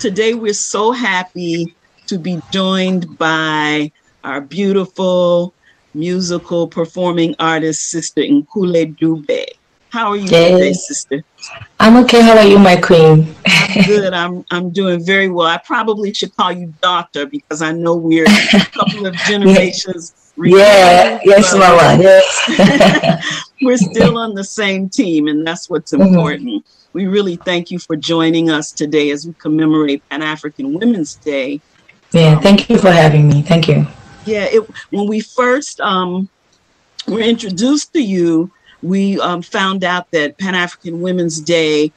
Today, we're so happy to be joined by our beautiful musical performing artist, Sister Nkulee Dube. How are you hey. today, sister? I'm okay. How are you, my queen? I'm good. I'm I'm doing very well. I probably should call you doctor because I know we're a couple of generations. yeah, yes, mama. Yes. We're still on the same team, and that's what's mm-hmm. important. Mm-hmm. We really thank you for joining us today as we commemorate Pan African Women's Day. Yeah, um, thank you for having me. Thank you. Yeah, it, when we first um, were introduced to you, we um, found out that Pan African Women's Day,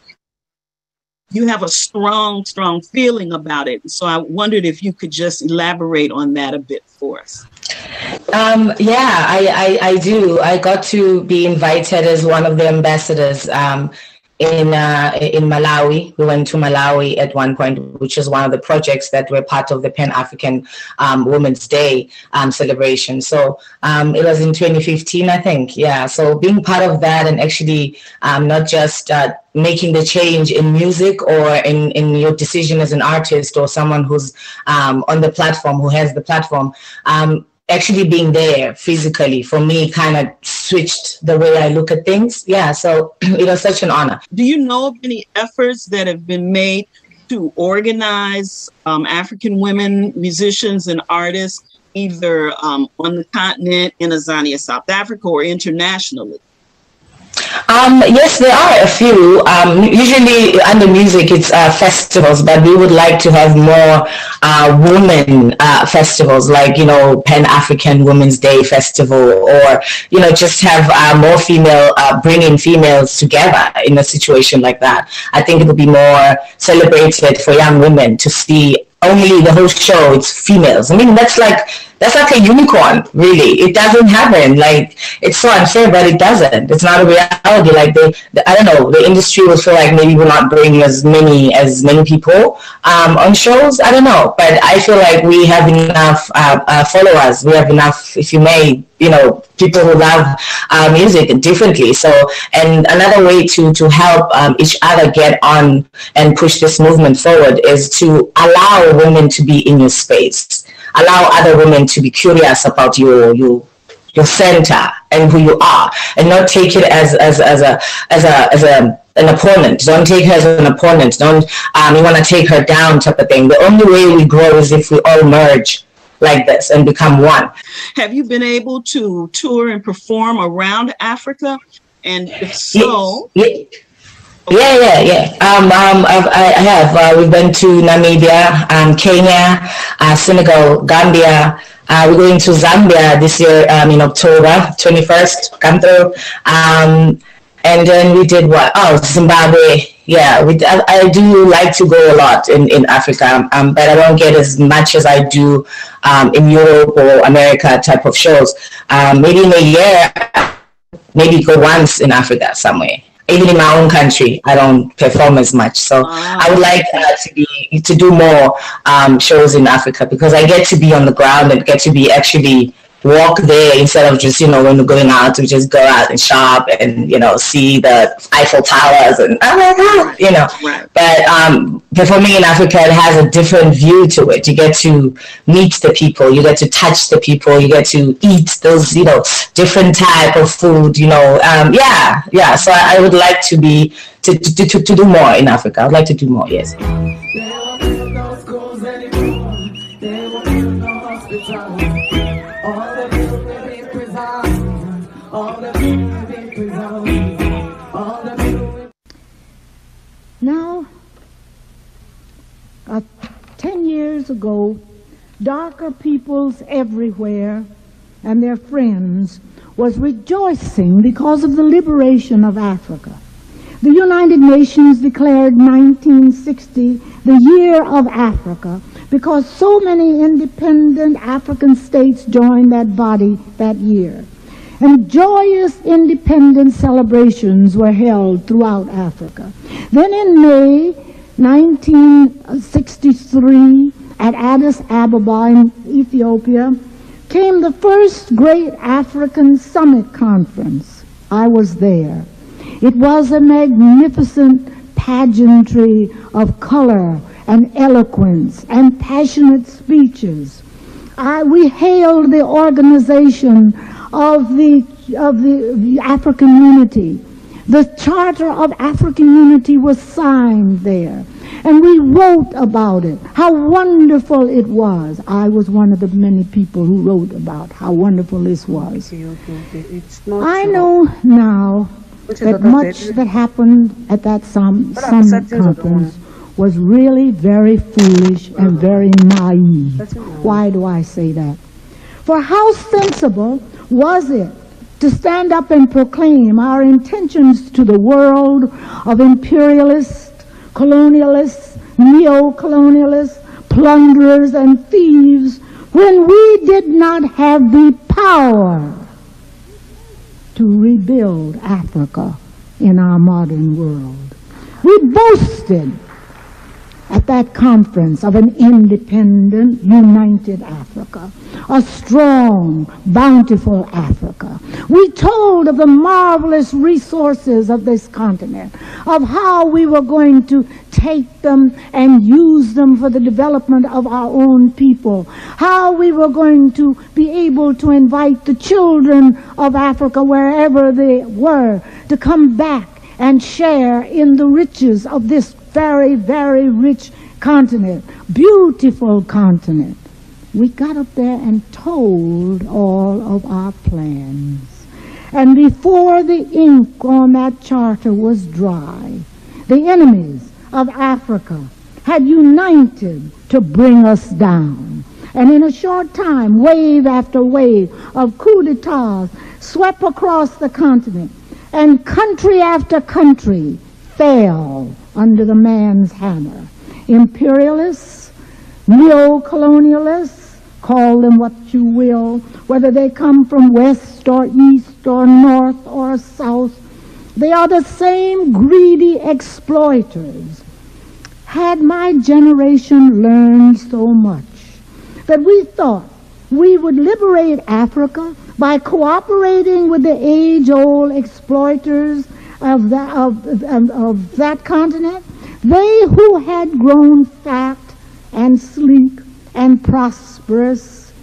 you have a strong, strong feeling about it. So I wondered if you could just elaborate on that a bit for us. Um, yeah, I, I, I, do. I got to be invited as one of the ambassadors um, in uh, in Malawi. We went to Malawi at one point, which is one of the projects that were part of the Pan African um, Women's Day um, celebration. So um, it was in 2015, I think. Yeah. So being part of that and actually um, not just uh, making the change in music or in, in your decision as an artist or someone who's um, on the platform who has the platform um, actually being there physically for me kind of switched the way I look at things. Yeah, so it was such an honor. Do you know of any efforts that have been made to organize um, African women musicians and artists either um, on the continent in Azania, South Africa, or internationally? Um, yes, there are a few. Um, usually under music, it's uh, festivals, but we would like to have more uh, women uh, festivals, like you know Pan African Women's Day Festival, or you know just have uh, more female, uh, bringing females together in a situation like that. I think it would be more celebrated for young women to see only the whole show it's females. I mean that's like that's like a unicorn, really. It doesn't happen. Like it's so unfair, but it doesn't. It's not a reality. Like they, the, I don't know, the industry will feel like maybe we're not bringing as many as many people um, on shows. I don't know, but I feel like we have enough uh, uh, followers. We have enough, if you may, you know, people who love uh, music differently. So, and another way to to help um, each other get on and push this movement forward is to allow women to be in your space allow other women to be curious about your your your center and who you are and not take it as as, as a as a as a an opponent. Don't take her as an opponent. Don't um, you want to take her down type of thing. The only way we grow is if we all merge like this and become one. Have you been able to tour and perform around Africa? And if so, yes. Yeah, yeah, yeah. Um, um, I've, I have. Uh, we've been to Namibia, um, Kenya, uh, Senegal, Gambia. Uh, we're going to Zambia this year um, in October 21st. Come through. Um, and then we did what? Oh, Zimbabwe. Yeah, we, I, I, do like to go a lot in, in Africa, um, but I don't get as much as I do um, in Europe or America type of shows. Um, maybe in a year, maybe go once in Africa somewhere even in my own country, I don't perform as much. So wow. I would like uh, to be to do more um, shows in Africa because I get to be on the ground and get to be actually walk there instead of just you know when we're going out to just go out and shop and you know see the Eiffel Towers and oh my god you know. right. but um, performing in Africa it has a different view to it. You get to meet the people. You get to touch the people. You get to eat those you know different type of food you know. Um, yeah yeah. So I, I would like to be to, to, to, to do more in Africa. I'd like to do more yes years ago, darker peoples everywhere and their friends was rejoicing because of the liberation of Africa. The United Nations declared 1960 the year of Africa because so many independent African states joined that body that year. And joyous independence celebrations were held throughout Africa. Then in May 1963, at Addis Ababa in Ethiopia, came the first great African Summit Conference. I was there. It was a magnificent pageantry of color and eloquence and passionate speeches. I, we hailed the organization of the, of the, the African unity. The Charter of African Unity was signed there. And we wrote about it, how wonderful it was. I was one of the many people who wrote about how wonderful this was. Okay, okay, okay. It's not I so- know now that much that happened at that summit certain of the conference was really very foolish and very naive. Why do I say that? For how sensible was it to stand up and proclaim our intentions to the world of imperialists, colonialists, neo-colonialists, plunderers, and thieves when we did not have the power to rebuild Africa in our modern world. We boasted at that conference of an independent, united Africa, a strong, bountiful Africa. We told of the marvelous resources of this continent, of how we were going to take them and use them for the development of our own people, how we were going to be able to invite the children of Africa, wherever they were, to come back and share in the riches of this very, very rich continent, beautiful continent. We got up there and told all of our plans. And before the ink on that charter was dry, the enemies of Africa had united to bring us down. And in a short time, wave after wave of coups d'etats swept across the continent, and country after country fell under the man's hammer. Imperialists, neo-colonialists, call them what you will, whether they come from west or east or north or south, they are the same greedy exploiters. Had my generation learned so much that we thought we would liberate Africa by cooperating with the age-old exploiters of that, of, of, of that continent, they who had grown fat and sleek and prosperous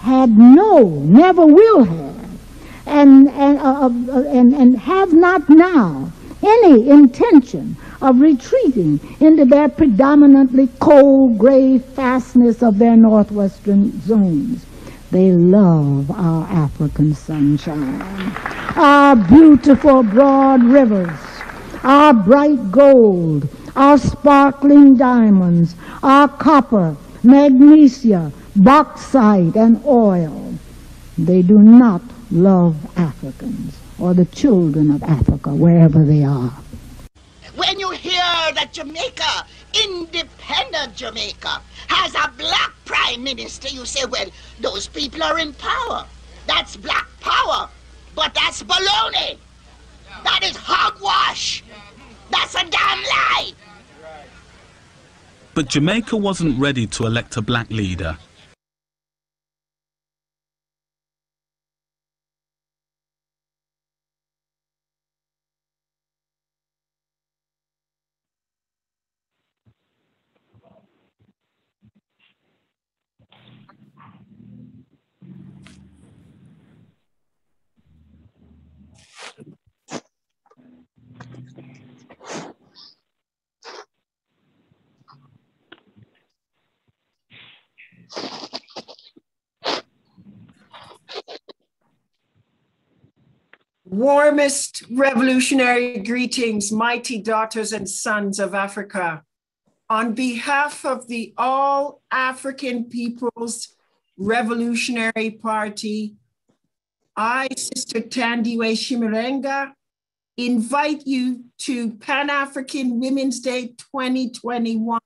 had no, never will have, and, and, uh, uh, and, and have not now any intention of retreating into their predominantly cold gray fastness of their northwestern zones. They love our African sunshine, our beautiful broad rivers, our bright gold, our sparkling diamonds, our copper, magnesia, bauxite, and oil. They do not love Africans or the children of Africa, wherever they are. When you hear that Jamaica, independent Jamaica, has a black prime minister, you say, well, those people are in power. That's black power. But that's baloney. That is hogwash. That's a damn lie. But Jamaica wasn't ready to elect a black leader. Warmest revolutionary greetings, mighty daughters and sons of Africa. On behalf of the All African People's Revolutionary Party, I, Sister Thandiwe Chimurenga, invite you to Pan African Women's Day 2021.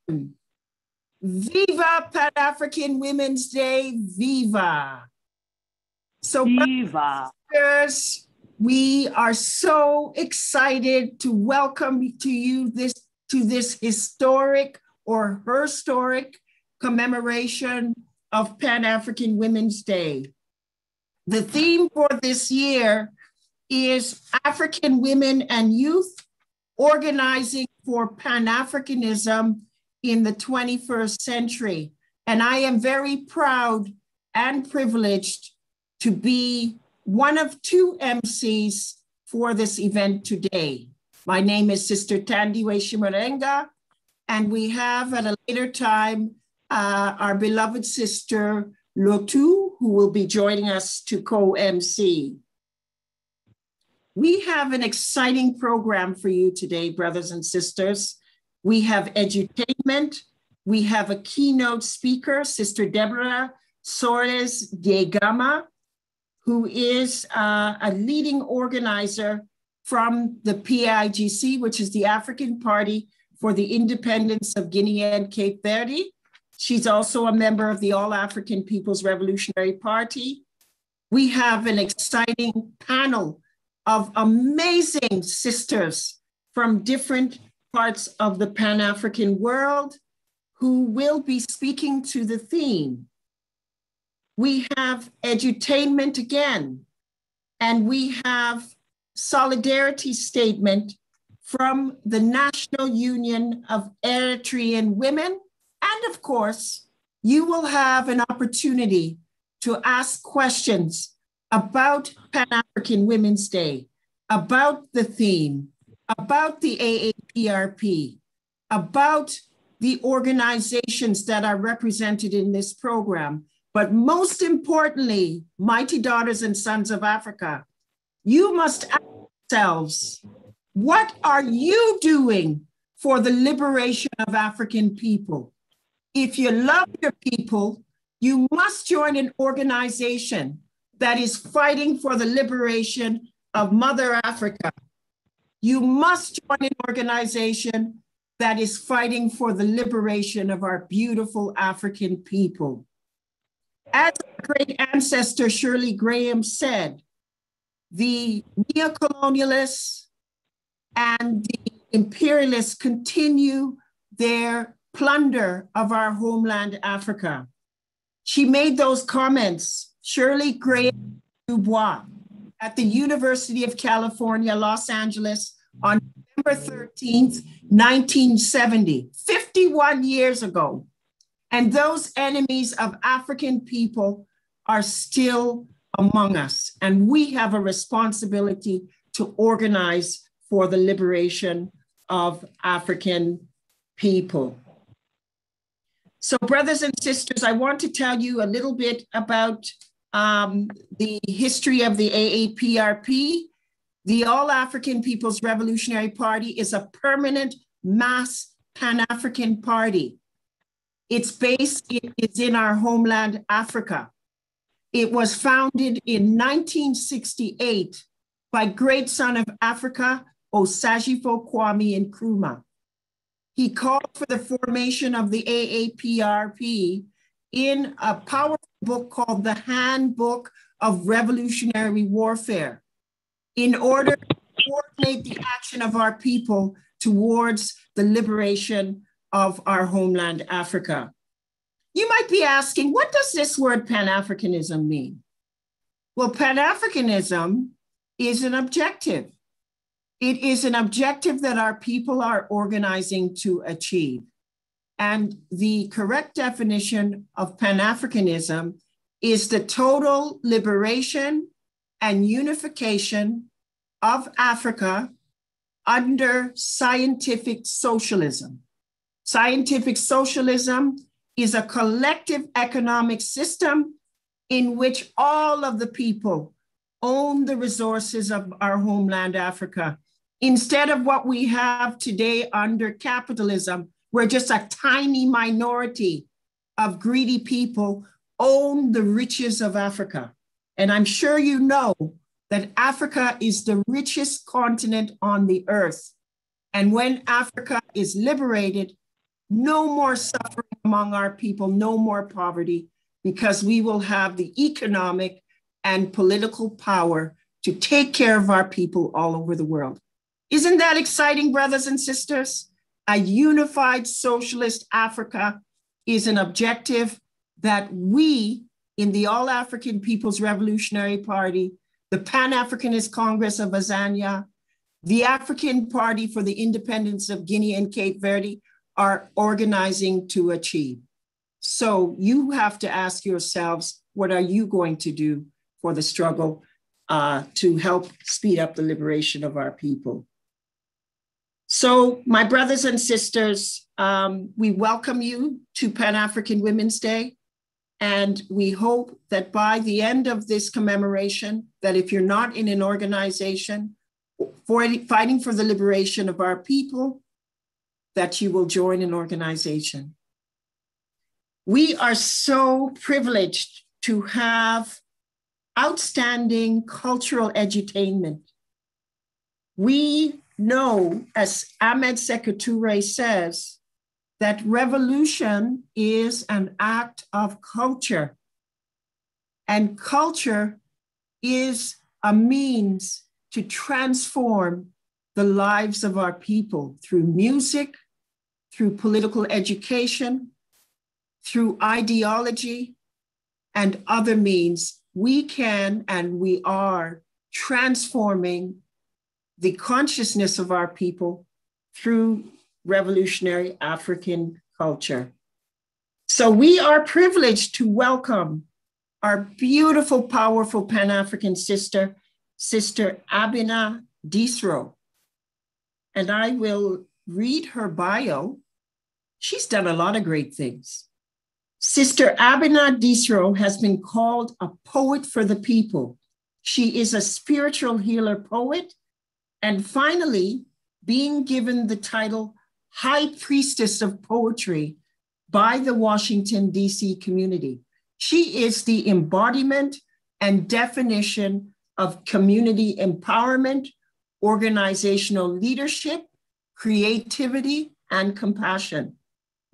Viva Pan African Women's Day, viva! So, Viva. sisters, we are so excited to welcome to you this to this historic or her historic commemoration of Pan African Women's Day. The theme for this year is African women and youth organizing for Pan Africanism in the 21st century. And I am very proud and privileged to be one of two MCs for this event today. My name is Sister Thandiwe Chimurenga, and we have at a later time uh, our beloved sister Lotu, who will be joining us to co-MC. We have an exciting program for you today, brothers and sisters. We have edutainment. We have a keynote speaker, Sister Deborah Soares de Gama, who is uh, a leading organizer from the PAIGC, which is the African Party for the Independence of Guinea and Cape Verde. She's also a member of the All African People's Revolutionary Party. We have an exciting panel of amazing sisters from different parts of the Pan African world who will be speaking to the theme. We have edutainment again, and we have solidarity statement from the National Union of Eritrean Women. And of course, you will have an opportunity to ask questions about Pan African Women's Day, about the theme, about the AAPRP, about the organizations that are represented in this program. But most importantly, mighty daughters and sons of Africa, you must ask yourselves, what are you doing for the liberation of African people? If you love your people, you must join an organization that is fighting for the liberation of Mother Africa. You must join an organization that is fighting for the liberation of our beautiful African people. As our great ancestor Shirley Graham said, the neocolonialists and the imperialists continue their plunder of our homeland, Africa. She made those comments Shirley Graham Du Bois at the University of California, Los Angeles on November 13th, 1970, 51 years ago. And those enemies of African people are still among us. And we have a responsibility to organize for the liberation of African people. So, brothers and sisters, I want to tell you a little bit about um, the history of the AAPRP. The All African People's Revolutionary Party is a permanent mass Pan African party. Its base is in our homeland, Africa. It was founded in 1968 by great son of Africa, Osagyefo Kwame Nkrumah. He called for the formation of the AAPRP in a powerful book called The Handbook of Revolutionary Warfare in order to coordinate the action of our people towards the liberation of our homeland, Africa. You might be asking, what does this word Pan Africanism mean? Well, Pan Africanism is an objective. It is an objective that our people are organizing to achieve. And the correct definition of Pan Africanism is the total liberation and unification of Africa under scientific socialism. Scientific socialism is a collective economic system in which all of the people own the resources of our homeland, Africa. Instead of what we have today under capitalism, where just a tiny minority of greedy people own the riches of Africa. And I'm sure you know that Africa is the richest continent on the earth. And when Africa is liberated, no more suffering among our people, no more poverty, because we will have the economic and political power to take care of our people all over the world. Isn't that exciting, brothers and sisters? a unified socialist Africa is an objective that we in the All African People's Revolutionary Party, the Pan Africanist Congress of Azania, the African Party for the Independence of Guinea and Cape Verde are organizing to achieve. So you have to ask yourselves, what are you going to do for the struggle uh, to help speed up the liberation of our people? So, my brothers and sisters, um, we welcome you to Pan African Women's Day. And we hope that by the end of this commemoration, that if you're not in an organization for fighting for the liberation of our people, that you will join an organization. We are so privileged to have outstanding cultural edutainment. We know, as Ahmed Sekou Toure says, that revolution is an act of culture. And culture is a means to transform the lives of our people through music, through political education, through ideology, and other means. We can and we are transforming the consciousness of our people through revolutionary African culture. So we are privileged to welcome our beautiful, powerful Pan African sister, Sister Abina Disro. And I will read her bio. She's done a lot of great things. Sister Abina Disro has been called a poet for the people. She is a spiritual healer poet. And finally, being given the title High Priestess of Poetry by the Washington, D.C. community. She is the embodiment and definition of community empowerment, organizational leadership, creativity, and compassion.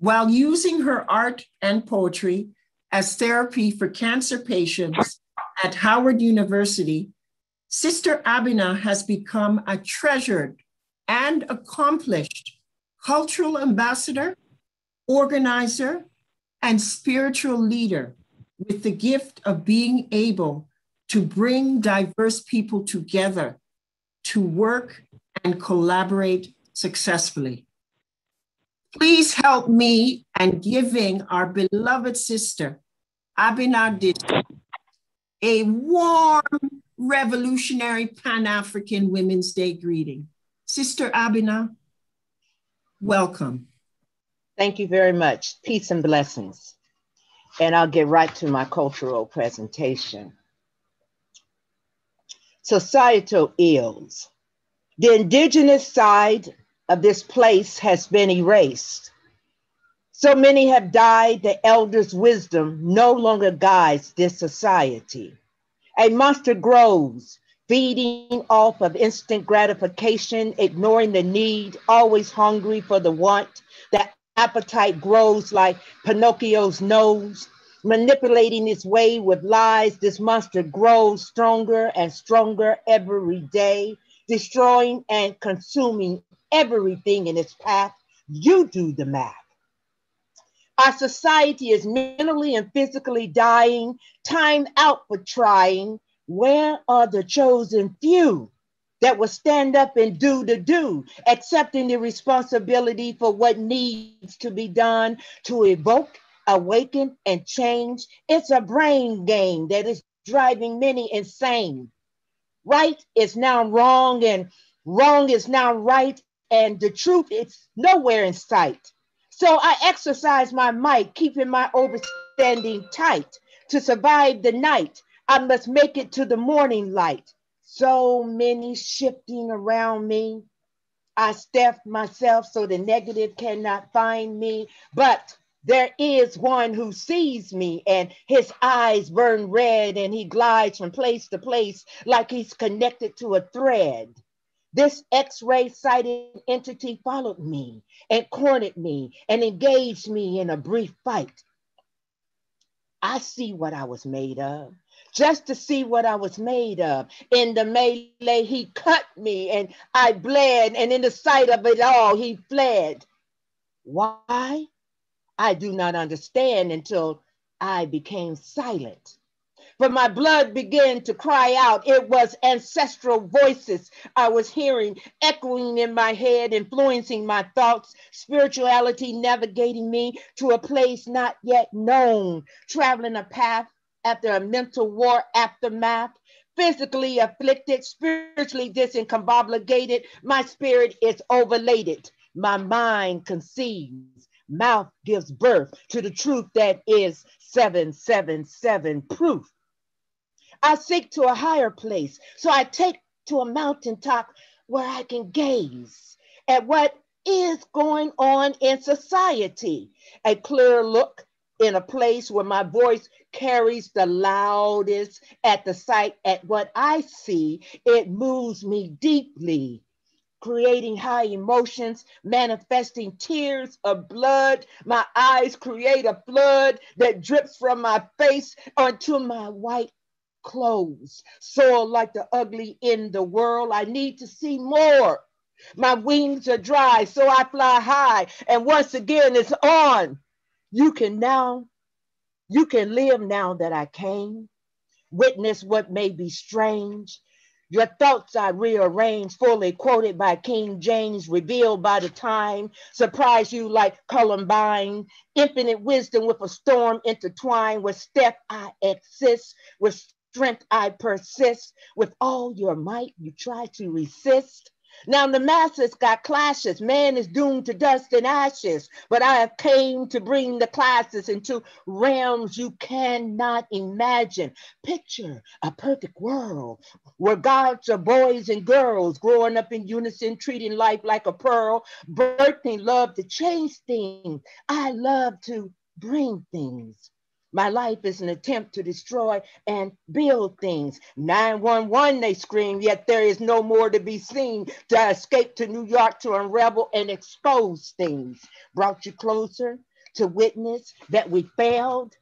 While using her art and poetry as therapy for cancer patients at Howard University, Sister Abina has become a treasured and accomplished cultural ambassador, organizer, and spiritual leader with the gift of being able to bring diverse people together to work and collaborate successfully. Please help me and giving our beloved sister, Abina a warm revolutionary Pan African Women's Day greeting. Sister Abina, Welcome. Thank you very much. Peace and blessings. And I'll get right to my cultural presentation. Societal ills. The indigenous side of this place has been erased. So many have died, the elders' wisdom no longer guides this society. A monster grows, feeding off of instant gratification, ignoring the need, always hungry for the want. That appetite grows like Pinocchio's nose, manipulating its way with lies. This monster grows stronger and stronger every day, destroying and consuming everything in its path. You do the math. Our society is mentally and physically dying, time out for trying, where are the chosen few that will stand up and do the do, accepting the responsibility for what needs to be done to evoke, awaken, and change? It's a brain game that is driving many insane. Right is now wrong, and wrong is now right, and the truth is nowhere in sight. So I exercise my might, keeping my overstanding tight to survive the night I must make it to the morning light. So many shifting around me. I step myself so the negative cannot find me. But there is one who sees me and his eyes burn red and he glides from place to place like he's connected to a thread. This X ray sighted entity followed me and cornered me and engaged me in a brief fight. I see what I was made of just to see what I was made of. In the melee, he cut me and I bled, and in the sight of it all, he fled. Why? I do not understand until I became silent. For my blood began to cry out. It was ancestral voices I was hearing echoing in my head, influencing my thoughts, spirituality navigating me to a place not yet known, traveling a path after a mental war aftermath physically afflicted, spiritually discombobulated. My spirit is overlaid. My mind conceives. Mouth gives birth to the truth that is 777 proof. I seek to a higher place. So I take to a mountaintop where I can gaze at what is going on in society. A clear look in a place where my voice carries the loudest at the sight at what I see. It moves me deeply creating high emotions, manifesting tears of blood. My eyes create a flood that drips from my face onto my white clothes. Soil like the ugly in the world. I need to see more. My wings are dry, so I fly high. And once again, it's on. You can now, you can live now that I came. Witness what may be strange your thoughts I rearrange, fully quoted by King James, revealed by the time, surprise you like Columbine, infinite wisdom with a storm intertwined, with step I exist, with strength I persist, with all your might you try to resist. Now the masses got clashes. Man is doomed to dust and ashes. But I have came to bring the classes into realms you cannot imagine. Picture a perfect world where gods are boys and girls growing up in unison, treating life like a pearl, birthing love to change things. I love to bring things. My life is an attempt to destroy and build things. 911, they scream, yet there is no more to be seen to escape to New York to unravel and expose things. Brought you closer to witness that we failed.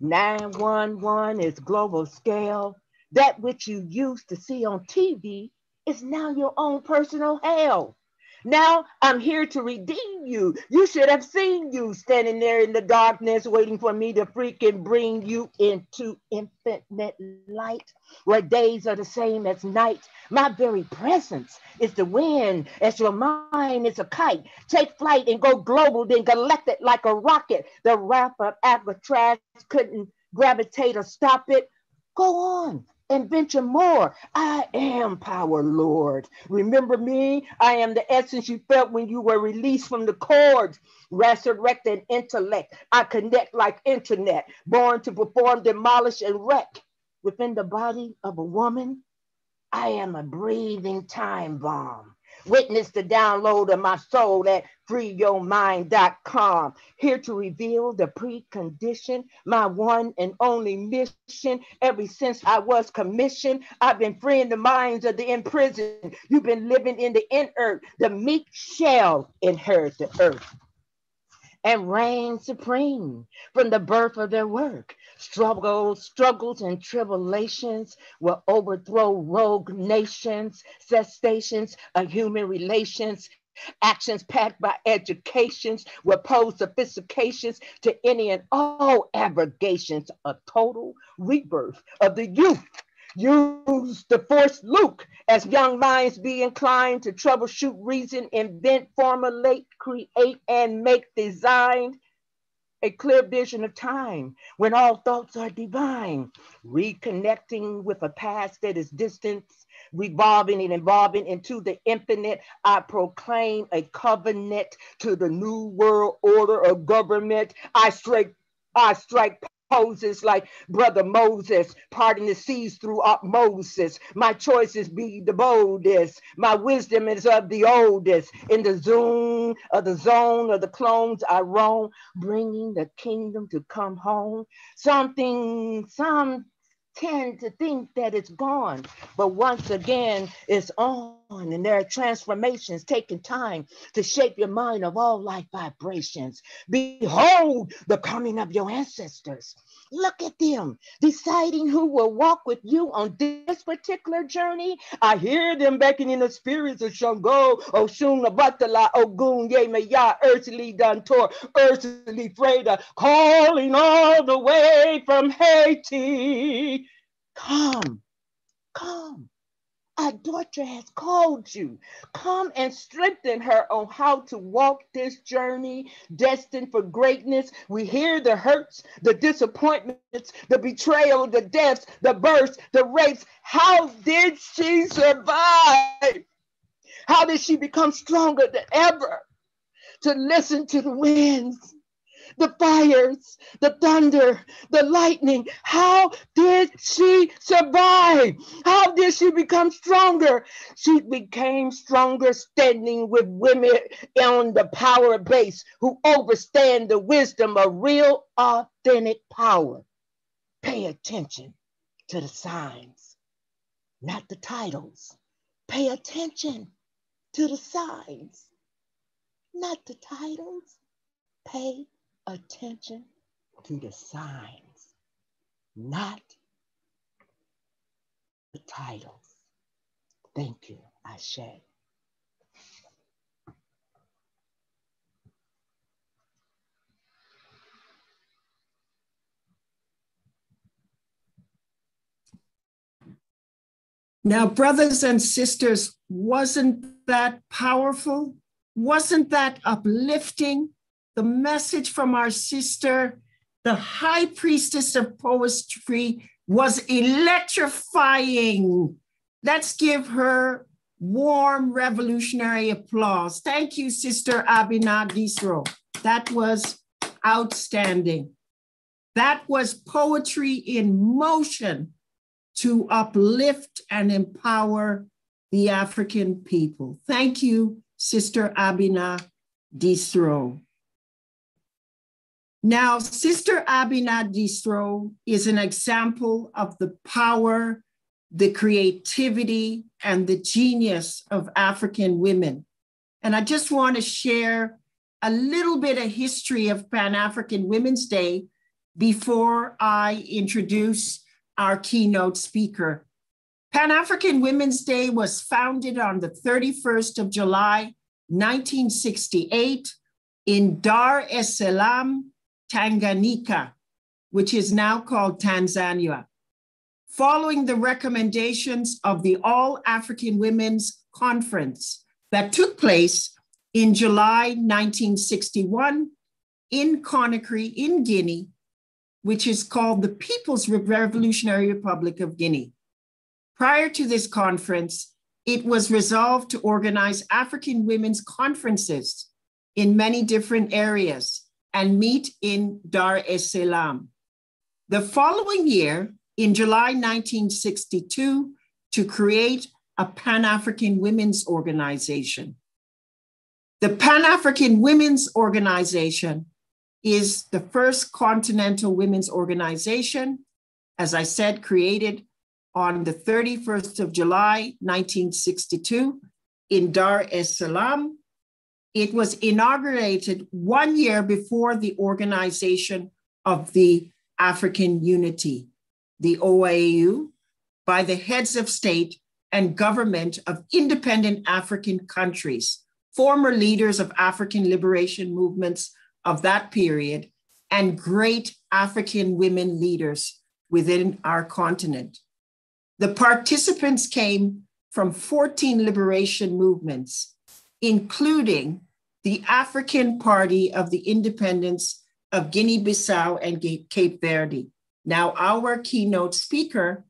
911 is global scale. That which you used to see on TV is now your own personal hell. Now I'm here to redeem you. You should have seen you standing there in the darkness, waiting for me to freaking bring you into infinite light, where days are the same as night. My very presence is the wind, as your mind is a kite. Take flight and go global, then galactic like a rocket. The wrath of Alcatraz couldn't gravitate or stop it. Go on and venture more. I am power, Lord. Remember me? I am the essence you felt when you were released from the cords, resurrected intellect. I connect like internet, born to perform, demolish, and wreck within the body of a woman. I am a breathing time bomb. Witness the download of my soul at freeyourmind.com. Here to reveal the precondition, my one and only mission. Ever since I was commissioned, I've been freeing the minds of the imprisoned. You've been living in the inert. The meek shall inherit the earth and reign supreme from the birth of their work. Struggles, struggles and tribulations will overthrow rogue nations, cessations of human relations, actions packed by educations will pose sophistications to any and all abrogations of total rebirth of the youth. Use the force Luke as young minds be inclined to troubleshoot, reason, invent, formulate, create, and make design a clear vision of time when all thoughts are divine, reconnecting with a past that is distant, revolving and evolving into the infinite. I proclaim a covenant to the new world order of government. I strike, I strike poses like brother Moses, parting the seas through up Moses. My choices be the boldest. My wisdom is of the oldest. In the zone of the zone of the clones, I roam, bringing the kingdom to come home. Something, some tend to think that it's gone, but once again, it's on. And there are transformations taking time to shape your mind of all life vibrations. Behold the coming of your ancestors. Look at them deciding who will walk with you on this particular journey. I hear them beckoning the spirits of Shango, Oshun, Obatala, Ogun, Yemaya, Erzulie Dantor, Erzulie Freda, calling all the way from Haiti Come, come. Our daughter has called you. Come and strengthen her on how to walk this journey destined for greatness. We hear the hurts, the disappointments, the betrayal, the deaths, the births, the rapes. How did she survive? How did she become stronger than ever? To listen to the winds the fires, the thunder, the lightning. How did she survive? How did she become stronger? She became stronger standing with women on the power base who understand the wisdom of real, authentic power. Pay attention to the signs, not the titles. Pay attention to the signs, not the titles. Pay attention to the signs, not the titles. Thank you, Ashe. Now, brothers and sisters, wasn't that powerful? Wasn't that uplifting? The message from our sister, the high priestess of poetry, was electrifying. Let's give her warm revolutionary applause. Thank you, Sister Abina Disro. That was outstanding. That was poetry in motion to uplift and empower the African people. Thank you, Sister Abina Disro. Now, Sister Abina Distro is an example of the power, the creativity, and the genius of African women. And I just want to share a little bit of history of Pan African Women's Day before I introduce our keynote speaker. Pan African Women's Day was founded on the 31st of July, 1968, in Dar es Salaam, Tanganyika, which is now called Tanzania. Following the recommendations of the All African Women's Conference that took place in July 1961 in Conakry, in Guinea, which is called the People's Revolutionary Republic of Guinea. Prior to this conference, it was resolved to organize African women's conferences in many different areas and meet in Dar es Salaam. The following year, in July 1962, to create a Pan African Women's Organization. The Pan African Women's Organization is the first continental women's organization, as I said, created on the 31st of July, 1962, in Dar es Salaam, it was inaugurated one year before the organization of the African Unity, the OAU, by the heads of state and government of independent African countries, former leaders of African liberation movements of that period, and great African women leaders within our continent. The participants came from 14 liberation movements, including the African Party of the Independence of Guinea Bissau and Cape Verde. Now, our keynote speaker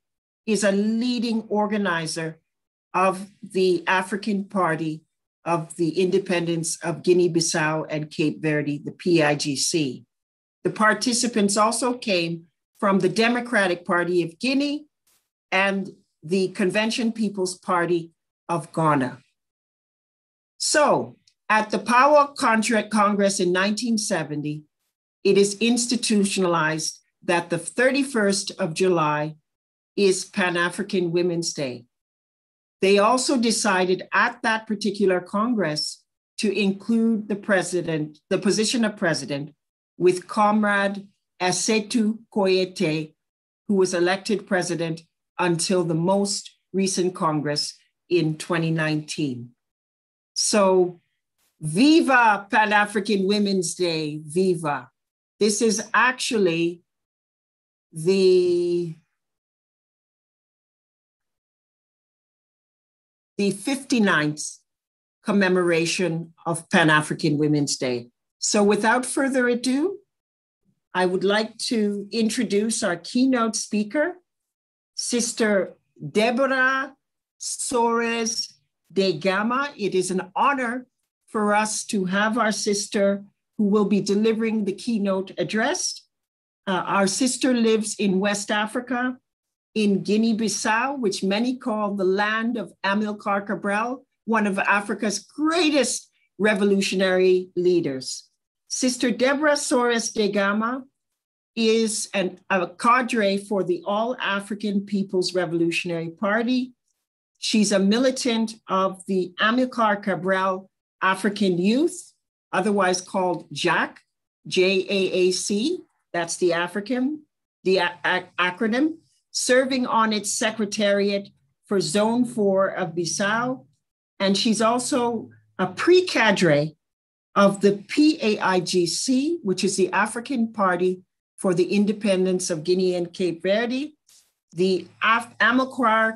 is a leading organizer of the African Party of the Independence of Guinea Bissau and Cape Verde, the PAIGC. The participants also came from the Democratic Party of Guinea and the Convention People's Party of Ghana. So, at the Power Contract Congress in 1970, it is institutionalized that the 31st of July is Pan African Women's Day. They also decided at that particular Congress to include the president, the position of president, with Comrade Asetu Koyete, who was elected president until the most recent Congress in 2019. So Viva Pan African Women's Day, viva. This is actually the the 59th commemoration of Pan African Women's Day. So, without further ado, I would like to introduce our keynote speaker, Sister Deborah Soares de Gama. It is an honor for us to have our sister who will be delivering the keynote address. Uh, our sister lives in West Africa, in Guinea-Bissau, which many call the land of Amilcar Cabral, one of Africa's greatest revolutionary leaders. Sister Deborah Soares de Gama is an, a cadre for the All African People's Revolutionary Party. She's a militant of the Amilcar Cabral African Youth, otherwise called JAAC, J-A-A-C, that's the African, the acronym, serving on its secretariat for Zone 4 of Bissau. And she's also a pre-cadre of the PAIGC, which is the African Party for the Independence of Guinea and Cape Verde, the Af-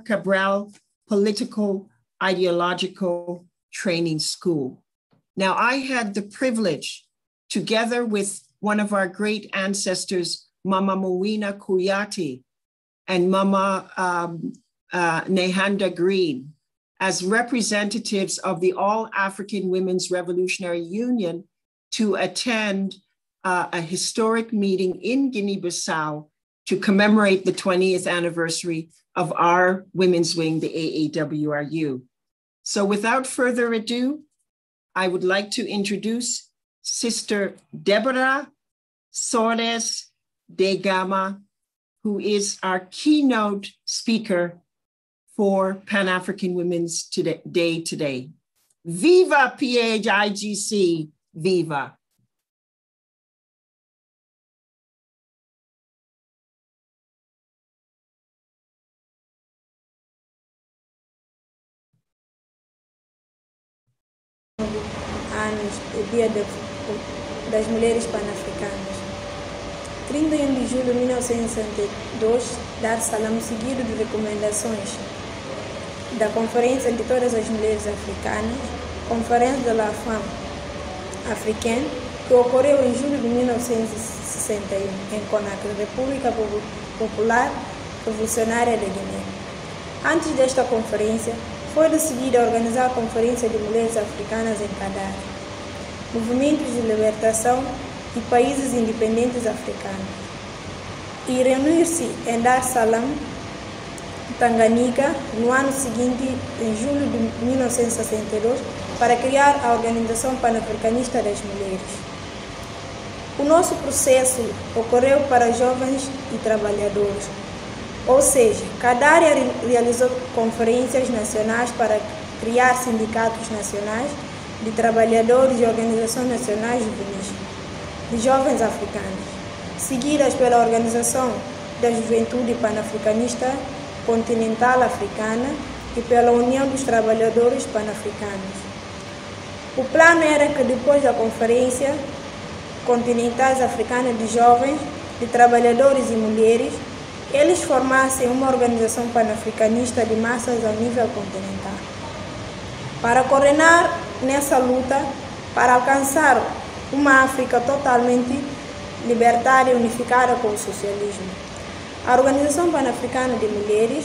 Cabral Political Ideological Training School. Now, I had the privilege, together with one of our great ancestors, Mama Moina Kuyati and Mama um, uh, Nehanda Green, as representatives of the All African Women's Revolutionary Union, to attend uh, a historic meeting in Guinea Bissau to commemorate the 20th anniversary of our women's wing, the AAWRU. So, without further ado, I would like to introduce Sister Deborah Soares de Gama, who is our keynote speaker for Pan African Women's Day today. Viva PAIGC, viva. Dia das Mulheres Pan-Africanas. 31 de julho de 1962, Dar es Salaam, seguido de recomendações da Conferência de Todas as Mulheres Africanas, Conferência de la Femme Africaine, que ocorreu em julho de 1961 em Conakry, República Popular Revolucionária da Guiné. Antes desta conferência, foi decidida organizar a Conferência de Mulheres Africanas em Kadar, movimentos de libertação e países independentes africanos, e reunir-se em Dar es Salaam, Tanganyika, no ano seguinte, em julho de 1962, para criar a Organização Pan-Africanista das Mulheres. O nosso processo ocorreu para jovens e trabalhadores, ou seja, cada área realizou conferências nacionais para criar sindicatos nacionais de trabalhadores e organizações nacionais juvenis de jovens africanos, seguidas pela Organização da Juventude Panafricanista Continental Africana e pela União dos Trabalhadores Panafricanos. O plano era que depois da Conferência Continentais Africana de Jovens, de Trabalhadores e Mulheres, eles formassem uma organização panafricanista de massas a nível continental. Para coordenar nessa luta, para alcançar uma África totalmente libertária e unificada com o socialismo. A Organização Pan-Africana de Mulheres,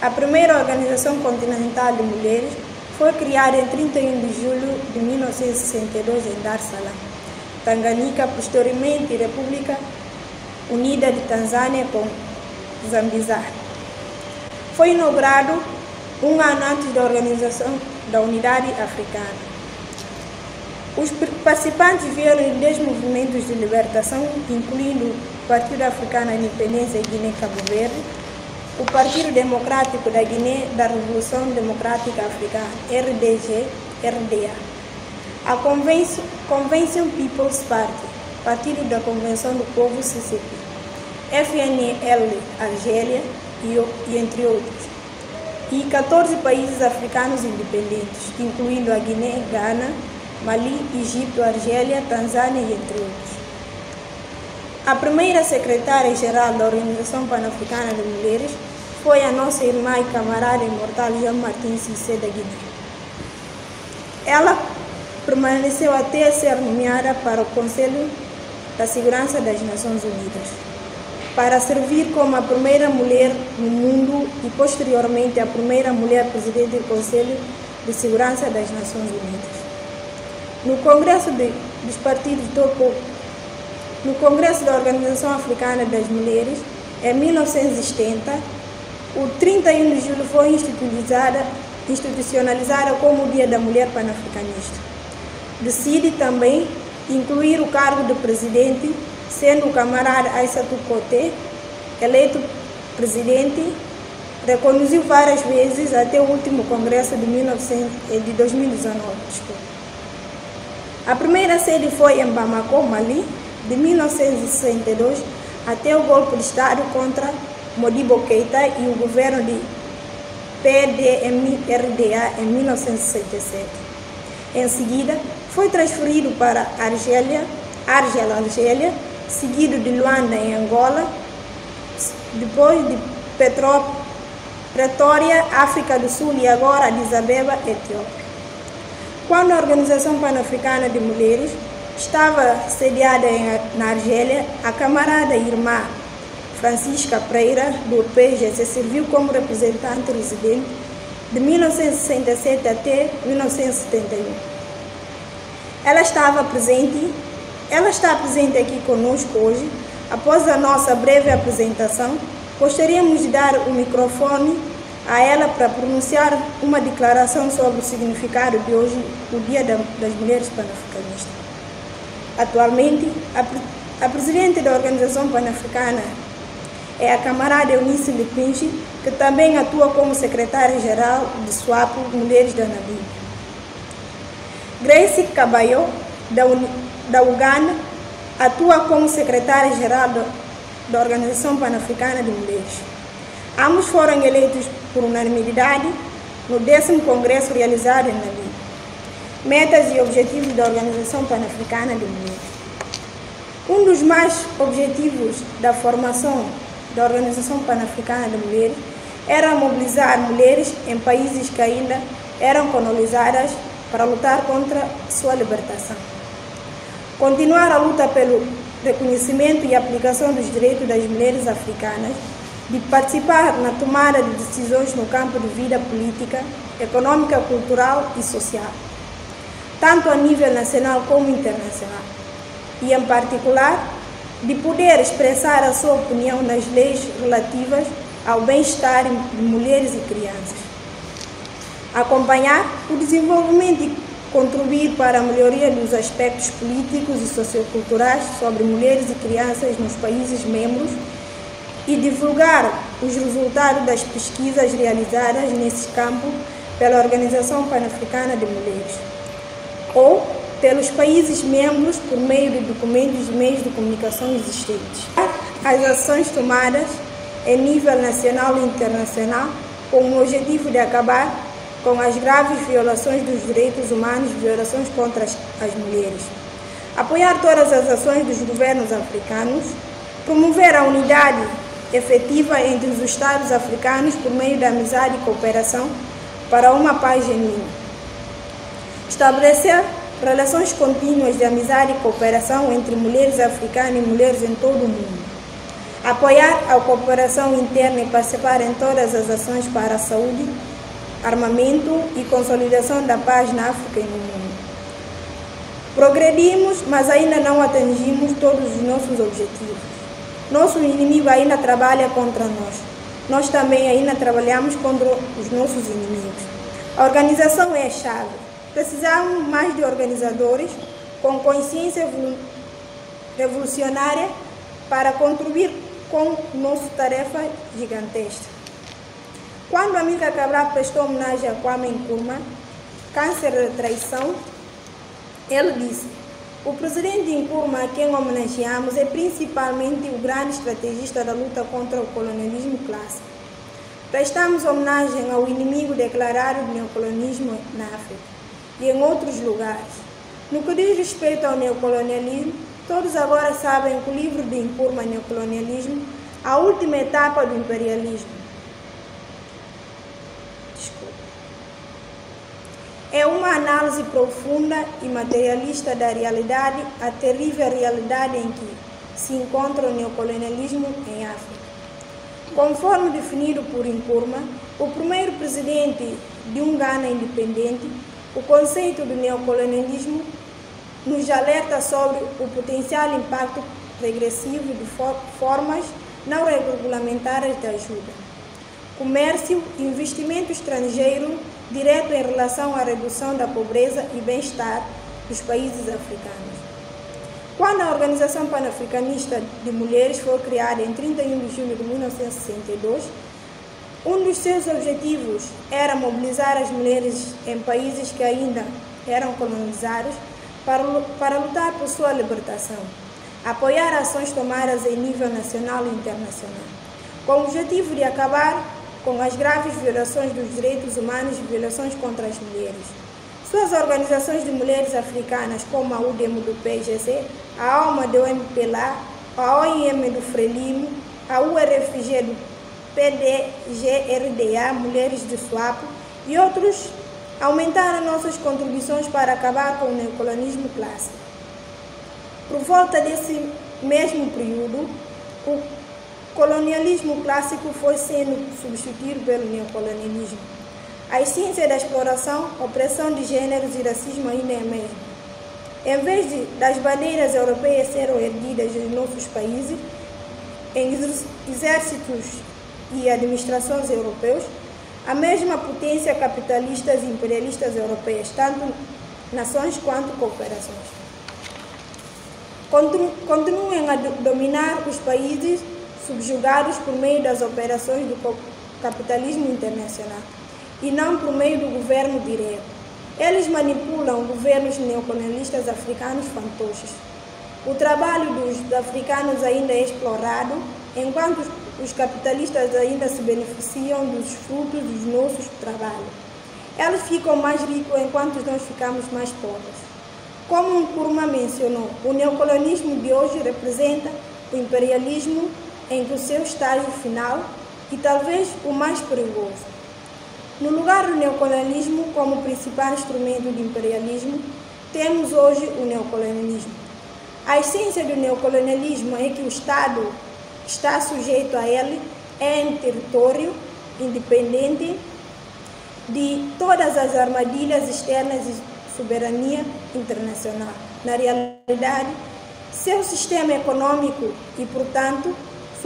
a primeira organização continental de mulheres, foi criada em 31 de julho de 1962 em Dar es Salaam, Tanganyika, posteriormente República Unida de Tanzânia com Zambizar. Foi inaugurado um ano antes da organização da Unidade Africana. Os participantes vieram em 10 movimentos de libertação, incluindo o Partido Africano da Independência Guiné-Cabo Verde, o Partido Democrático da Guiné da Revolução Democrática Africana, RDG, RDA, a Convention, Convention People's Party, Partido da Convenção do Povo, CCP, FNL Argélia e, e entre outros, e 14 países africanos independentes, incluindo a Guiné, Ghana, Mali, Egito, Argélia, Tanzânia e entre outros. A primeira secretária-geral da Organização Pan-Africana de Mulheres foi a nossa irmã e camarada imortal Jean Martins Cissé da Guiné. Ela permaneceu até ser nomeada para o Conselho da Segurança das Nações Unidas, para servir como a primeira mulher no mundo e posteriormente a primeira mulher presidente do Conselho de Segurança das Nações Unidas. No Congresso de, dos Partidos do no Congresso da Organização Africana das Mulheres, em 1970, o 31 de julho foi institucionalizada, institucionalizada como o Dia da Mulher Pan-Africanista. Decide também incluir o cargo de presidente, sendo o camarada Aissatou Koté, eleito presidente, reconduziu várias vezes até o último congresso de, 1900, de 2019. Desculpa. A primeira sede foi em Bamako, Mali, de 1962 até o golpe de Estado contra Modibo Keita e o governo de PDM-RDA em 1967. Em seguida, foi transferido para Argélia, Argel, Argélia, seguido de Luanda, em Angola, depois de Petró, Pretória, África do Sul e agora Addis Abeba, Etiópia. Quando a Organização Pan-Africana de Mulheres estava sediada em, na Argélia, a camarada irmã Francisca Pereira, do PGC, serviu como representante residente de 1967 até 1971. Ela estava presente, ela está presente aqui conosco hoje. Após a nossa breve apresentação, gostaríamos de dar o microfone a ela para pronunciar uma declaração sobre o significado de hoje, o Dia das Mulheres Pan-Africanistas. Atualmente, a, presidente da Organização Pan-Africana é a camarada Eunice Lipinchi, que também atua como secretária-geral de SWAPO Mulheres da Namíbia. Grace Caballo, da, da Uganda, atua como secretária-geral da Organização Pan-Africana de Mulheres. Ambos foram eleitos por unanimidade no décimo congresso realizado em Namíbia. Metas e objetivos da Organização Pan-Africana de Mulheres. Um dos mais objetivos da formação da Organização Pan-Africana de Mulheres era mobilizar mulheres em países que ainda eram colonizadas para lutar contra sua libertação. Continuar a luta pelo reconhecimento e aplicação dos direitos das mulheres africanas, de participar na tomada de decisões no campo de vida política, econômica, cultural e social tanto a nível nacional como internacional, e, em particular, de poder expressar a sua opinião nas leis relativas ao bem-estar de mulheres e crianças. Acompanhar o desenvolvimento contribuir para a melhoria dos aspectos políticos e socioculturais sobre mulheres e crianças nos países membros e divulgar os resultados das pesquisas realizadas nesse campo pela Organização Pan-Africana de Mulheres ou pelos países membros por meio de documentos e meios de comunicação existentes. As ações tomadas em nível nacional e internacional com o objetivo de acabar com as graves violações dos direitos humanos e violações contra as, as mulheres. Apoiar todas as ações dos governos africanos, promover a unidade efetiva entre os Estados africanos por meio da amizade e cooperação para uma paz genuína Estabelecer relações contínuas de amizade e cooperação entre mulheres africanas e mulheres em todo o mundo. Apoiar a cooperação interna e participar em todas as ações para a saúde, armamento e consolidação da paz na África e no mundo. Progredimos, mas ainda não atingimos todos os nossos objetivos. Nosso inimigo ainda trabalha contra nós. Nós também ainda trabalhamos contra os nossos inimigos. A organização é a chave Precisamos mais de organizadores com consciência revolucionária para contribuir com nossa tarefa gigantesca. Quando a amiga Cabral prestou homenagem a Kwame Nkrumah, câncer de traição, ele disse: O presidente Nkrumah, a quem homenageamos, é principalmente o grande estrategista da luta contra o colonialismo clássico. Prestamos homenagem ao inimigo declarado do neocolonialismo na África e em outros lugares. No que diz respeito ao neocolonialismo, todos agora sabem que o livro de Nkrumah Neocolonialismo, a última etapa do imperialismo. É uma análise profunda e materialista da realidade, a terrível realidade em que se encontra o neocolonialismo em África. Conforme definido por Nkrumah, o primeiro presidente de um Ghana independente, o conceito do neocolonialismo nos alerta sobre o potencial impacto regressivo de formas não regulamentares de ajuda. Comércio investimento estrangeiro direto em relação à redução da pobreza e bem-estar dos países africanos. Quando a Organização Pan-Africanista de Mulheres foi criada em 31 de julho de 1962, um dos seus objetivos era mobilizar as mulheres em países que ainda eram colonizados para, para lutar por sua libertação, apoiar ações tomadas em nível nacional e internacional, com o objetivo de acabar com as graves violações dos direitos humanos e violações contra as mulheres. Suas organizações de mulheres africanas, como a UDEM do PGC, a ALMA do MPLA, a OIM do Frelimo, a URFG do PDGRDA, Mulheres de Suapo e outros, aumentaram nossas contribuições para acabar com o neocolonismo clássico. Por volta desse mesmo período, o colonialismo clássico foi sendo substituído pelo neocolonialismo. A essência da exploração, opressão de gêneros e racismo ainda mesma. Em vez de, das bandeiras europeias serem erguidas em nossos países, em exércitos e administrações europeus, a mesma potência capitalistas e imperialistas europeias, tanto nações quanto cooperações, continuem a dominar os países subjugados por meio das operações do capitalismo internacional e não por meio do governo direto. Eles manipulam governos neocolonialistas africanos fantoches. O trabalho dos africanos ainda é explorado, enquanto os capitalistas ainda se beneficiam dos frutos dos nossos trabalhos. Eles ficam mais ricos enquanto nós ficamos mais pobres. Como Kurma mencionou, o neocolonialismo de hoje representa o imperialismo que o seu estágio final e talvez o mais perigoso. No lugar do neocolonialismo como principal instrumento de imperialismo, temos hoje o neocolonialismo. A essência do neocolonialismo é que o Estado está sujeito a ele é em território independente de todas as armadilhas externas e soberania internacional. Na realidade, seu sistema econômico e, portanto,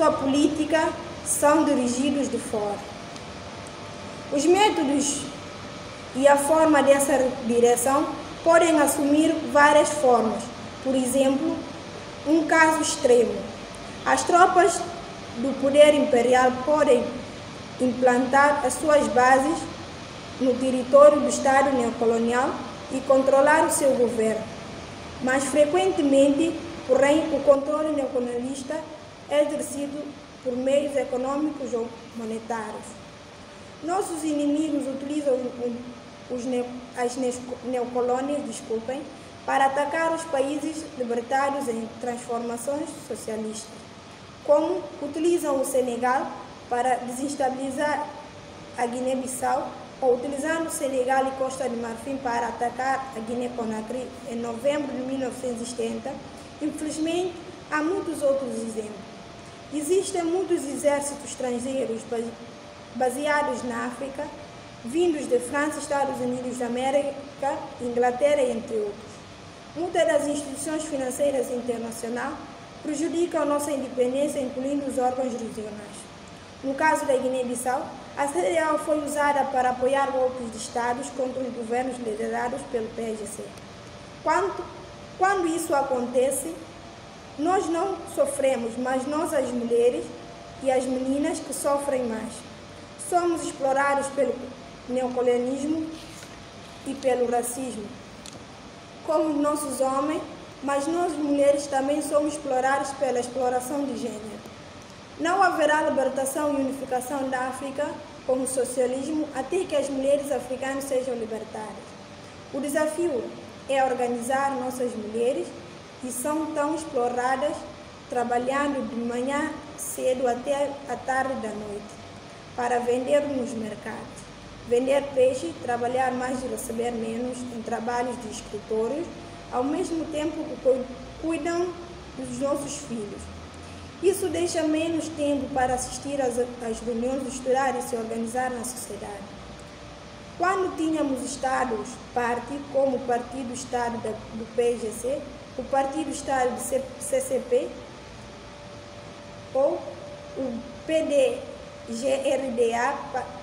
sua política são dirigidos de fora. Os métodos e a forma dessa direção podem assumir várias formas. Por exemplo, um caso extremo. As tropas do poder imperial podem implantar as suas bases no território do Estado neocolonial e controlar o seu governo. Mas frequentemente, porém, o controle neocolonialista é exercido por meios econômicos ou monetários. Nossos inimigos utilizam os as neocolônias, desculpem, para atacar os países libertários em transformações socialistas, como utilizam o Senegal para desestabilizar a Guiné-Bissau ou utilizando o Senegal e Costa de Marfim para atacar a Guiné-Conakry em novembro de 1970. Infelizmente, há muitos outros exemplos. Existem muitos exércitos estrangeiros baseados na África, vindos de França, Estados Unidos da América, Inglaterra, entre outros. Muitas das instituições financeiras internacionais prejudicam nossa independência, incluindo os órgãos regionais. No caso da Guiné-Bissau, a CDAO foi usada para apoiar golpes de Estados contra os governos liderados pelo PSGC. Quando, quando isso acontece, nós não sofremos, mas nós, as mulheres e as meninas, que sofrem mais. Somos explorados pelo neocolonialismo e pelo racismo, como os nossos homens, mas nós, mulheres, também somos exploradas pela exploração de gênero. Não haverá libertação e unificação da África como socialismo até que as mulheres africanas sejam libertadas. O desafio é organizar nossas mulheres e são tão exploradas trabalhando de manhã cedo até a tarde da noite para vender nos mercados. vender peixe, trabalhar mais e receber menos em trabalhos de escritórios, ao mesmo tempo que cuidam dos nossos filhos. Isso deixa menos tempo para assistir às, às reuniões, estudar e se organizar na sociedade. Quando tínhamos estados parte, como o Partido Estado do PGC, o Partido Estado do CCP ou o PDGRDA,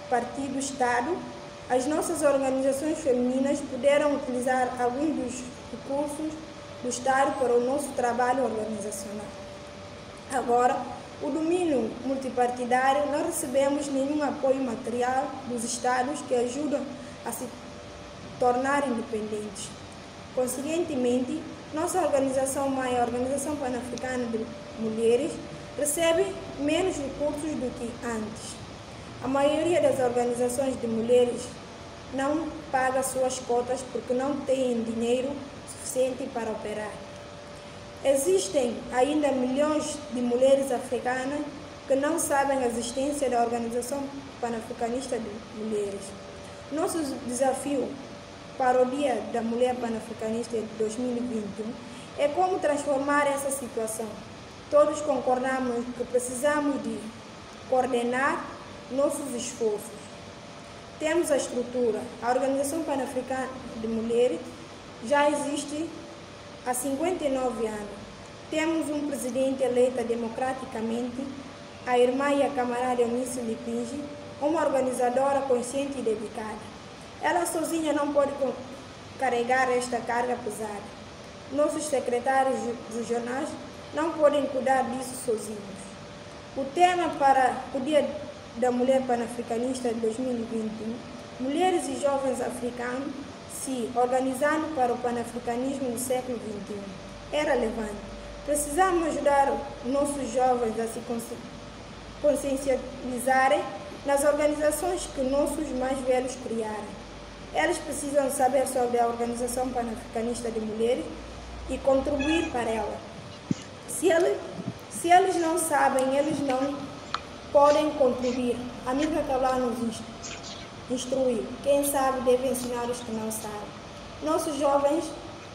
Partido Estado, as nossas organizações femininas puderam utilizar alguns dos recursos do Estado para o nosso trabalho organizacional. Agora, o domínio multipartidário não recebemos nenhum apoio material dos Estados que ajudam a se tornar independentes. Consequentemente, nossa organização mãe, a Organização Pan-Africana de Mulheres, recebe menos recursos do que antes. A maioria das organizações de mulheres não paga suas cotas porque não tem dinheiro suficiente para operar. Existem ainda milhões de mulheres africanas que não sabem a existência da Organização Pan-Africanista de Mulheres. Nosso desafio para o Dia da Mulher Pan-Africanista de 2021 é como transformar essa situação. Todos concordamos que precisamos de coordenar nossos esforços. Temos a estrutura. A Organização Pan-Africana de Mulheres já existe há 59 anos. Temos um presidente eleita democraticamente, a irmã e a camarada Eunice Lipingi, uma organizadora consciente e dedicada. Ela sozinha não pode carregar esta carga pesada. Nossos secretários regionais não podem cuidar disso sozinhos. O tema para o Dia da Mulher Panafricanista de 2021, mulheres e jovens africanos se organizando para o panafricanismo no século XXI, é relevante. Precisamos ajudar nossos jovens a se consciencializarem nas organizações que nossos mais velhos criaram. Elas precisam saber sobre a Organização Panafricanista de Mulheres e contribuir para ela. Se, ele, se eles não sabem, eles não podem contribuir. A Amiga Cabral nos instruiu. Quem sabe deve ensinar os que não sabem. Nossos jovens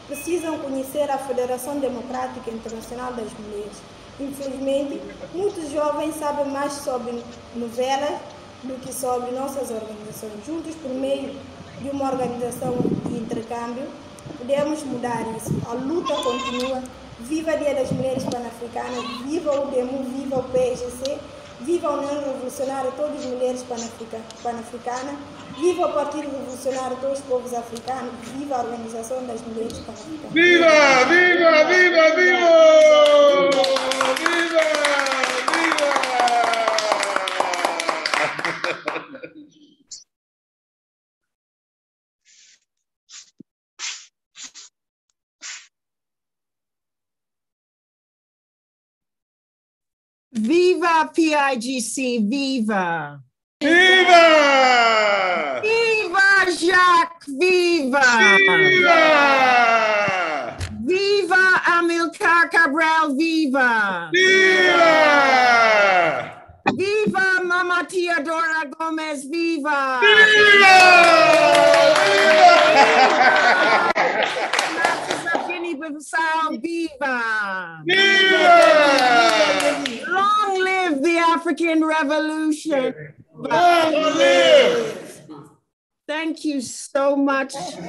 precisam conhecer a Federação Democrática Internacional das Mulheres. Infelizmente, muitos jovens sabem mais sobre novelas do que sobre nossas organizações. Juntos, por meio de uma organização de intercâmbio, podemos mudar isso. A luta continua. Viva o Dia das Mulheres Pan-Africanas, viva o DEMU, viva o PSGC, viva a União Revolucionária, todas as mulheres pan-africanas, viva o Partido Revolucionário, todos os povos africanos, viva a Organização das Mulheres Pan-Africanas. Viva, viva, viva! Viva, viva! Viva PIGC, viva! Viva! Viva Jacques, viva! Viva! Viva Amilcar Cabral, viva! Viva! Viva Mama Teodora Gomez, viva! Viva! Bissau, viva! Viva! Long live the African Revolution! Thank you so much,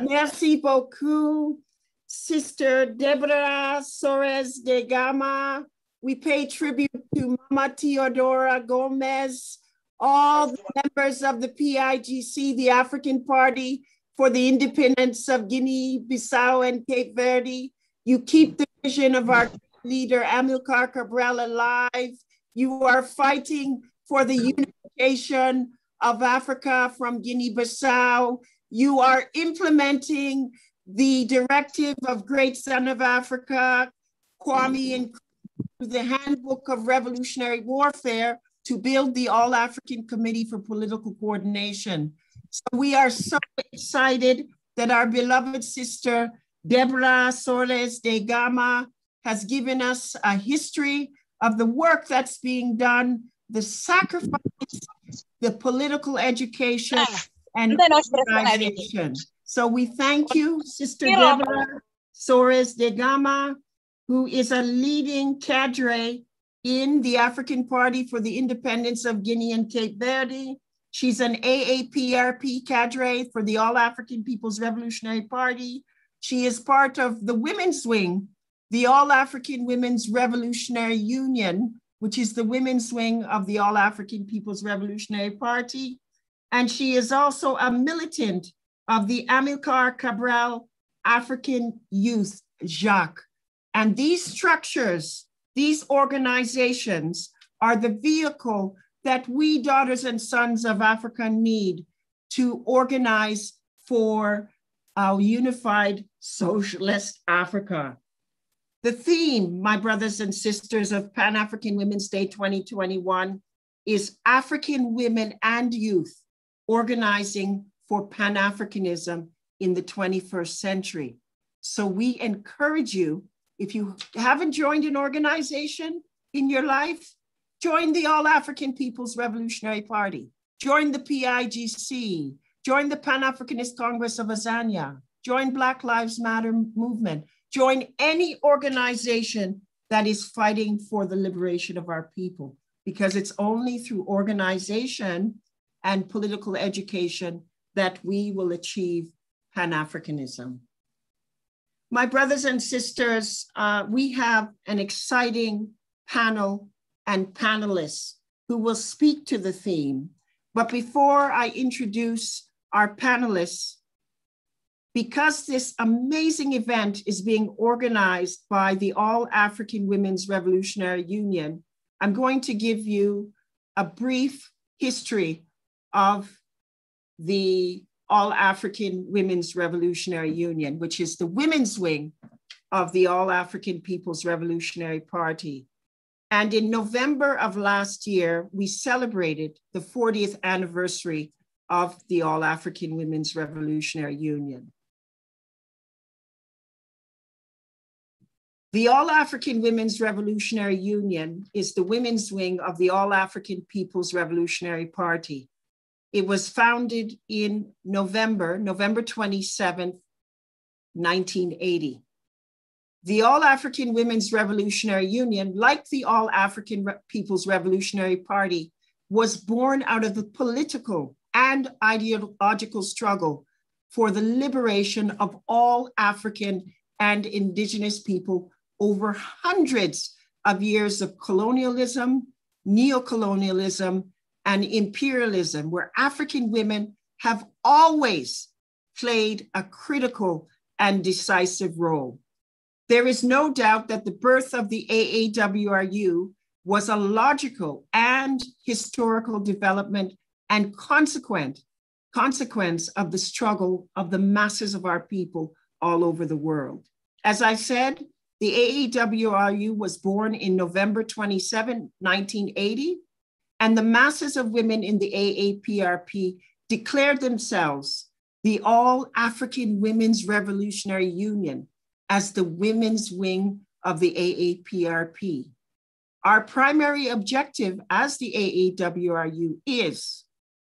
Merci beaucoup, Sister Deborah Soares de Gama. We pay tribute to Mama Teodora Gomes, all the members of the PAIGC, the African Party, for the independence of Guinea, Bissau, and Cape Verde. You keep the vision of our leader, Amilcar Cabral, alive. You are fighting for the unification of Africa from Guinea Bissau. You are implementing the directive of Great Son of Africa, Kwame mm-hmm. and the Handbook of Revolutionary Warfare to build the All African Committee for Political Coordination. So we are so excited that our beloved sister, Deborah Soares de Gama, has given us a history of the work that's being done the sacrifice, the political education, and stress na organization. So we thank you, Sister Deborah Soares de Gama, who is a leading cadre in the African Party for the Independence of Guinea and Cape Verde. She's an AAPRP cadre for the All African People's Revolutionary Party. She is part of the women's wing, the All African Women's Revolutionary Union, which is the women's wing of the All African People's Revolutionary Party. And she is also a militant of the Amilcar Cabral African Youth, JAAC. And these structures, these organizations are the vehicle that we daughters and sons of Africa need to organize for our unified socialist Africa. The theme, my brothers and sisters of Pan African Women's Day 2021, is African women and youth organizing for Pan Africanism in the 21st century. So we encourage you, if you haven't joined an organization in your life, join the All African People's Revolutionary Party, join the PAIGC, join the Pan Africanist Congress of Azania, join Black Lives Matter movement, join any organization that is fighting for the liberation of our people, because it's only through organization and political education that we will achieve Pan Africanism. My brothers and sisters, uh, we have an exciting panel and panelists who will speak to the theme. But before I introduce our panelists, because this amazing event is being organized by the All African Women's Revolutionary Union, I'm going to give you a brief history of the All African Women's Revolutionary Union, which is the women's wing of the All African People's Revolutionary Party. And in November of last year, we celebrated the 40th anniversary of the All African Women's Revolutionary Union. The All African Women's Revolutionary Union is the women's wing of the All African People's Revolutionary Party. It was founded in November, November 27th, 1980. The All African Women's Revolutionary Union, like the All African Re- People's Revolutionary Party, was born out of the political and ideological struggle for the liberation of all African and Indigenous people over hundreds of years of colonialism, neocolonialism, and imperialism, where African women have always played a critical and decisive role. There is no doubt that the birth of the AAWRU was a logical and historical development and consequent consequence of the struggle of the masses of our people all over the world. As I said, the AAWRU was born in November 27, 1980, and the masses of women in the AAPRP declared themselves the All African Women's Revolutionary Union as the women's wing of the AAPRP. Our primary objective as the AAWRU is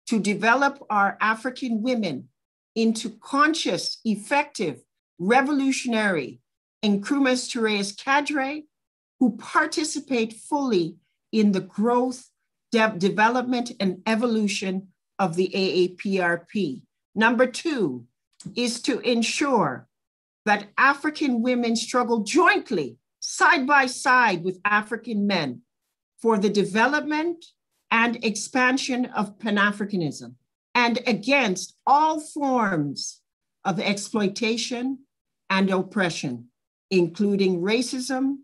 to develop our African women into conscious, effective, revolutionary, and Nkrumahist Toureist cadre who participate fully in the growth, de- development, and evolution of the AAPRP. Number two is to ensure that African women struggle jointly, side by side with African men, for the development and expansion of Pan Africanism and against all forms of exploitation and oppression, including racism,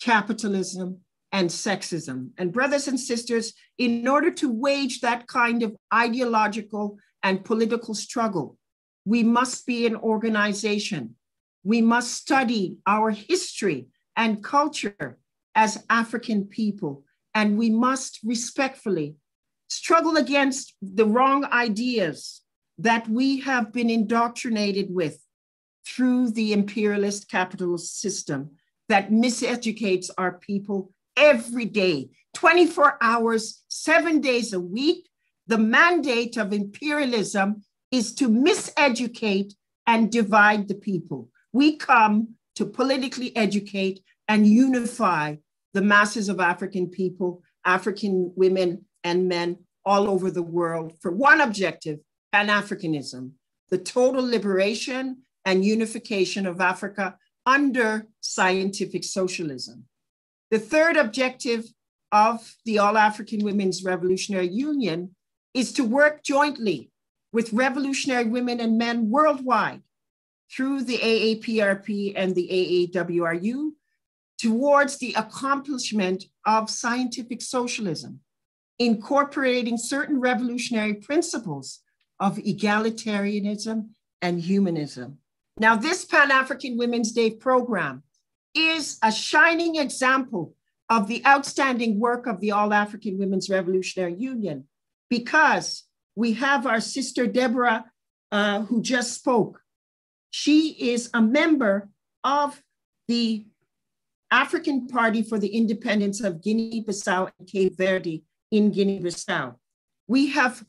capitalism, and sexism. And, brothers and sisters, in order to wage that kind of ideological and political struggle, we must be an organization. We must study our history and culture as African people, and we must respectfully struggle against the wrong ideas that we have been indoctrinated with through the imperialist capitalist system that miseducates our people every day 24 hours, seven days a week. The mandate of imperialism is to miseducate and divide the people. We come to politically educate and unify the masses of African people, African women and men all over the world for one objective Pan Africanism, the total liberation and unification of Africa under scientific socialism. The third objective of the All African Women's Revolutionary Union is to work jointly with revolutionary women and men worldwide through the AAPRP and the AAWRU towards the accomplishment of scientific socialism, incorporating certain revolutionary principles of egalitarianism and humanism. Now, this Pan African Women's Day program is a shining example of the outstanding work of the All African Women's Revolutionary Union because we have our sister Deborah, uh, who just spoke. She is a member of the African Party for the Independence of Guinea Bissau and Cape Verde in Guinea Bissau. We have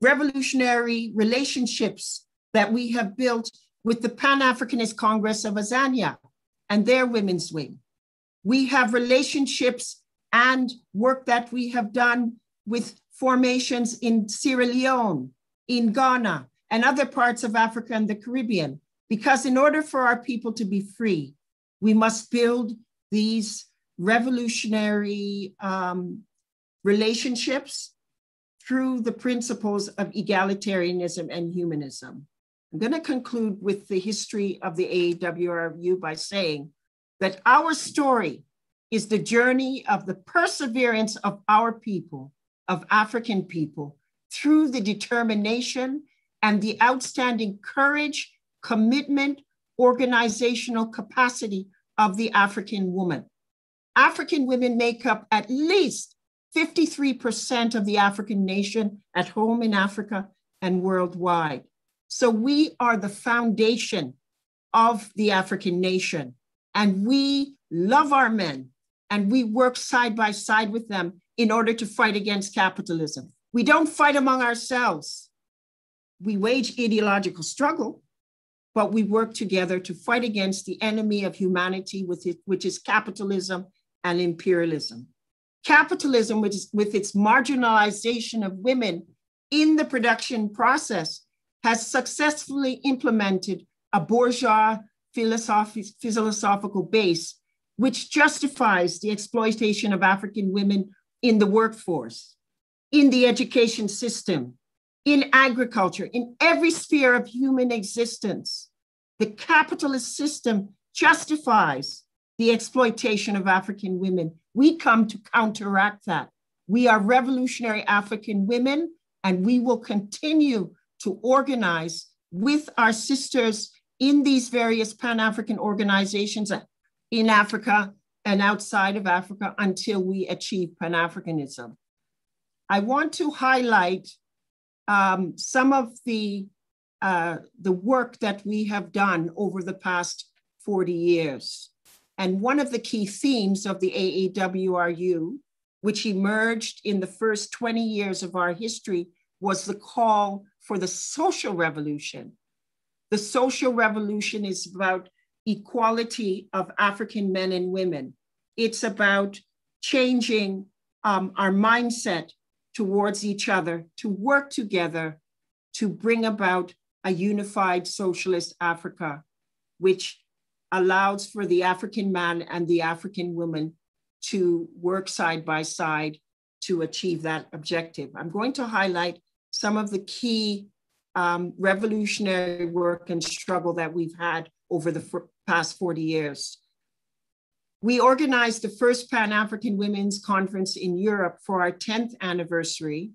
revolutionary relationships that we have built with the Pan Africanist Congress of Azania and their women's wing. We have relationships and work that we have done with formations in Sierra Leone, in Ghana, and other parts of Africa and the Caribbean. Because in order for our people to be free, we must build these revolutionary um, relationships through the principles of egalitarianism and humanism. I'm going to conclude with the history of the AAWRU by saying that our story is the journey of the perseverance of our people, of African people, through the determination and the outstanding courage, commitment, organizational capacity of the African woman. African women make up at least 53% of the African nation at home in Africa and worldwide. So we are the foundation of the African nation. And we love our men and we work side by side with them in order to fight against capitalism. We don't fight among ourselves. We wage ideological struggle, but we work together to fight against the enemy of humanity, which is capitalism and imperialism. Capitalism, which is, with its marginalization of women in the production process, has successfully implemented a bourgeois philosoph- philosophical base which justifies the exploitation of African women in the workforce, in the education system, in agriculture, in every sphere of human existence. The capitalist system justifies the exploitation of African women. We come to counteract that. We are revolutionary African women, and we will continue to organize with our sisters in these various Pan African organizations in Africa and outside of Africa until we achieve Pan Africanism. I want to highlight um, some of the, uh, the work that we have done over the past 40 years. And one of the key themes of the AAWRU, which emerged in the first 20 years of our history, was the call for the social revolution. The social revolution is about equality of African men and women. It's about changing um, our mindset towards each other to work together to bring about a unified socialist Africa, which allows for the African man and the African woman to work side by side to achieve that objective. I'm going to highlight some of the key um, revolutionary work and struggle that we've had over the past 40 years. We organized the first Pan African Women's Conference in Europe for our 10th anniversary,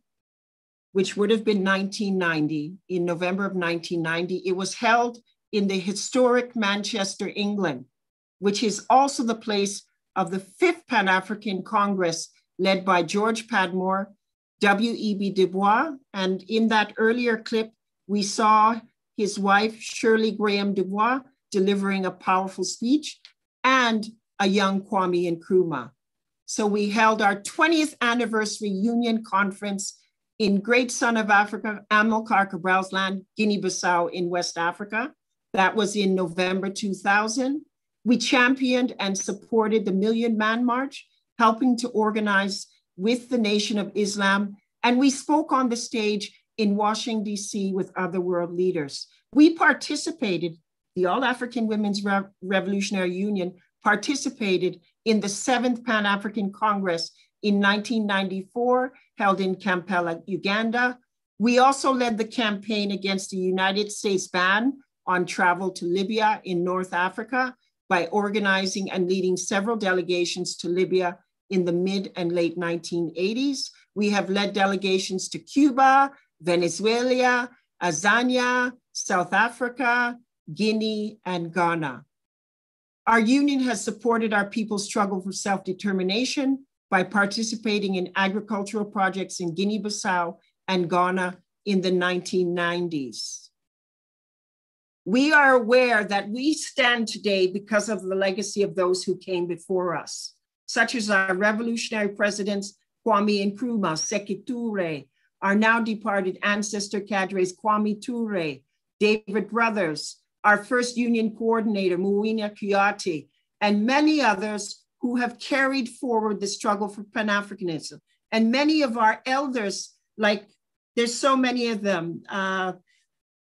which would have been 1990, in November of 1990. It was held in the historic Manchester, England, which is also the place of the fifth Pan African Congress led by George Padmore, W.E.B. Du Bois. And in that earlier clip, we saw his wife, Shirley Graham Du Bois, delivering a powerful speech, and a young Kwame Nkrumah. So we held our 20th anniversary union conference in Great Son of Africa, Amilcar Cabral's land, Guinea-Bissau in West Africa. That was in November 2000. We championed and supported the Million Man March, helping to organize with the Nation of Islam. And we spoke on the stage in Washington, DC with other world leaders. We participated, the All African Women's Re Revolutionary Union participated in the seventh Pan African Congress in 1994, held in Kampala, Uganda. We also led the campaign against the United States ban on travel to Libya in North Africa by organizing and leading several delegations to Libya in the mid and late 1980s. We have led delegations to Cuba, Venezuela, Azania, South Africa, Guinea, and Ghana. Our union has supported our people's struggle for self-determination by participating in agricultural projects in Guinea-Bissau and Ghana in the 1990s. We are aware that we stand today because of the legacy of those who came before us, such as our revolutionary presidents, Kwame Nkrumah, Sekou Toure, our now departed ancestor cadres, Kwame Ture, David Brothers, our first union coordinator, Muina Kuyate, and many others who have carried forward the struggle for Pan-Africanism. And many of our elders, like there's so many of them, uh,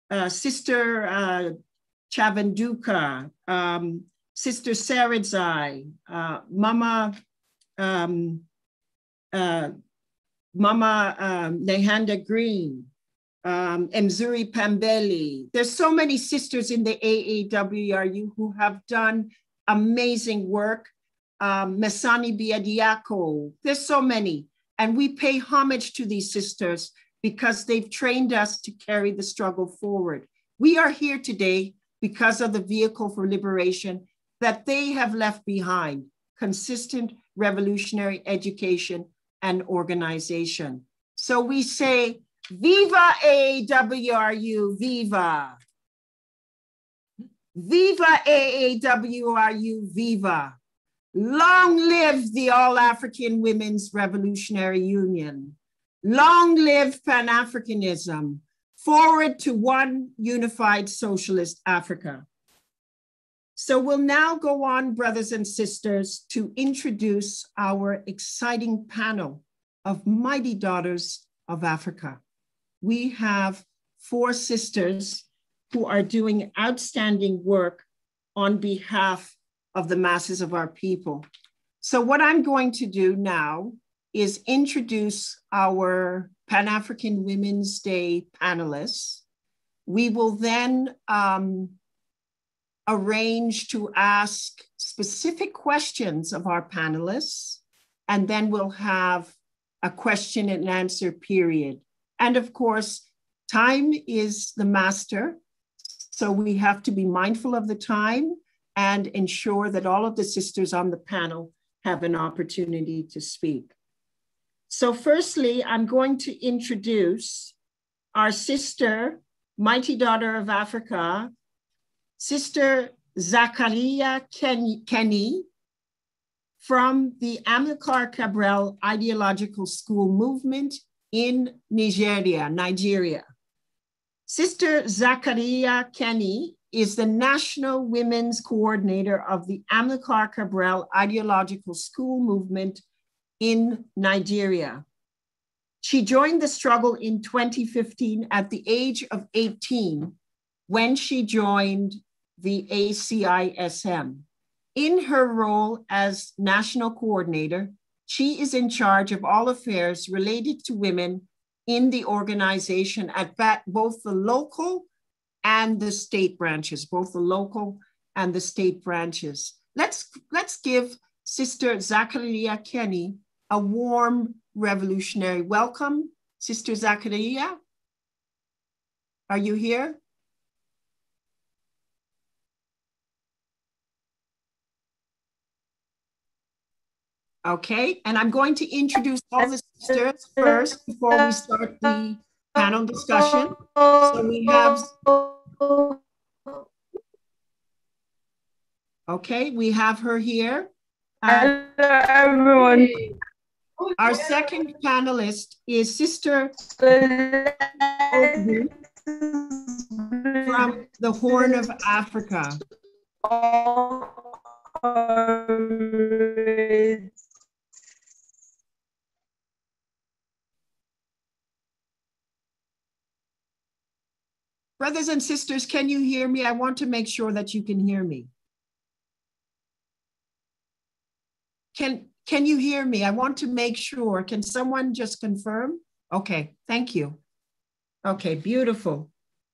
uh, Sister uh, Chavanduka, um, Sister Saradzai, uh, Mama, um, uh, Mama um, Nehanda Green, um, Mzuri Pambeli. There's so many sisters in the AAWRU who have done amazing work. Um, Mesani Biadiako, there's so many. And we pay homage to these sisters because they've trained us to carry the struggle forward. We are here today because of the vehicle for liberation that they have left behind, consistent revolutionary education and organization. So we say, Viva AAWRU, viva. Viva AAWRU, viva. Long live the All African Women's Revolutionary Union. Long live Pan Africanism. Forward to one unified socialist Africa. So we'll now go on, brothers and sisters, to introduce our exciting panel of mighty daughters of Africa we have four sisters who are doing outstanding work on behalf of the masses of our people. So what I'm going to do now is introduce our Pan-African Women's Day panelists. We will then um, arrange to ask specific questions of our panelists, and then we'll have a question and answer period. And of course, time is the master. So we have to be mindful of the time and ensure that all of the sisters on the panel have an opportunity to speak. So firstly, I'm going to introduce our sister, mighty daughter of Africa, Sister Zakarriyah Kenny from the Amilcar Cabral Ideological School Movement in Nigeria, Nigeria. Sister Zakarriyah Kenny is the National Women's Coordinator of the Amilcar Cabral Ideological School Movement in Nigeria. She joined the struggle in 2015 at the age of 18 when she joined the ACISM. In her role as national coordinator, she is in charge of all affairs related to women in the organization at both the local and the state branches, both the local and the state branches. Let's, let's give Sister Zakarriyah Kenny a warm revolutionary welcome. Sister Zakarriyah, are you here? Okay, and I'm going to introduce all the sisters first before we start the panel discussion. So we have, okay, we have her here. Uh, Hello, everyone. our second panelist is Sister from from the Horn of Africa. Brothers and sisters, can you hear me? I want to make sure that you can hear me. Can, can you hear me? I want to make sure. Can someone just confirm? Okay, thank you. Okay, beautiful.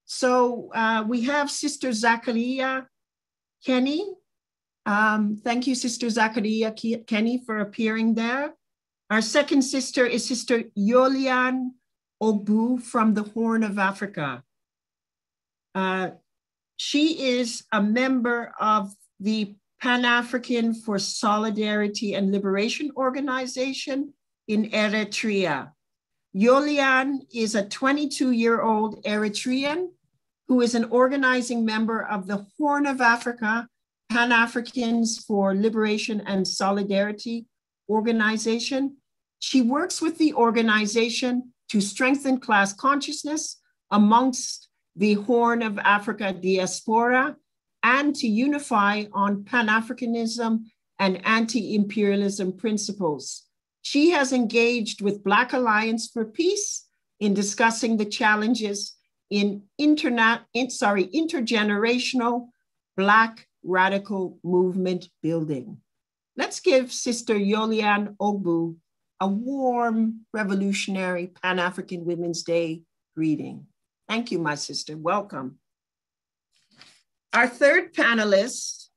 So uh, we have Sister Zakarriyah Kenny. Um, thank you, Sister Zakarriyah Ke- Kenny, for appearing there. Our second sister is Sister Yolian Ogbu from the Horn of Africa. Uh, she is a member of the Pan African for Solidarity and Liberation Organization in Eritrea. Yolian is a 22 year old Eritrean who is an organizing member of the Horn of Africa Pan Africans for Liberation and Solidarity organization. She works with the organization to strengthen class consciousness amongst the Horn of Africa diaspora and to unify on Pan Africanism and anti imperialism principles. She has engaged with Black Alliance for Peace in discussing the challenges in internet, in, sorry, intergenerational Black radical movement building. Let's give Sister Yolian Ogbu a warm revolutionary Pan African Women's Day greeting. Thank you, my sister. Welcome. Our third panelist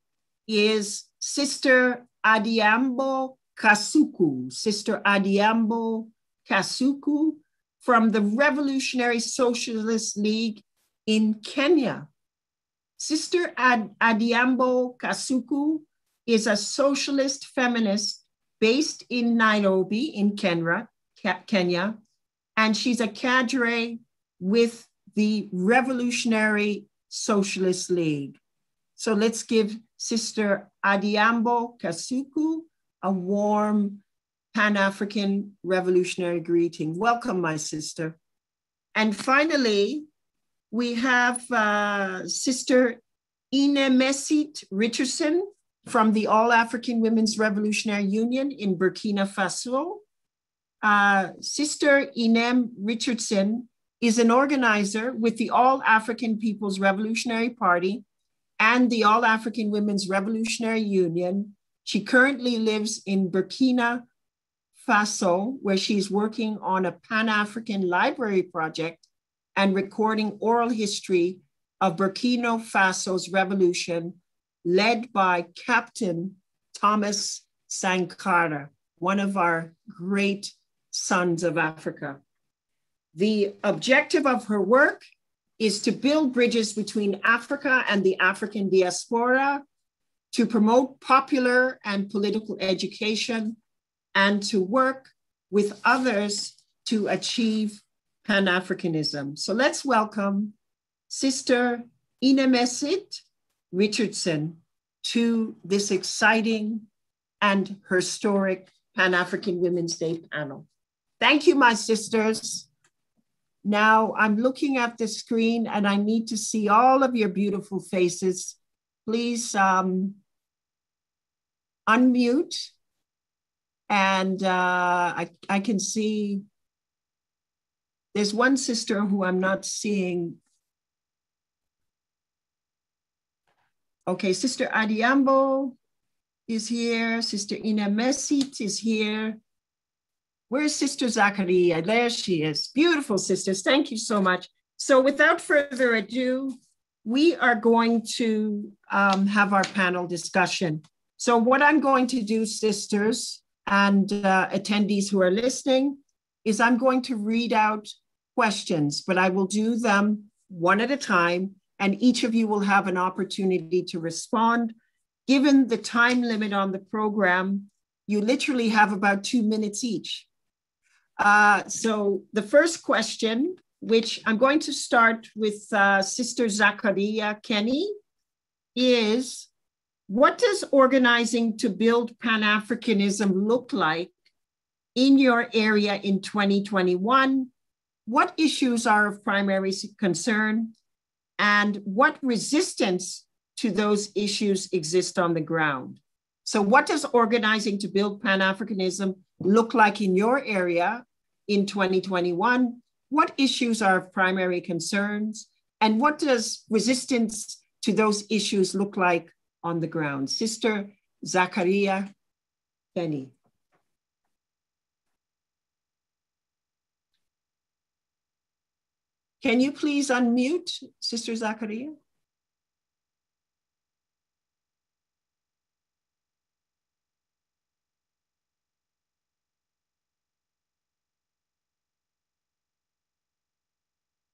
is Sister Adhiambo Kasuku. Sister Adhiambo Kasuku from the Revolutionary Socialist League in Kenya. Sister Ad- Adhiambo Kasuku is a socialist feminist based in Nairobi in Kenya, Kenya, and she's a cadre with the Revolutionary Socialist League. So let's give Sister Adhiambo Kasuku a warm Pan African revolutionary greeting. Welcome, my sister. And finally, we have uh, Sister Inemesit Richardson from the All African Women's Revolutionary Union in Burkina Faso. Uh, Sister Inem Richardson is an organizer with the All African People's Revolutionary Party and the All African Women's Revolutionary Union. She currently lives in Burkina Faso, where she's working on a Pan African library project and recording oral history of Burkina Faso's revolution, led by Captain Thomas Sankara, one of our great sons of Africa. The objective of her work is to build bridges between Africa and the African diaspora, to promote popular and political education, and to work with others to achieve Pan Africanism. So let's welcome Sister Inemesit Richardson to this exciting and historic Pan African Women's Day panel. Thank you, my sisters. Now I'm looking at the screen and I need to see all of your beautiful faces. Please um, unmute. And uh, I, I can see there's one sister who I'm not seeing. Okay, Sister Adhiambo is here. Sister Inemesit is here. Where's Sister Zakarriyah? There she is. Beautiful sisters. Thank you so much. So without further ado, we are going to um, have our panel discussion. So what I'm going to do, sisters and uh, attendees who are listening, is I'm going to read out questions, but I will do them one at a time, and each of you will have an opportunity to respond. Given the time limit on the program, you literally have about two minutes each. Uh, so the first question, which I'm going to start with uh, Sister Zakarriyah Kenny, is what does organizing to build Pan-Africanism look like in your area in 2021? What issues are of primary concern? And what resistance to those issues exist on the ground? So what does organizing to build Pan-Africanism look like in your area in 2021? What issues are of primary concerns? And what does resistance to those issues look like on the ground? Sister Zakarriyah Kenny. Can you please unmute Sister Zakarriyah?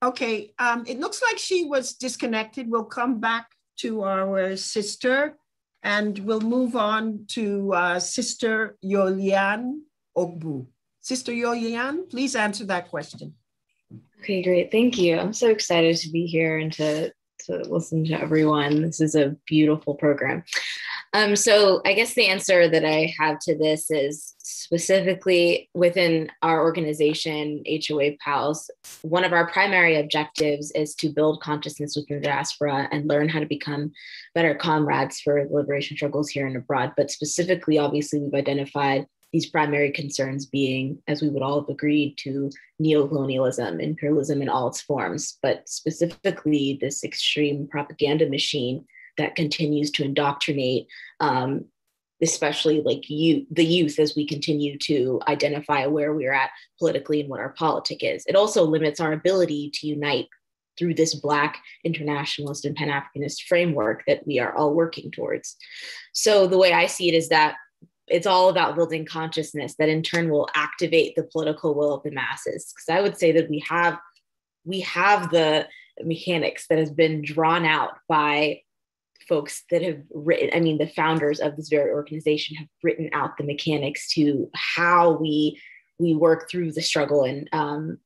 Okay, um, it looks like she was disconnected. We'll come back to our sister and we'll move on to uh, Sister Yolian Ogbu. Sister Yolian, please answer that question. Okay, great. Thank you. I'm so excited to be here and to, to listen to everyone. This is a beautiful program. Um, so I guess the answer that I have to this is specifically within our organization, HOA PALS, one of our primary objectives is to build consciousness within the diaspora and learn how to become better comrades for liberation struggles here and abroad. But specifically, obviously, we've identified these primary concerns being, as we would all have agreed, to neocolonialism, imperialism in all its forms, but specifically this extreme propaganda machine that continues to indoctrinate um, especially like you the youth as we continue to identify where we're at politically and what our politic is. It also limits our ability to unite through this black internationalist and pan-africanist framework that we are all working towards. So the way i see it is that it's all about building consciousness that in turn will activate the political will of the masses. Because i would say that we have we have the mechanics that has been drawn out by folks that have written, I mean, the founders of this very organization have written out the mechanics to how we we work through the struggle and um,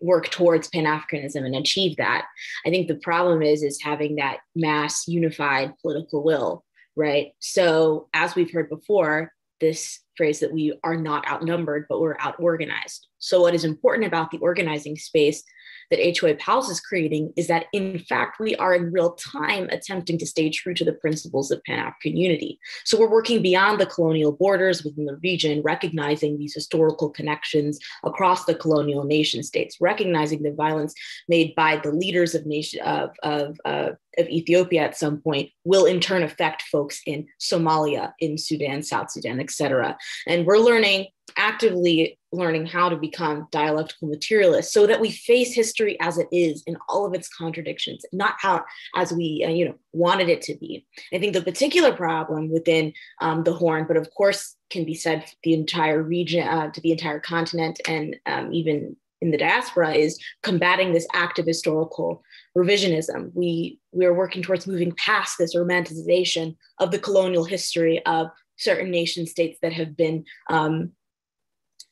work towards Pan-Africanism and achieve that. I think the problem is is having that mass unified political will, right? So as we've heard before, this phrase that we are not outnumbered, but we're out organized. So what is important about the organizing space that HOA PALS is creating is that, in fact, we are in real time attempting to stay true to the principles of Pan African unity. So we're working beyond the colonial borders within the region, recognizing these historical connections across the colonial nation states, recognizing the violence made by the leaders of nation of, of, uh, of Ethiopia at some point will in turn affect folks in Somalia, in Sudan, South Sudan, et cetera. And we're learning actively learning how to become dialectical materialists so that we face history as it is in all of its contradictions not how as we uh, you know wanted it to be i think the particular problem within um, the horn but of course can be said the entire region uh, to the entire continent and um, even in the diaspora is combating this active historical revisionism. We we are working towards moving past this romanticization of the colonial history of certain nation states that have been um,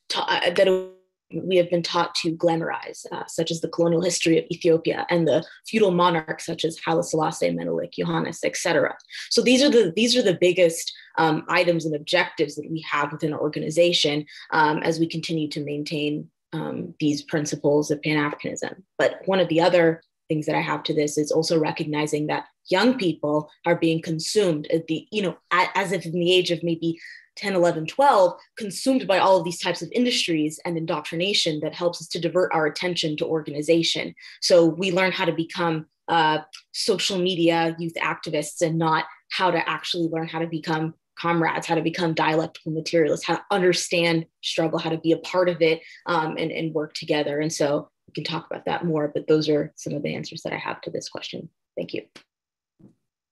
ta- uh, that we have been taught to glamorize, uh, such as the colonial history of Ethiopia and the feudal monarchs such as Haile Selassie, Menelik, Johannes, etc. So these are the these are the biggest um, items and objectives that we have within our organization um, as we continue to maintain um, these principles of Pan Africanism. But one of the other things that I have to this is also recognizing that young people are being consumed at the you know as if in the age of maybe 10, 11, 12, consumed by all of these types of industries and indoctrination that helps us to divert our attention to organization. So we learn how to become uh, social media youth activists and not how to actually learn how to become comrades, how to become dialectical materialists, how to understand struggle, how to be a part of it um, and, and work together. And so we can talk about that more, but those are some of the answers that I have to this question. Thank you.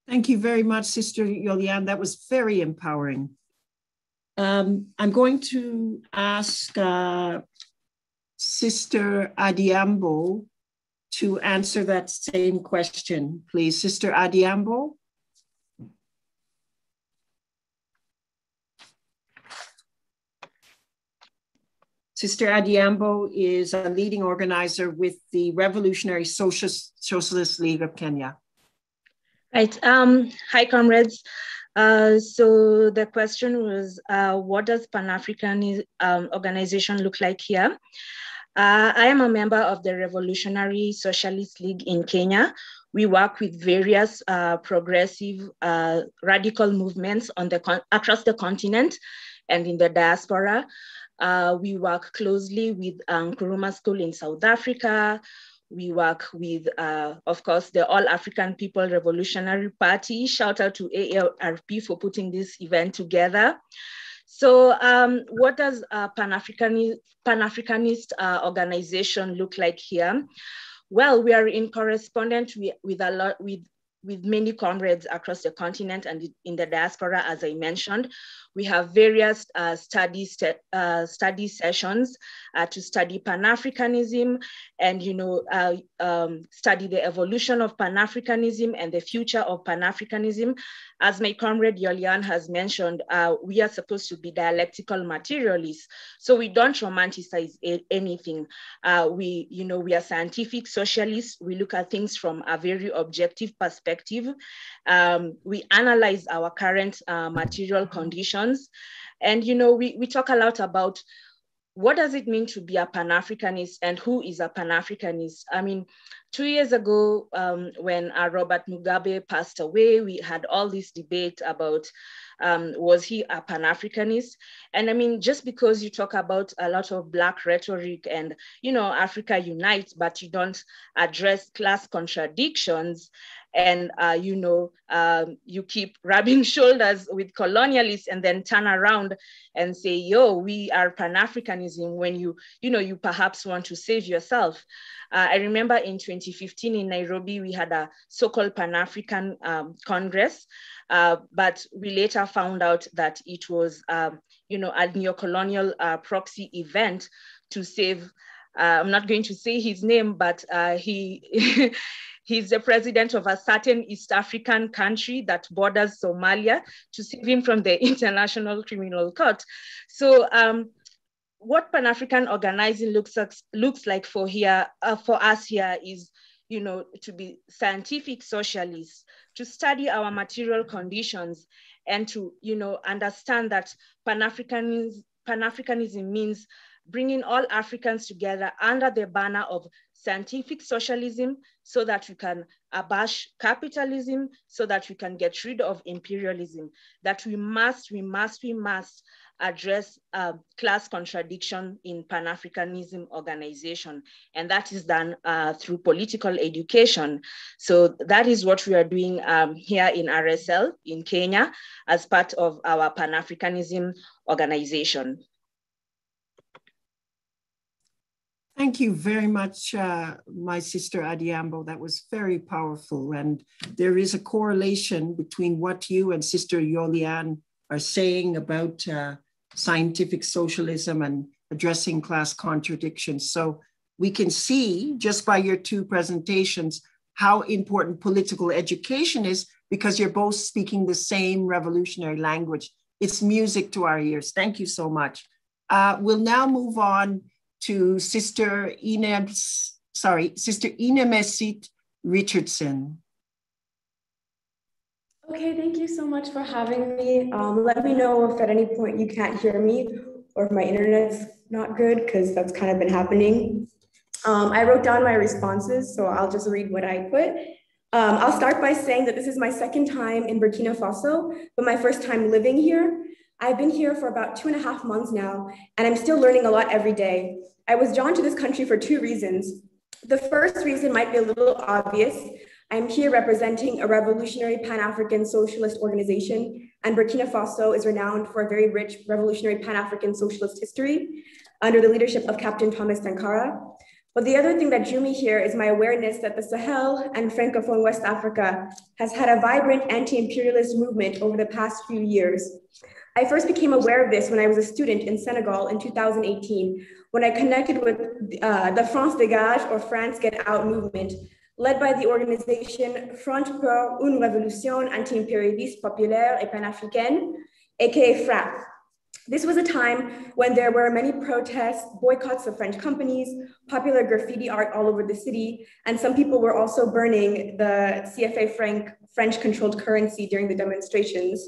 Thank you very much, Sister Yolian. That was very empowering. Um, I'm going to ask uh, Sister Adhiambo to answer that same question, please. Sister Adhiambo. Sister Adhiambo is a leading organizer with the Revolutionary Socialist, Socialist League of Kenya. Right. Um, hi, comrades. Uh, so the question was, uh, what does Pan-African um, organization look like here? Uh, I am a member of the Revolutionary Socialist League in Kenya. We work with various uh, progressive uh, radical movements on the across the continent and in the diaspora. Uh, we work closely with um, Nkrumah School in South Africa. We work with, uh, of course, the All African People Revolutionary Party. Shout out to AARP for putting this event together. So um, what does a Pan-Africanist, Pan-Africanist uh, organization look like here? Well, we are in correspondence with, with a lot with with many comrades across the continent and in the diaspora, as I mentioned. We have various uh, study, uh, study sessions uh, to study Pan-Africanism and you know, uh, um, study the evolution of Pan-Africanism and the future of Pan-Africanism. As my comrade Yolian has mentioned, uh, we are supposed to be dialectical materialists. So we don't romanticize anything. Uh, we, you know, we are scientific socialists. We look at things from a very objective perspective. Um, we analyze our current material conditions and, you know, we, we talk a lot about what does it mean to be a Pan-Africanist and who is a Pan-Africanist? I mean, two years ago, um, when uh, Robert Mugabe passed away, we had all this debate about um, was he a Pan-Africanist? And I mean, just because you talk about a lot of Black rhetoric and, you know, Africa unites, but you don't address class contradictions, and uh, you know um, you keep rubbing shoulders with colonialists and then turn around and say yo we are pan-africanism when you you know you perhaps want to save yourself uh, i remember in 2015 in nairobi we had a so-called pan-african um, congress uh, but we later found out that it was um, you know a neo-colonial uh, proxy event to save uh, i'm not going to say his name but uh, he He's the president of a certain East African country that borders Somalia to save him from the International Criminal Court. So um, what Pan-African organizing looks, looks like for here, uh, for us here is, you know, to be scientific socialists, to study our material conditions and to, you know, understand that Pan-Africanism, Pan-Africanism means bringing all Africans together under the banner of scientific socialism so that we can abash capitalism, so that we can get rid of imperialism, that we must, we must, we must address uh, class contradiction in Pan-Africanism organization. And that is done uh, through political education. So that is what we are doing um, here in RSL in Kenya as part of our Pan-Africanism organization. Thank you very much, uh, my sister Adhiambo. That was very powerful. And there is a correlation between what you and Sister Yolian are saying about uh, scientific socialism and addressing class contradictions. So we can see just by your two presentations how important political education is because you're both speaking the same revolutionary language. It's music to our ears. Thank you so much. Uh, we'll now move on to Sister Ina, sorry, Sister Ina Richardson. Okay, thank you so much for having me. Um, let me know if at any point you can't hear me or if my internet's not good, because that's kind of been happening. Um, I wrote down my responses, so I'll just read what I put. Um, I'll start by saying that this is my second time in Burkina Faso, but my first time living here. I've been here for about two and a half months now, and I'm still learning a lot every day. I was drawn to this country for two reasons. The first reason might be a little obvious. I'm here representing a revolutionary Pan-African socialist organization, and Burkina Faso is renowned for a very rich revolutionary Pan-African socialist history under the leadership of Captain Thomas Sankara. But the other thing that drew me here is my awareness that the Sahel and Francophone West Africa has had a vibrant anti-imperialist movement over the past few years. I first became aware of this when I was a student in Senegal in 2018, when I connected with uh, the France Dégage or France Get Out movement, led by the organization Front pour une révolution anti-impérialiste populaire et panafricaine, aka FRAP. This was a time when there were many protests, boycotts of French companies, popular graffiti art all over the city, and some people were also burning the CFA franc French controlled currency during the demonstrations.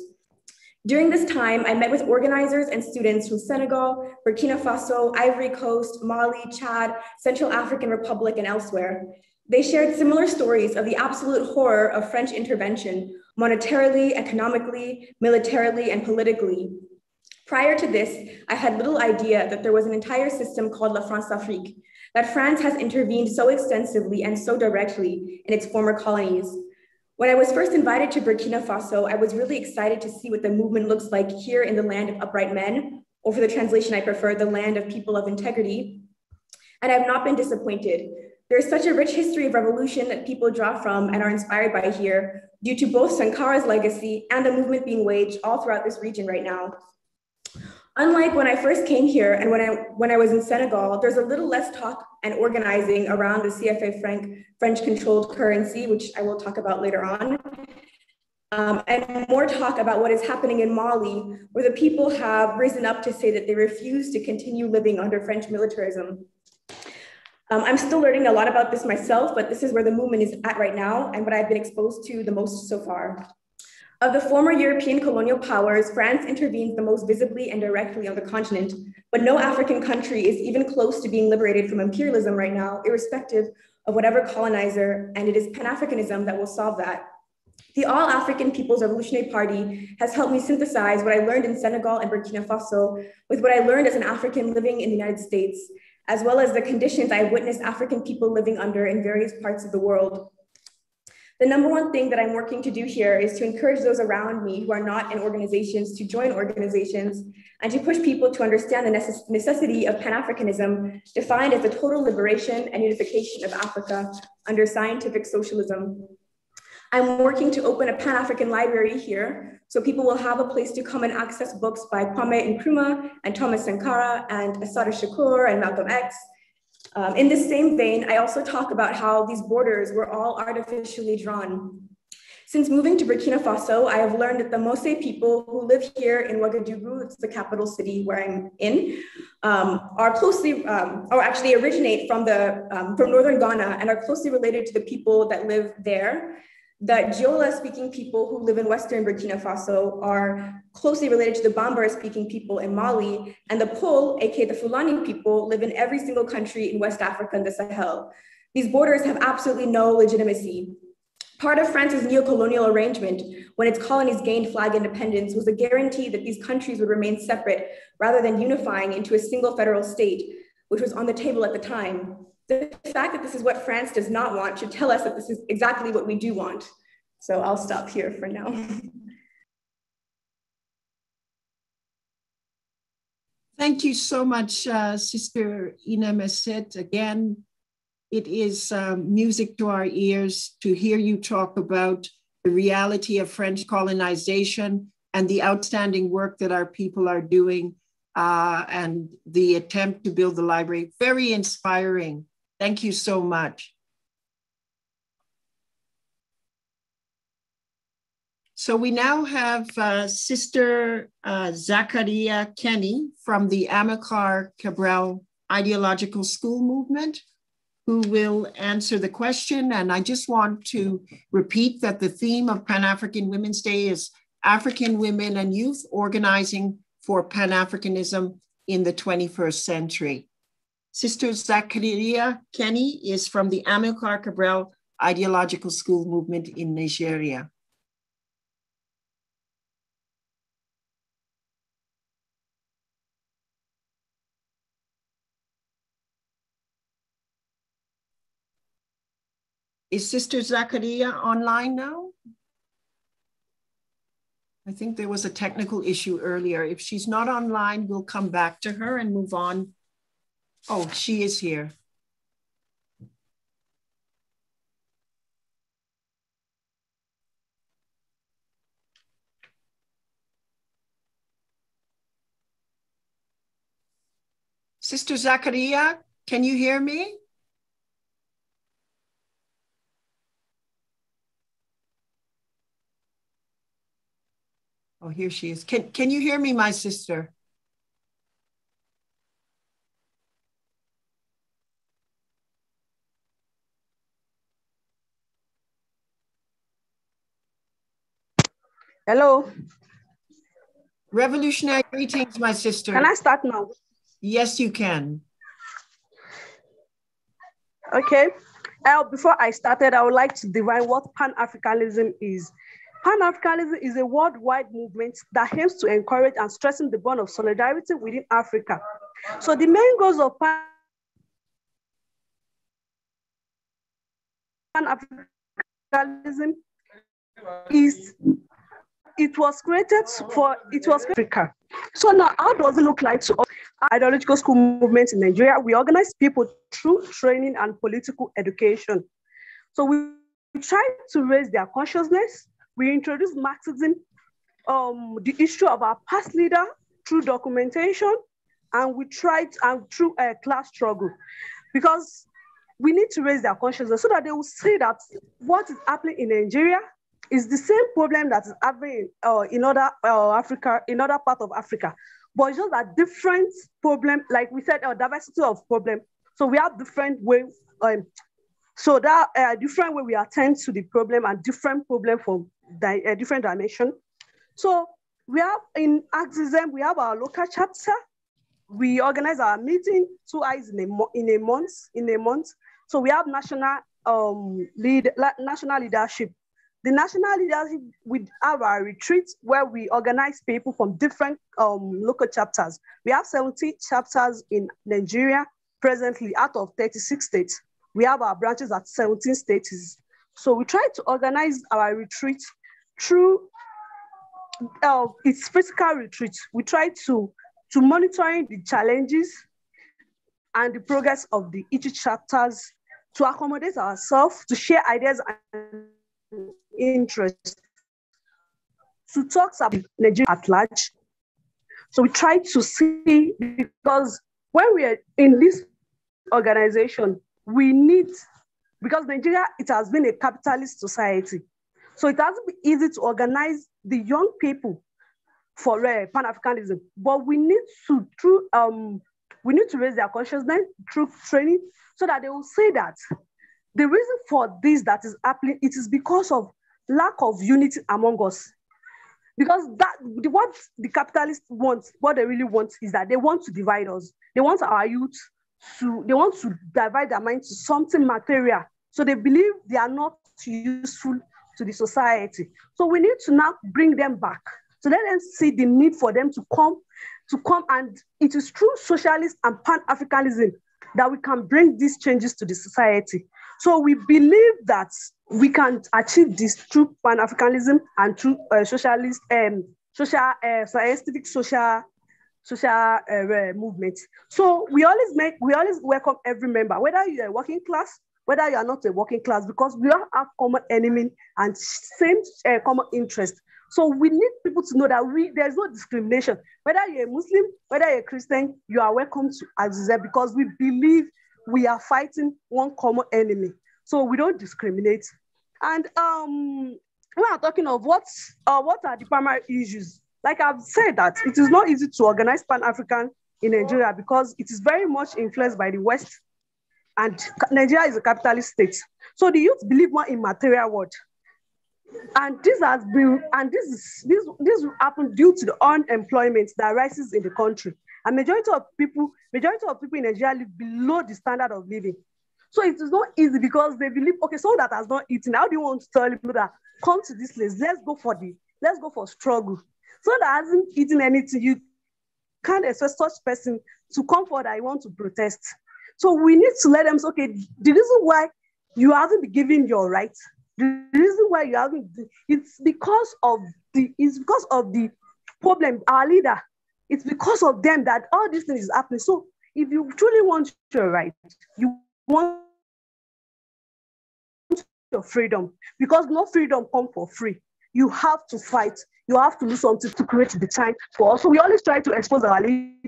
During this time, I met with organizers and students from Senegal, Burkina Faso, Ivory Coast, Mali, Chad, Central African Republic, and elsewhere. They shared similar stories of the absolute horror of French intervention, monetarily, economically, militarily, and politically. Prior to this, I had little idea that there was an entire system called La Françafrique, that France has intervened so extensively and so directly in its former colonies. When I was first invited to Burkina Faso, I was really excited to see what the movement looks like here in the land of upright men, or for the translation I prefer, the land of people of integrity. And I have not been disappointed. There is such a rich history of revolution that people draw from and are inspired by here, due to both Sankara's legacy and the movement being waged all throughout this region right now. Unlike when I first came here and when I, when I was in Senegal, there's a little less talk and organizing around the CFA franc French controlled currency, which I will talk about later on. Um, and more talk about what is happening in Mali, where the people have risen up to say that they refuse to continue living under French militarism. Um, I'm still learning a lot about this myself, but this is where the movement is at right now and what I've been exposed to the most so far. Of the former European colonial powers, France intervenes the most visibly and directly on the continent, but no African country is even close to being liberated from imperialism right now, irrespective of whatever colonizer, and it is Pan-Africanism that will solve that. The All African People's Revolutionary Party has helped me synthesize what I learned in Senegal and Burkina Faso with what I learned as an African living in the United States, as well as the conditions I witnessed African people living under in various parts of the world. The number one thing that I'm working to do here is to encourage those around me who are not in organizations to join organizations and to push people to understand the necessity of Pan-Africanism defined as the total liberation and unification of Africa under scientific socialism. I'm working to open a Pan-African library here so people will have a place to come and access books by Kwame Nkrumah and Thomas Sankara and Assata Shakur and Malcolm X um, in the same vein, I also talk about how these borders were all artificially drawn. Since moving to Burkina Faso, I have learned that the Mose people who live here in Ouagadougou, it's the capital city where I'm in, um, are closely, um, or actually originate from the um, from northern Ghana and are closely related to the people that live there that Diola speaking people who live in Western Burkina Faso are closely related to the Bambara speaking people in Mali, and the Peul, aka the Fulani people, live in every single country in West Africa and the Sahel. These borders have absolutely no legitimacy. Part of France's neo-colonial arrangement, when its colonies gained flag independence, was a guarantee that these countries would remain separate rather than unifying into a single federal state, which was on the table at the time the fact that this is what France does not want should tell us that this is exactly what we do want. So I'll stop here for now. Thank you so much, uh, Sister Inemesit. Again, it is um, music to our ears to hear you talk about the reality of French colonization and the outstanding work that our people are doing uh, and the attempt to build the library. Very inspiring. Thank you so much. So we now have uh, Sister uh, Zakarriyah Kenny from the Amilcar Cabral Ideological School Movement who will answer the question. And I just want to repeat that the theme of Pan-African Women's Day is African women and youth organizing for Pan-Africanism in the 21st century. Sister Zakarriyah Kenny is from the Amilcar Cabral Ideological School Movement in Nigeria. Is Sister Zakarriyah online now? I think there was a technical issue earlier. If she's not online, we'll come back to her and move on Oh, she is here. Sister Zakarriyah, can you hear me? Oh, here she is. Can, can you hear me, my sister? Hello. Revolutionary greetings, my sister. Can I start now? Yes, you can. Okay. Uh, before I started, I would like to define what Pan-Africanism is. Pan-Africanism is a worldwide movement that aims to encourage and strengthen the bond of solidarity within Africa. So the main goals of Pan Pan-Africanism is it was created for it was Africa. So now how does it look like to us? Ideological school movement in Nigeria, we organize people through training and political education. So we try to raise their consciousness. We introduce Marxism, um, the issue of our past leader through documentation, and we tried and through a class struggle, because we need to raise their consciousness so that they will see that what is happening in Nigeria is the same problem that is happening uh, in other uh, Africa, in other part of Africa, but it's just a different problem. Like we said, a diversity of problem. So we have different way. Um, so that uh, different way we attend to the problem and different problem from di- uh, different dimension. So we have in ACISM, we have our local chapter. We organize our meeting twice in a, mo- in a month. In a month, so we have national um, lead national leadership the national leadership we have our retreats where we organize people from different um, local chapters. We have 70 chapters in Nigeria presently out of 36 states. We have our branches at 17 states. So we try to organize our retreat through uh, its physical retreat. We try to, to monitoring the challenges and the progress of the each chapters to accommodate ourselves, to share ideas and interest to talk about Nigeria at large. So we try to see because when we are in this organization, we need because Nigeria it has been a capitalist society, so it hasn't been easy to organize the young people for uh, Pan Africanism. But we need to through um we need to raise their consciousness through training so that they will say that the reason for this that is happening it is because of lack of unity among us. Because that what the capitalists want, what they really want is that they want to divide us. They want our youth to, they want to divide their mind to something material. So they believe they are not useful to the society. So we need to now bring them back. So let them see the need for them to come, to come and it is through socialist and pan-Africanism that we can bring these changes to the society. So we believe that we can achieve this through Pan-Africanism and through uh, socialist, um, social, uh, scientific social, social uh, movement. So we always make, we always welcome every member, whether you're a working class, whether you are not a working class, because we all have common enemy and same uh, common interest. So we need people to know that we there's no discrimination. Whether you're a Muslim, whether you're a Christian, you are welcome to Aziza because we believe we are fighting one common enemy. So we don't discriminate. And um, we are talking of what, uh, what are the primary issues. Like I've said that it is not easy to organize Pan-African in Nigeria because it is very much influenced by the West and Nigeria is a capitalist state. So the youth believe more in material world. And this has been, and this is this this happened due to the unemployment that rises in the country. And majority of people, majority of people in Nigeria live below the standard of living. So it is not easy because they believe, okay, someone that has not eaten, how do you want to tell people that come to this place? Let's go for the, let's go for struggle. So that hasn't eaten anything, you can't expect such person to come forward that you want to protest. So we need to let them say, okay, the reason why you haven't been given your rights, the reason why you haven't, it's because of the, it's because of the problem, our leader. It's because of them that all these things is happening. So if you truly want your right, you want your freedom because no freedom comes for free. You have to fight. You have to do something to create the time for us. So we always try to expose our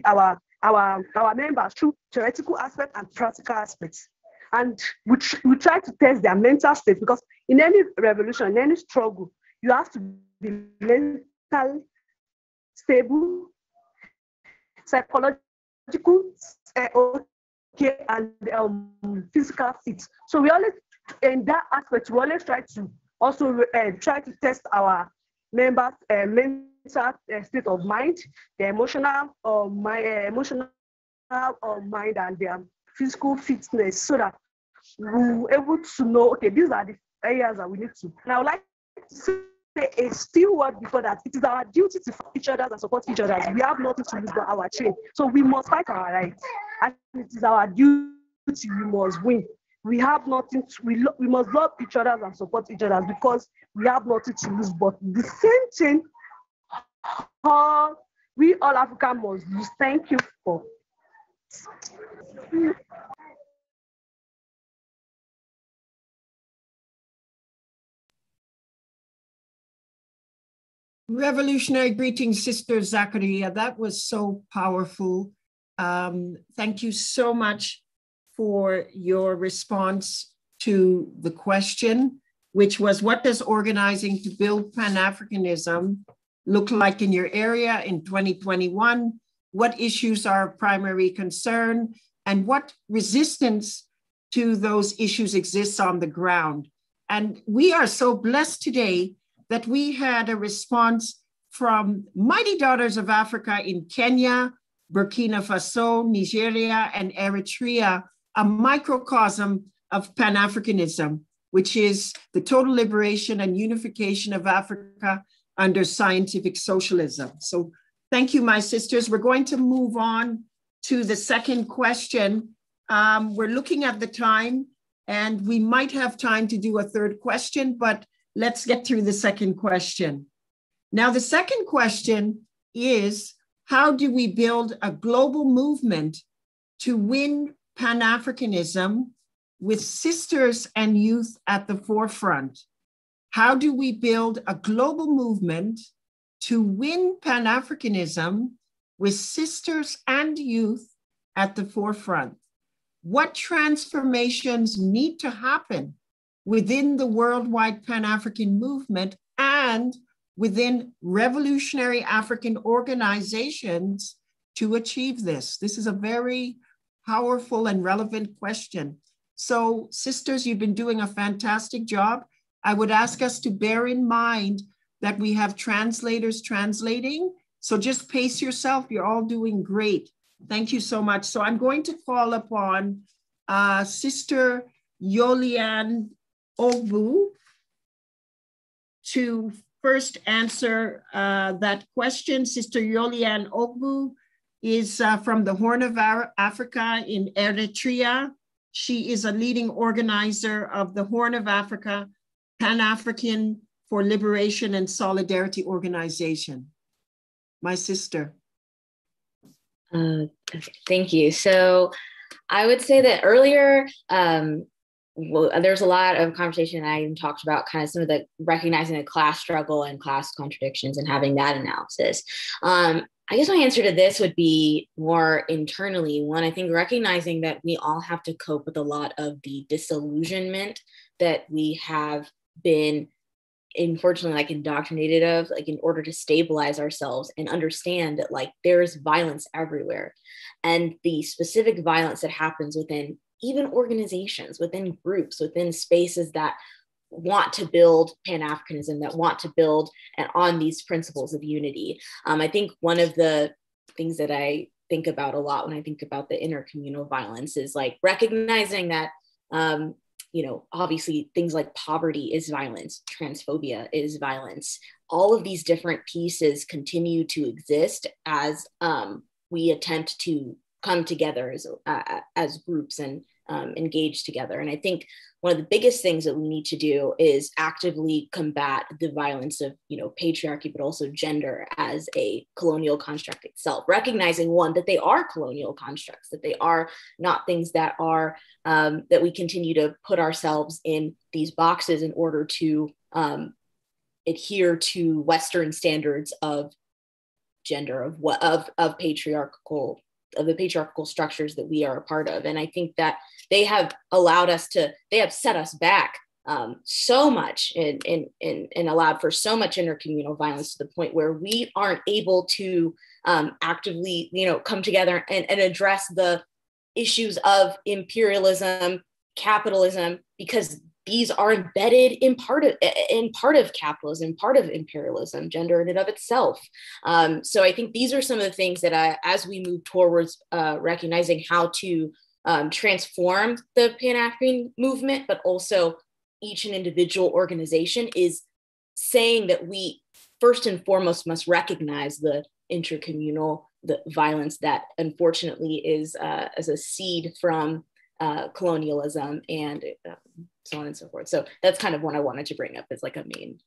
our our our members through theoretical aspects and practical aspects. And we, we try to test their mental state because in any revolution, in any struggle, you have to be mentally stable, psychological, eh, okay, and um, physical fit. So we always, in that aspect, we always try to also uh, try to test our members' uh, mental uh, state of mind, their emotional or my uh, emotional or mind, and their physical fitness, so that we're able to know. Okay, these are the areas that we need to. And I would like to say a still word before that. It is our duty to each other and support each other. We have nothing to lose but our chain. So we must fight our rights. And it is our duty. We must win. We have nothing to, we, we must love each other and support each other because we have nothing to lose. But the same thing, uh, we all African must lose. Thank you for. Revolutionary greetings, Sister Zakarriyah. That was so powerful. Um, thank you so much for your response to the question, which was what does organizing to build Pan Africanism look like in your area in 2021? What issues are of primary concern? And what resistance to those issues exists on the ground? And we are so blessed today that we had a response from Mighty Daughters of Africa in Kenya, Burkina Faso, Nigeria, and Eritrea, a microcosm of Pan Africanism, which is the total liberation and unification of Africa under scientific socialism. So, thank you, my sisters. We're going to move on to the second question. Um, we're looking at the time, and we might have time to do a third question, but let's get through the second question. Now, the second question is how do we build a global movement to win Pan Africanism with sisters and youth at the forefront? How do we build a global movement to win Pan Africanism with sisters and youth at the forefront? What transformations need to happen within the worldwide Pan African movement and within revolutionary African organizations to achieve this? This is a very powerful and relevant question. So, sisters, you've been doing a fantastic job. I would ask us to bear in mind that we have translators translating. So just pace yourself. You're all doing great. Thank you so much. So I'm going to call upon uh, Sister Yolian Ogbu to first answer uh, that question. Sister Yolian Ogbu is uh, from the Horn of Africa in Eritrea. She is a leading organizer of the Horn of Africa Pan African for Liberation and Solidarity Organization. My sister. Uh, thank you. So I would say that earlier, um, well, there's a lot of conversation I even talked about kind of some of the recognizing the class struggle and class contradictions and having that analysis. Um, I guess my answer to this would be more internally. One, I think recognizing that we all have to cope with a lot of the disillusionment that we have been unfortunately like indoctrinated of like in order to stabilize ourselves and understand that like there's violence everywhere and the specific violence that happens within even organizations within groups within spaces that want to build pan-africanism that want to build and on these principles of unity um, i think one of the things that i think about a lot when i think about the intercommunal violence is like recognizing that um, you know, obviously things like poverty is violence, transphobia is violence. All of these different pieces continue to exist as um, we attempt to come together as, uh, as groups and um, engage together. And I think one of the biggest things that we need to do is actively combat the violence of, you know, patriarchy, but also gender as a colonial construct itself, recognizing one that they are colonial constructs, that they are not things that are um, that we continue to put ourselves in these boxes in order to um, adhere to Western standards of gender of what of of patriarchal of the patriarchal structures that we are a part of. And I think that they have allowed us to, they have set us back um, so much and, and, and, allowed for so much intercommunal violence to the point where we aren't able to um, actively, you know, come together and, and address the issues of imperialism, capitalism, because these are embedded in part of in part of capitalism, part of imperialism, gender in and of itself. Um, so I think these are some of the things that I, as we move towards uh, recognizing how to um, transform the Pan African movement, but also each and individual organization is saying that we first and foremost must recognize the intercommunal the violence that unfortunately is uh, as a seed from uh, colonialism and uh, so on and so forth. So that's kind of what I wanted to bring up as like a main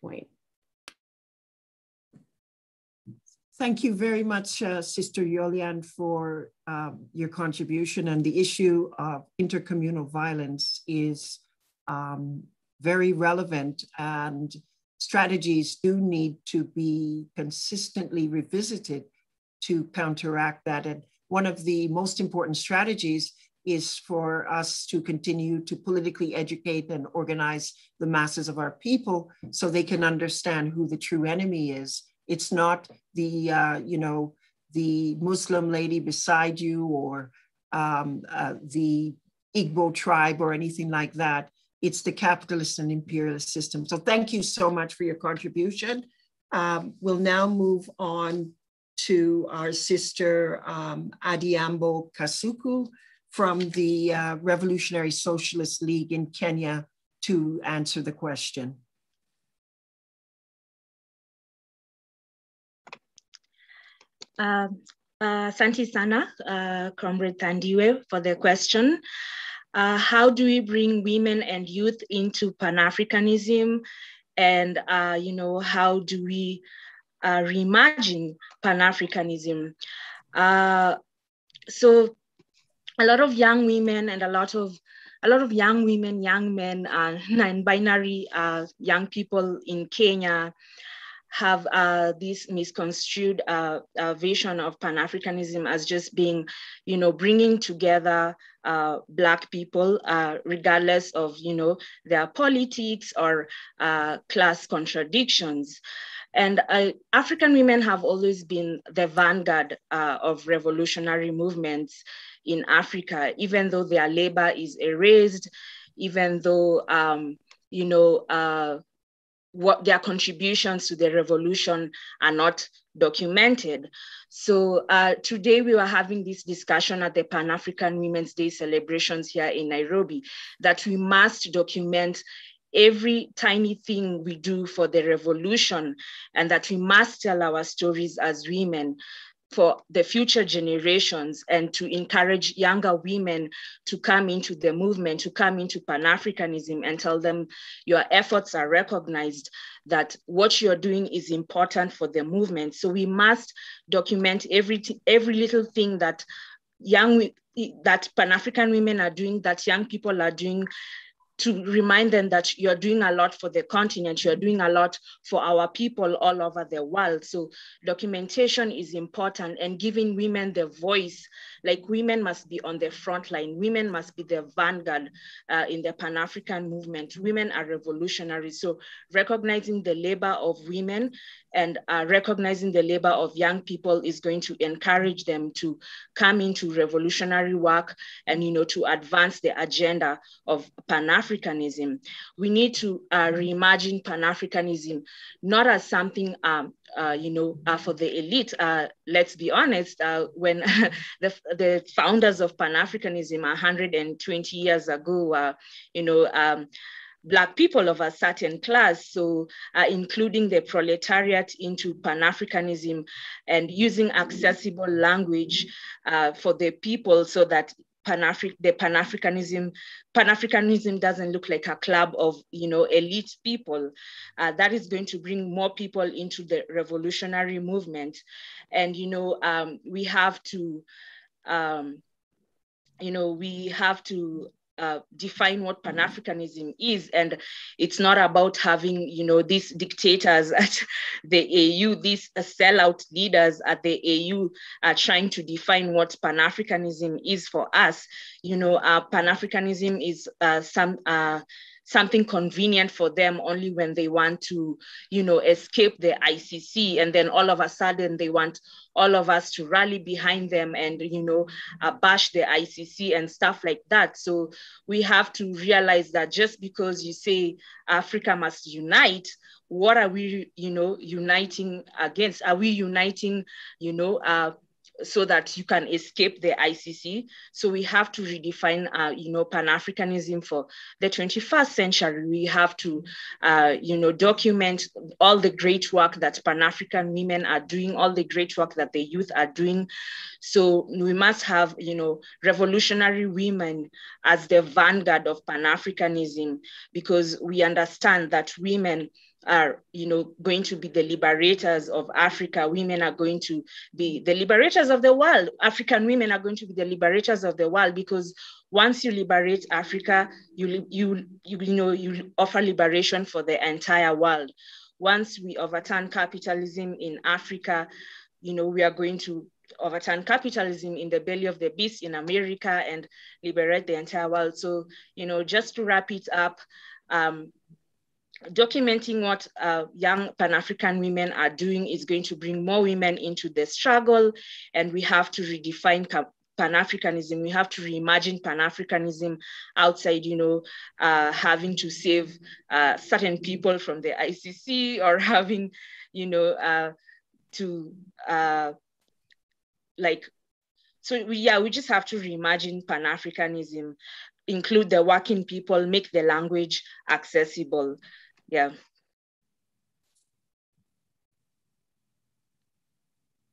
point. Thank you very much, uh, Sister Yolian, for um, your contribution. And the issue of intercommunal violence is um, very relevant and strategies do need to be consistently revisited to counteract that. And one of the most important strategies is for us to continue to politically educate and organize the masses of our people so they can understand who the true enemy is. It's not the, uh, you know, the Muslim lady beside you or um, uh, the Igbo tribe or anything like that it's the capitalist and imperialist system. So thank you so much for your contribution. Um, we'll now move on to our sister um, Adhiambo Kasuku from the uh, Revolutionary Socialist League in Kenya to answer the question. Uh, uh, Santi Sana, uh, Comrade Thandiwe, for the question uh, how do we bring women and youth into Pan-Africanism? And, uh, you know, how do we uh, reimagine Pan-Africanism? Uh, so a lot of young women and a lot of a lot of young women, young men, uh, non-binary uh, young people in Kenya have uh, this misconstrued uh, uh, vision of Pan-Africanism as just being, you know, bringing together uh, Black people, uh, regardless of, you know, their politics or uh, class contradictions. And African women have always been the vanguard of revolutionary movements in Africa, even though their labor is erased, even though, um, you know, what their contributions to the revolution are not documented. So uh, today we were having this discussion at the Pan-African Women's Day celebrations here in Nairobi, that we must document every tiny thing we do for the revolution and that we must tell our stories as women for the future generations and to encourage younger women to come into the movement, to come into Pan Africanism and tell them your efforts are recognized, that what you're doing is important for the movement. So we must document every, every little thing that young that Pan African women are doing, that young people are doing to remind them that you're doing a lot for the continent, you're doing a lot for our people all over the world. So documentation is important and giving women the voice, like women must be on the front line, women must be the vanguard uh, in the Pan-African movement. Women are revolutionary. So recognizing the labor of women and uh, recognizing the labor of young people is going to encourage them to come into revolutionary work and you know to advance the agenda of pan-africanism we need to uh, reimagine pan-africanism not as something um, uh, you know, uh, for the elite. Uh, let's be honest, uh, when the, the founders of Pan Africanism 120 years ago, were, you know, um, Black people of a certain class, so uh, including the proletariat into Pan-Africanism and using accessible language uh, for the people so that Pan-Afri the Pan-Africanism, Pan-Africanism doesn't look like a club of, you know, elite people. Uh, that is going to bring more people into the revolutionary movement. And, you know, um, we have to, um, you know, we have to uh, define what Pan-Africanism is. And it's not about having, you know, these dictators at the AU, these uh, sellout leaders at the AU are trying to define what Pan-Africanism is for us. You know, uh, Pan-Africanism is uh, some uh, something convenient for them only when they want to, you know, escape the ICC. And then all of a sudden they want all of us to rally behind them and, you know, uh, bash the ICC and stuff like that. So we have to realize that just because you say Africa must unite, what are we, you know, uniting against? Are we uniting, you know, uh, so that you can escape the ICC. So we have to redefine, uh, you know, Pan-Africanism for the 21st century. We have to, uh, you know, document all the great work that Pan-African women are doing, all the great work that the youth are doing. So we must have, you know, revolutionary women as the vanguard of Pan-Africanism because we understand that women are you know going to be the liberators of africa. Women are going to be the liberators of the world. African women are going to be the liberators of the world because once you liberate africa you you you, you know you offer liberation for the entire world. Once we overturn capitalism in africa you know we are going to overturn capitalism in the belly of the beast in america and liberate the entire world. So you know just to wrap it up um, documenting what uh, young Pan-African women are doing is going to bring more women into the struggle and we have to redefine Pan-Africanism. We have to reimagine Pan-Africanism outside, you know, uh, having to save uh, certain people from the ICC or having, you know, uh, to uh, like, so we, yeah, we just have to reimagine Pan-Africanism, include the working people, make the language accessible yeah.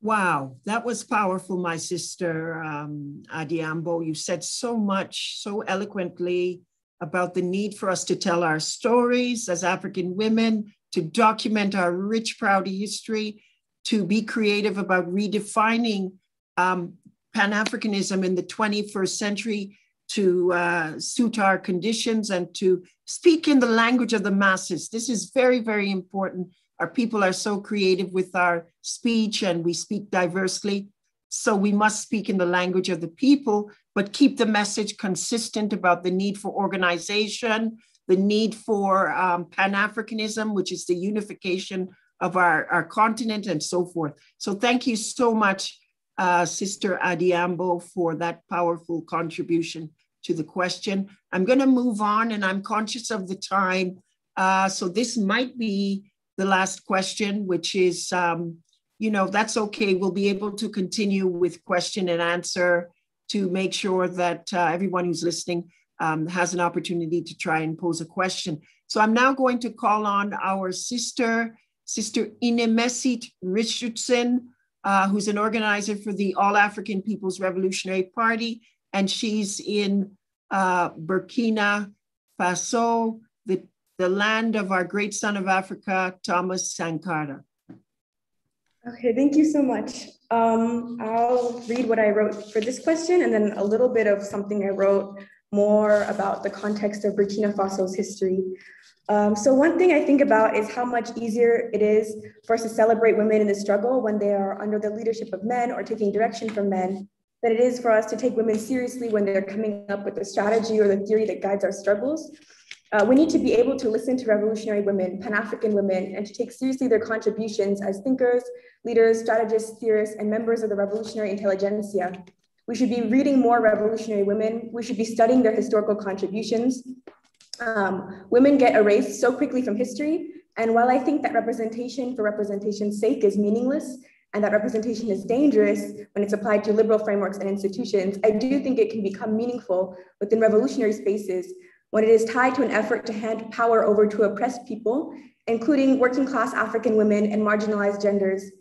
Wow, that was powerful, my sister um, Adhiambo. You said so much, so eloquently about the need for us to tell our stories as African women, to document our rich, proud history, to be creative about redefining um, Pan Africanism in the 21st century to uh, suit our conditions and to speak in the language of the masses. This is very, very important. Our people are so creative with our speech and we speak diversely. So we must speak in the language of the people, but keep the message consistent about the need for organization, the need for um, Pan Africanism, which is the unification of our, our continent and so forth. So thank you so much uh, Sister Adhiambo, for that powerful contribution to the question. I'm going to move on, and I'm conscious of the time. Uh, so this might be the last question, which is, um, you know, that's okay. We'll be able to continue with question and answer to make sure that uh, everyone who's listening um, has an opportunity to try and pose a question. So I'm now going to call on our sister, Sister Inemesit Richardson, uh, who's an organizer for the All African People's Revolutionary Party, and she's in uh, Burkina Faso, the, the land of our great son of Africa, Thomas Sankara. Okay, thank you so much. Um, I'll read what I wrote for this question and then a little bit of something I wrote more about the context of Burkina Faso's history. Um, so one thing I think about is how much easier it is for us to celebrate women in the struggle when they are under the leadership of men or taking direction from men than it is for us to take women seriously when they're coming up with the strategy or the theory that guides our struggles. Uh, we need to be able to listen to revolutionary women, Pan-African women, and to take seriously their contributions as thinkers, leaders, strategists, theorists, and members of the revolutionary intelligentsia. We should be reading more revolutionary women. We should be studying their historical contributions. Um, women get erased so quickly from history. And while I think that representation for representation's sake is meaningless, and that representation is dangerous when it's applied to liberal frameworks and institutions, I do think it can become meaningful within revolutionary spaces when it is tied to an effort to hand power over to oppressed people, including working class African women and marginalized genders.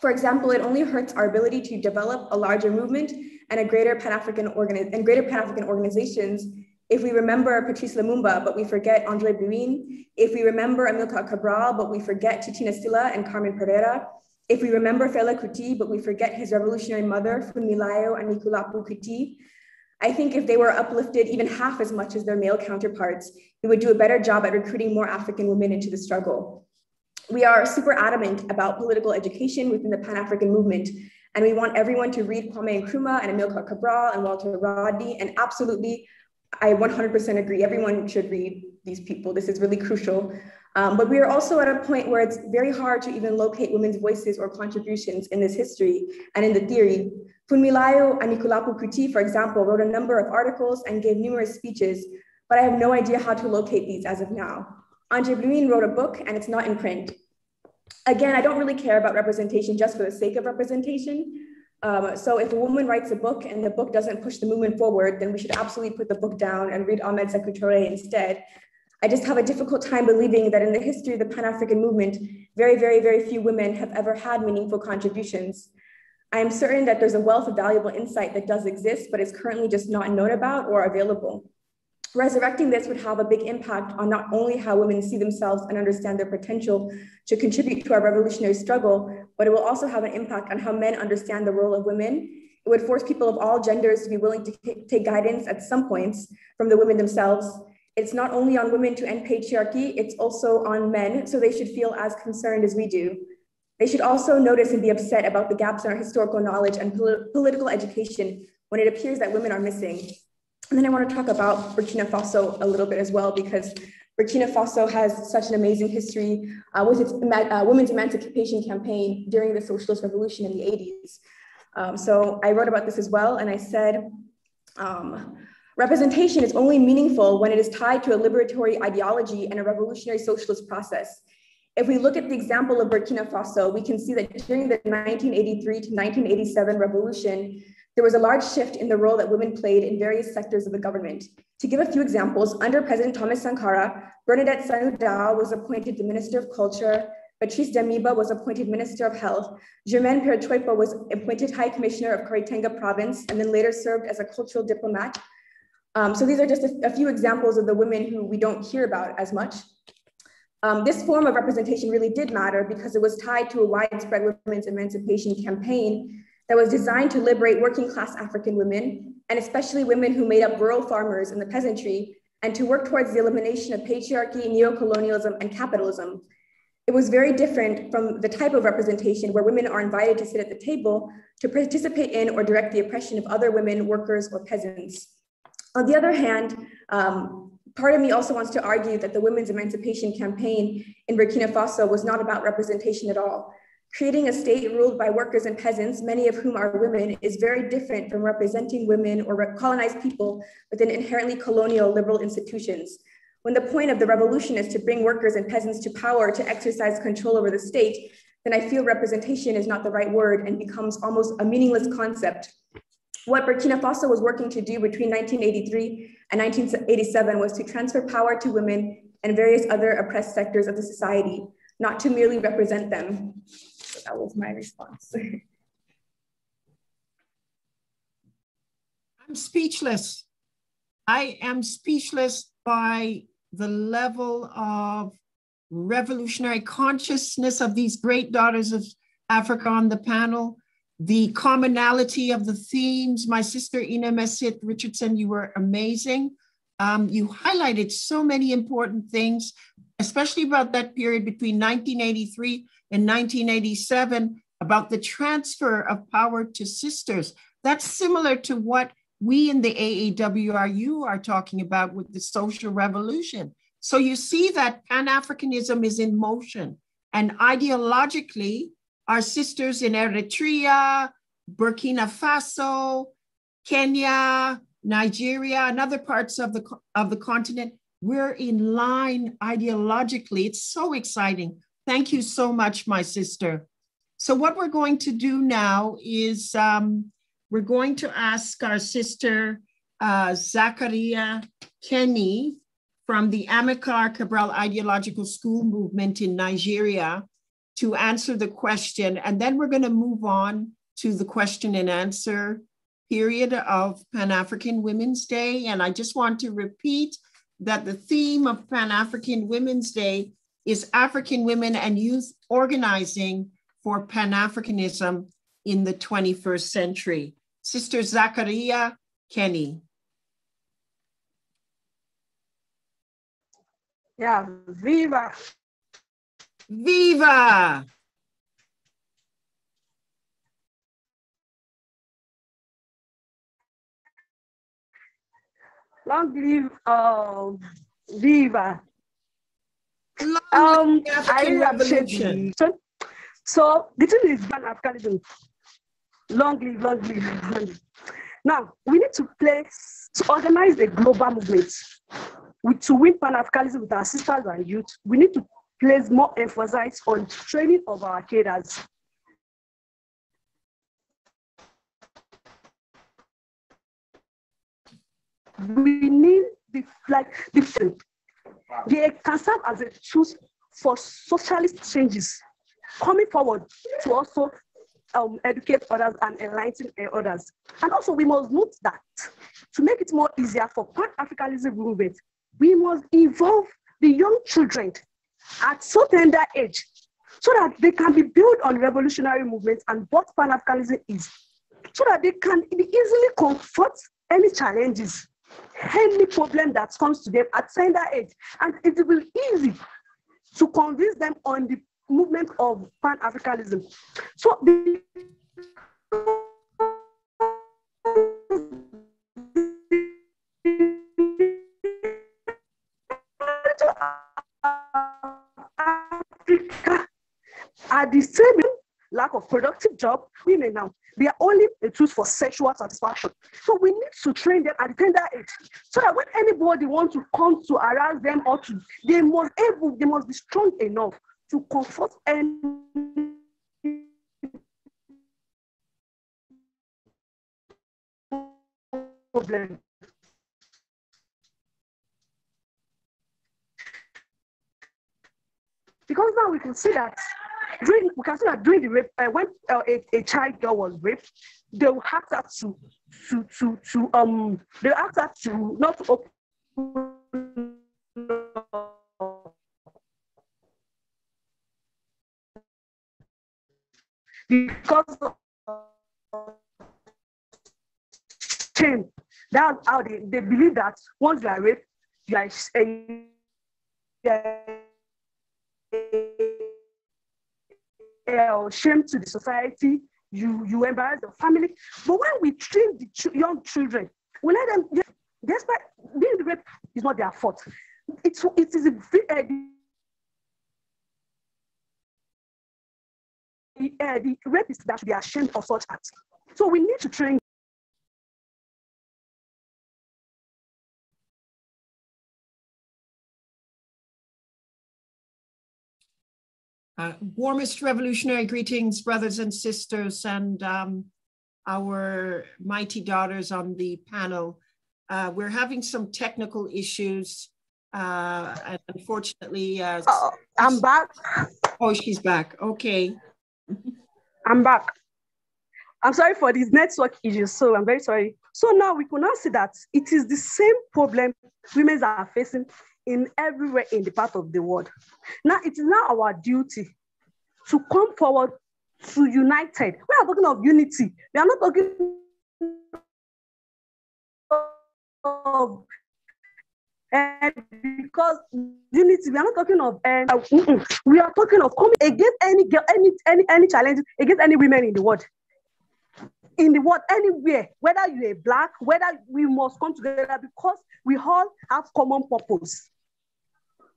For example, it only hurts our ability to develop a larger movement and a greater Pan-African organi- and greater Pan-African organizations if we remember Patrice Lumumba, but we forget Andrée Blouin, if we remember Amilcar Cabral, but we forget Titina Sylla and Carmen Pereira, if we remember Fela Kuti, but we forget his revolutionary mother, Funmilayo and Anikulapo Kuti, I think if they were uplifted even half as much as their male counterparts, we would do a better job at recruiting more African women into the struggle. We are super adamant about political education within the Pan-African movement, and we want everyone to read Kwame Nkrumah and Amilcar Cabral and Walter Rodney, and absolutely I 100% agree. Everyone should read these people. This is really crucial. Um, but we are also at a point where it's very hard to even locate women's voices or contributions in this history and in the theory. Funmilayo Anikulapo Kuti, for example, wrote a number of articles and gave numerous speeches, but I have no idea how to locate these as of now. Andrée Blouin wrote a book and it's not in print. Again, I don't really care about representation just for the sake of representation. Um, so if a woman writes a book and the book doesn't push the movement forward, then we should absolutely put the book down and read Ahmed Sekou instead. I just have a difficult time believing that in the history of the Pan-African movement, very, very, very few women have ever had meaningful contributions. I am certain that there's a wealth of valuable insight that does exist, but is currently just not known about or available. Resurrecting this would have a big impact on not only how women see themselves and understand their potential to contribute to our revolutionary struggle, but it will also have an impact on how men understand the role of women. It would force people of all genders to be willing to take guidance at some points from the women themselves it's not only on women to end patriarchy, it's also on men, so they should feel as concerned as we do. They should also notice and be upset about the gaps in our historical knowledge and pol political education when it appears that women are missing. And then I want to talk about Burkina Faso a little bit as well, because Burkina Faso has such an amazing history uh, with its uh, women's emancipation campaign during the socialist revolution in the 80s. Um, so I wrote about this as well, and I said, um, Representation is only meaningful when it is tied to a liberatory ideology and a revolutionary socialist process. If we look at the example of Burkina Faso, we can see that during the 1983 to 1987 revolution, there was a large shift in the role that women played in various sectors of the government. To give a few examples, under President Thomas Sankara, Bernadette Sanou was appointed the Minister of Culture, Patrice Damiba was appointed Minister of Health, Germaine Pitroipa was appointed High Commissioner of Kouritenga Province, and then later served as a cultural diplomat um, so these are just a, a, few examples of the women who we don't hear about as much. Um, this form of representation really did matter because it was tied to a widespread women's emancipation campaign that was designed to liberate working class African women, and especially women who made up rural farmers and the peasantry, and to work towards the elimination of patriarchy, neocolonialism, and capitalism. It was very different from the type of representation where women are invited to sit at the table to participate in or direct the oppression of other women, workers, or peasants. On the other hand, um, part of me also wants to argue that the women's emancipation campaign in Burkina Faso was not about representation at all. Creating a state ruled by workers and peasants, many of whom are women, is very different from representing women or colonized people within inherently colonial liberal institutions. When the point of the revolution is to bring workers and peasants to power to exercise control over the state, then I feel representation is not the right word and becomes almost a meaningless concept what Burkina Faso was working to do between 1983 and 1987 was to transfer power to women and various other oppressed sectors of the society, not to merely represent them. So that was my response. I'm speechless. I am speechless by the level of revolutionary consciousness of these great daughters of Africa on the panel the commonality of the themes. My sister Inemesit Richardson, you were amazing. Um, you highlighted so many important things, especially about that period between 1983 and 1987, about the transfer of power to sisters. That's similar to what we in the AAWRU are talking about with the social revolution. So you see that Pan Africanism is in motion. And ideologically, our sisters in Eritrea, Burkina Faso, Kenya, Nigeria, and other parts of the, of the continent, we're in line ideologically. It's so exciting. Thank you so much, my sister. So what we're going to do now is um, we're going to ask our sister, uh, Kenny from the Amilcar Cabral Ideological School Movement in Nigeria to answer the question. And then we're going to move on to the question and answer period of Pan African Women's Day. And I just want to repeat that the theme of Pan African Women's Day is African women and youth organizing for Pan Africanism in the 21st century. Sister Zakarriyah Kenny. Yeah, viva Viva! Long live uh, Viva. Um, I Revolution. So, so the thing is Pan Africanism. Long live, long live, long live. Now we need to place to organize a global movement with, to win Pan Africanism with our sisters and youth. We need to place more emphasis on training of our cadres. We need the like the they can serve as a tool for socialist changes, coming forward to also um, educate others and enlighten uh, others. And also we must note that to make it more easier for Pan-Africanism movement, we must involve the young children at so tender age so that they can be built on revolutionary movements and what Pan-Africanism is, so that they can easily confront any challenges any problem that comes to them at tender age. And it will be easy to convince them on the movement of Pan-Africanism. So the Africa are the same lack of productive job, women now, they are only a tool for sexual satisfaction. So we need to train them at tender age so that when anybody wants to come to harass them or to, they must able, they must be strong enough to comfort any problem. Because now we can see that during, we can see that during the rape, uh, when uh, a, a child girl was raped, they will ask her to, to, to, to, um, they will ask her to not to open because of shame. That's how they, they believe that once you are raped, you are, uh, uh, shame to the society, you, you embarrass your family. But when we train the ch- young children, we let them, despite being raped is not their fault. It's, it is a, uh, the, uh, the rapist that should be ashamed of such acts. So we need to train Uh, warmest revolutionary greetings, brothers and sisters, and um, our mighty daughters on the panel. Uh, we're having some technical issues, uh, and unfortunately, uh, oh, I'm back. Oh, she's back. Okay. I'm back. I'm sorry for these network issues, so I'm very sorry. So now we can now see that it is the same problem women are facing in everywhere in the part of the world. Now it is now our duty to come forward to united. We are talking of unity. We are not talking of uh, because unity, we are not talking of uh, we are talking of coming against any girl, any any any challenge against any women in the world. In the world, anywhere, whether you're black, whether we must come together because we all have common purpose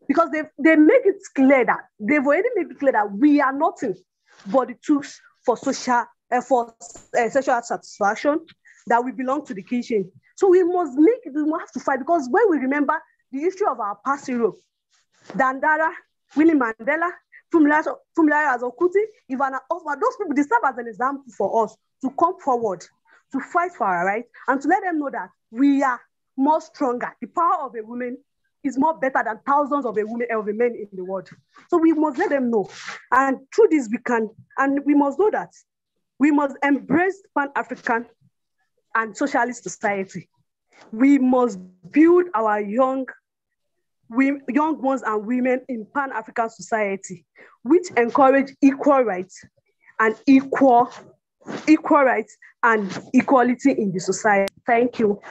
because they, they make it clear that they've already made it clear that we are nothing but the tools for social uh, for uh, sexual satisfaction that we belong to the kitchen. So we must make we have to fight because when we remember the history of our past hero, Dandara, Winnie Mandela, Funmilayo Azokuti, Ivana Osman, those people, they serve as an example for us to come forward, to fight for our rights, and to let them know that we are more stronger. The power of a woman is more better than thousands of a women of a men in the world. So we must let them know. And through this we can, and we must know that we must embrace Pan-African and socialist society. We must build our young, we, young ones and women in Pan-African society, which encourage equal rights and equal, equal rights and equality in the society. Thank you.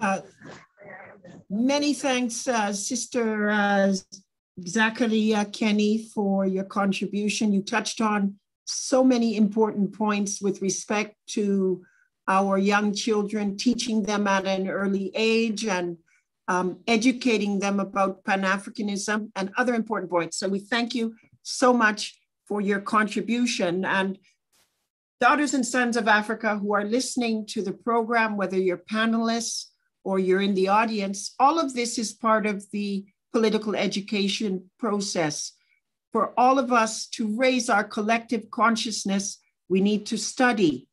Uh, many thanks, uh, Sister uh, Zakarriyah Kenny, for your contribution. You touched on so many important points with respect to our young children, teaching them at an early age and um, educating them about Pan Africanism and other important points. So we thank you so much for your contribution. And daughters and sons of Africa who are listening to the program, whether you're panelists or you're in the audience, all of this is part of the political education process. For all of us to raise our collective consciousness, we need to study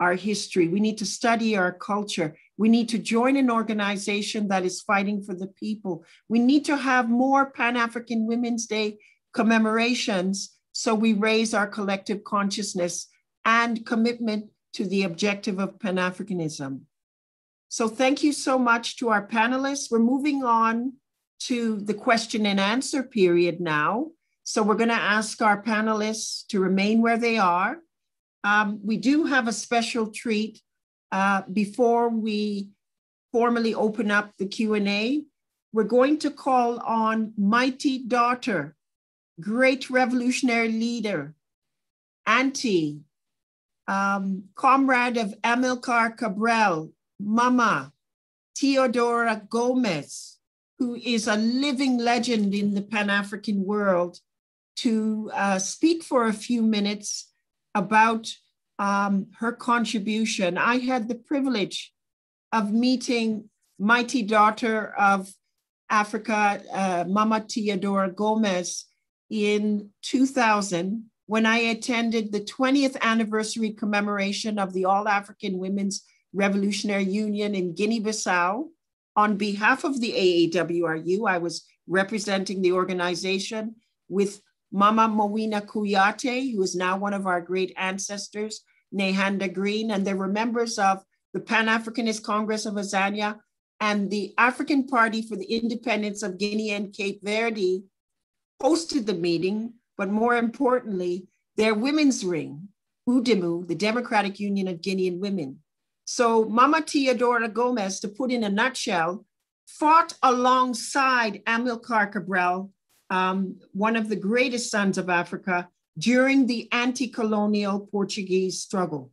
our history. We need to study our culture. We need to join an organization that is fighting for the people. We need to have more Pan African Women's Day commemorations so we raise our collective consciousness and commitment to the objective of Pan Africanism. So, thank you so much to our panelists. We're moving on to the question and answer period now. So, we're going to ask our panelists to remain where they are. Um, we do have a special treat uh, before we formally open up the Q&A. We're going to call on mighty daughter, great revolutionary leader, auntie, um, comrade of Amilcar Cabral, Mama, Teodora Gomes, who is a living legend in the Pan African world, to uh, speak for a few minutes about um, her contribution. I had the privilege of meeting mighty daughter of Africa, uh, Mama Teodora Gomes, in 2000 when I attended the 20th anniversary commemoration of the All African Women's Revolutionary Union in Guinea Bissau. On behalf of the AAWRU, I was representing the organization with Mama Mowina Kuyate, who is now one of our great ancestors, Nehanda Green, and there were members of the Pan Africanist Congress of Azania and the African Party for the Independence of Guinea and Cape Verde hosted the meeting, but more importantly, their women's ring, UDEMU, the Democratic Union of Guinean Women. So Mama Teodora Gomes, to put in a nutshell, fought alongside Amilcar Cabral um, one of the greatest sons of Africa, during the anti-colonial Portuguese struggle.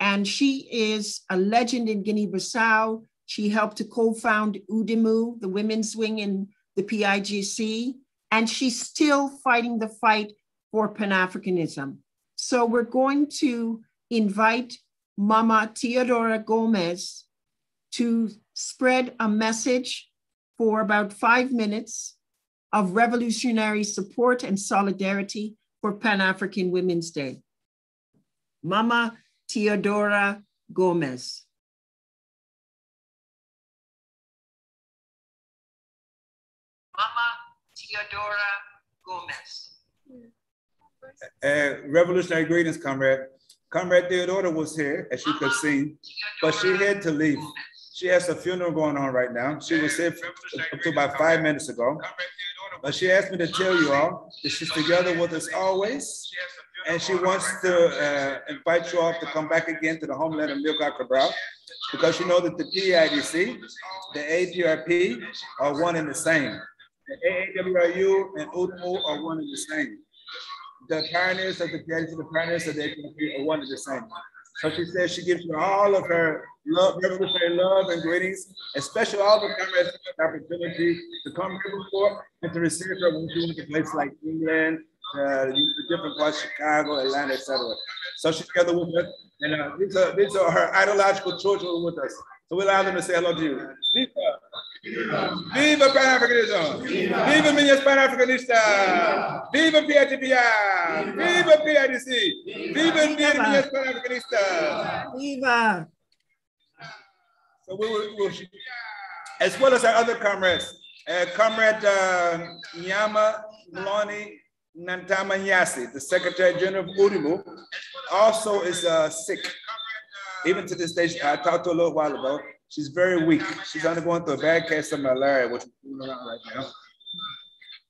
And she is a legend in Guinea-Bissau. She helped to co-found UDIMU, the women's wing in the PAIGC, and she's still fighting the fight for Pan-Africanism. So we're going to invite Mama Teodora Gomes to spread a message for about five minutes of revolutionary support and solidarity for Pan African Women's Day. Mama Teodora Gomes. Mama Teodora Gomes. Uh, revolutionary greetings, comrade. Comrade Theodora was here, as you could see, but she had to leave. She has a funeral going on right now. She was here up to about five minutes ago. But she asked me to tell you all that she's together with us always. And she wants to uh, invite you all to come back again to the homeland of Amilcar Cabral because you know that the PAIGC, the APRP are one and the same. AAWRU and UDEMU are one and the same. The pioneers of the PAIGC, the pioneers of the APRP are one and the same. So she says she gives you all of her love, revolutionary love and greetings, especially all the comrades the opportunity to come here before and to receive her when she went to places like England, uh, different parts, Chicago, Atlanta, etc. So she's together with us, and uh, these, are, these are her ideological children with us. So we allow them to say hello to you. Viva! Viva Pan-Africanism! Viva, Viva Minhas Pan-Africanista! Viva PITPI! Viva PAIGC! Viva Minhas Pan-Africanista! Viva! So we will, we'll, as well as our other comrades, uh, Comrade uh, Nyama Mloni Nantama Nyasi, the Secretary General of UDEMU, also is uh, sick. Even to this day, I talked to a little while ago. She's very weak. She's undergoing through a bad case of malaria, which is going around right now.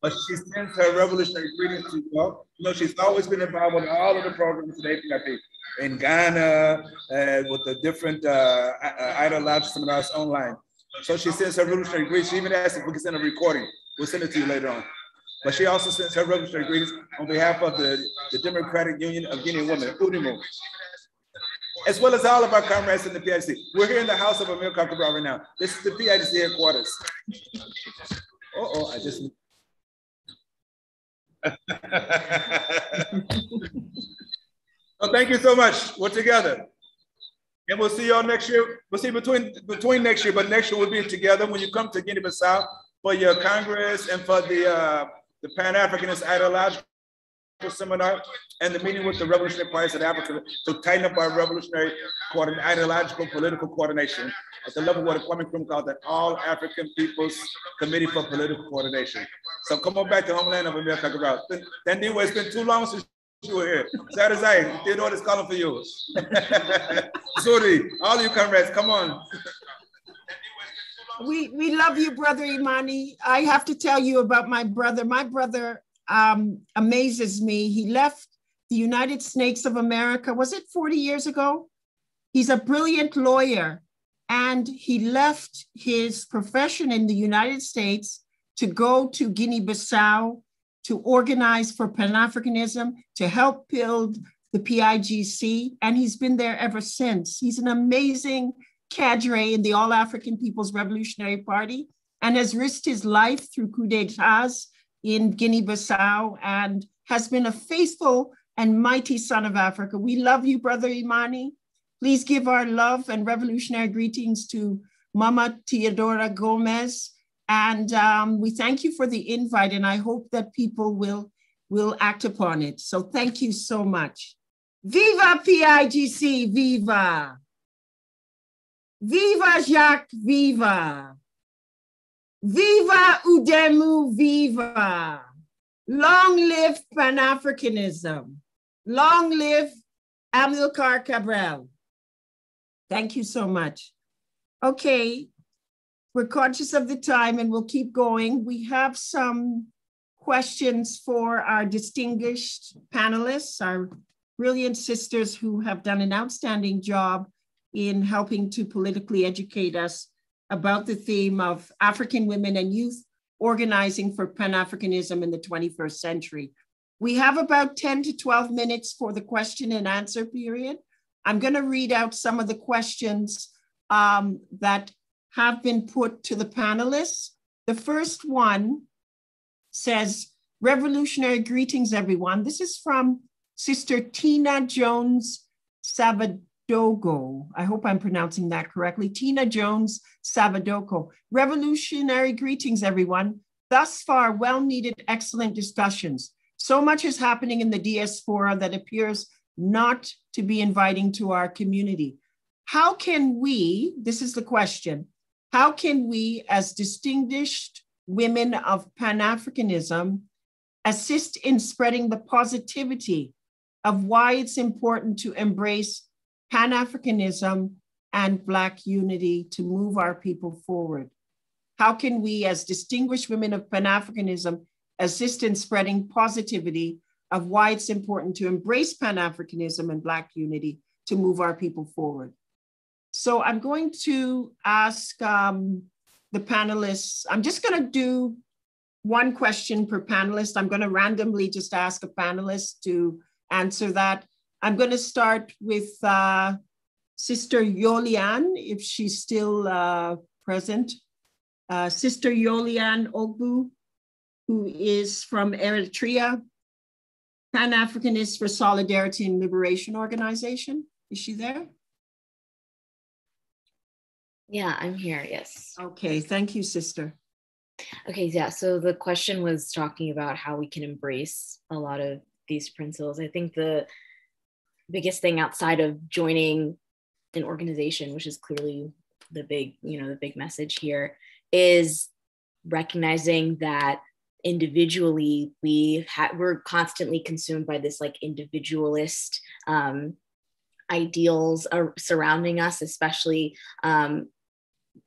But she sends her revolutionary greetings to you. You know, she's always been involved with all of the programs the APRP in Ghana uh, with the different uh, uh ideological seminars online. So she sends her revolutionary greetings. She even asked if we can send a recording. We'll send it to you later on. But she also sends her revolutionary greetings on behalf of the, the Democratic Union of Guinea Women, as well as all of our comrades in the PIC. We're here in the House of Amilcar Cabral right now. This is the PIC headquarters. Uh-oh, I just... oh, thank you so much. We're together. And we'll see y'all next year. We'll see between between next year, but next year we'll be together when you come to Guinea-Bissau for your Congress and for the uh, the Pan-Africanist ideological seminar and the meeting with the Revolutionary Parties of Africa to tighten up our revolutionary ideological political coordination at the level what a Kwame Nkrumah called the All African People's Committee for Political Coordination. So come on back to homeland of America. Then anyway, it's been too long since you were here. Saturday, Theodore is calling for you. Sorry, all you comrades, come on. We we love you, brother Imani. I have to tell you about my brother. My brother um, amazes me. He left the United States of America. Was it 40 years ago? He's a brilliant lawyer, and he left his profession in the United States to go to Guinea-Bissau to organize for Pan-Africanism, to help build the PAIGC, and he's been there ever since. He's an amazing cadre in the All African People's Revolutionary Party and has risked his life through coup d'etats in Guinea-Bissau and has been a faithful and mighty son of Africa. We love you, Brother Imani. Please give our love and revolutionary greetings to Mama Teodora Gomes, and um, we thank you for the invite, and I hope that people will, will act upon it. So thank you so much. Viva PAIGC, viva! Viva JAAC, viva! Viva UDEMU, viva! Long live Pan-Africanism. Long live Amilcar Cabral. Thank you so much. Okay, we're conscious of the time and we'll keep going. We have some questions for our distinguished panelists, our brilliant sisters who have done an outstanding job in helping to politically educate us about the theme of African women and youth organizing for Pan-Africanism in the 21st century. We have about 10 to 12 minutes for the question and answer period. I'm gonna read out some of the questions um, that have been put to the panelists. The first one says, Revolutionary greetings, everyone. This is from Sister Tina Jones Savadogo. I hope I'm pronouncing that correctly. Tina Jones Savadogo. Revolutionary greetings, everyone. Thus far, well needed, excellent discussions. So much is happening in the diaspora that appears not to be inviting to our community. How can we, this is the question, how can we, as distinguished women of Pan Africanism, assist in spreading the positivity of why it's important to embrace Pan Africanism and Black unity to move our people forward? How can we, as distinguished women of Pan Africanism, assist in spreading positivity of why it's important to embrace Pan Africanism and Black unity to move our people forward? So I'm going to ask um, the panelists, I'm just going to do one question per panelist. I'm going to randomly just ask a panelist to answer that. I'm going to start with uh, Sister Yolian, if she's still uh, present. Uh, Sister Yolian Ogbu, who is from Eritrea, Pan-Africanist for Solidarity and Liberation Organization. Is she there? Yeah, I'm here. Yes. Okay. Thank you, sister. Okay. Yeah. So the question was talking about how we can embrace a lot of these principles. I think the biggest thing outside of joining an organization, which is clearly the big, you know, the big message here, is recognizing that individually we ha- we're constantly consumed by this like individualist um, ideals are surrounding us, especially um,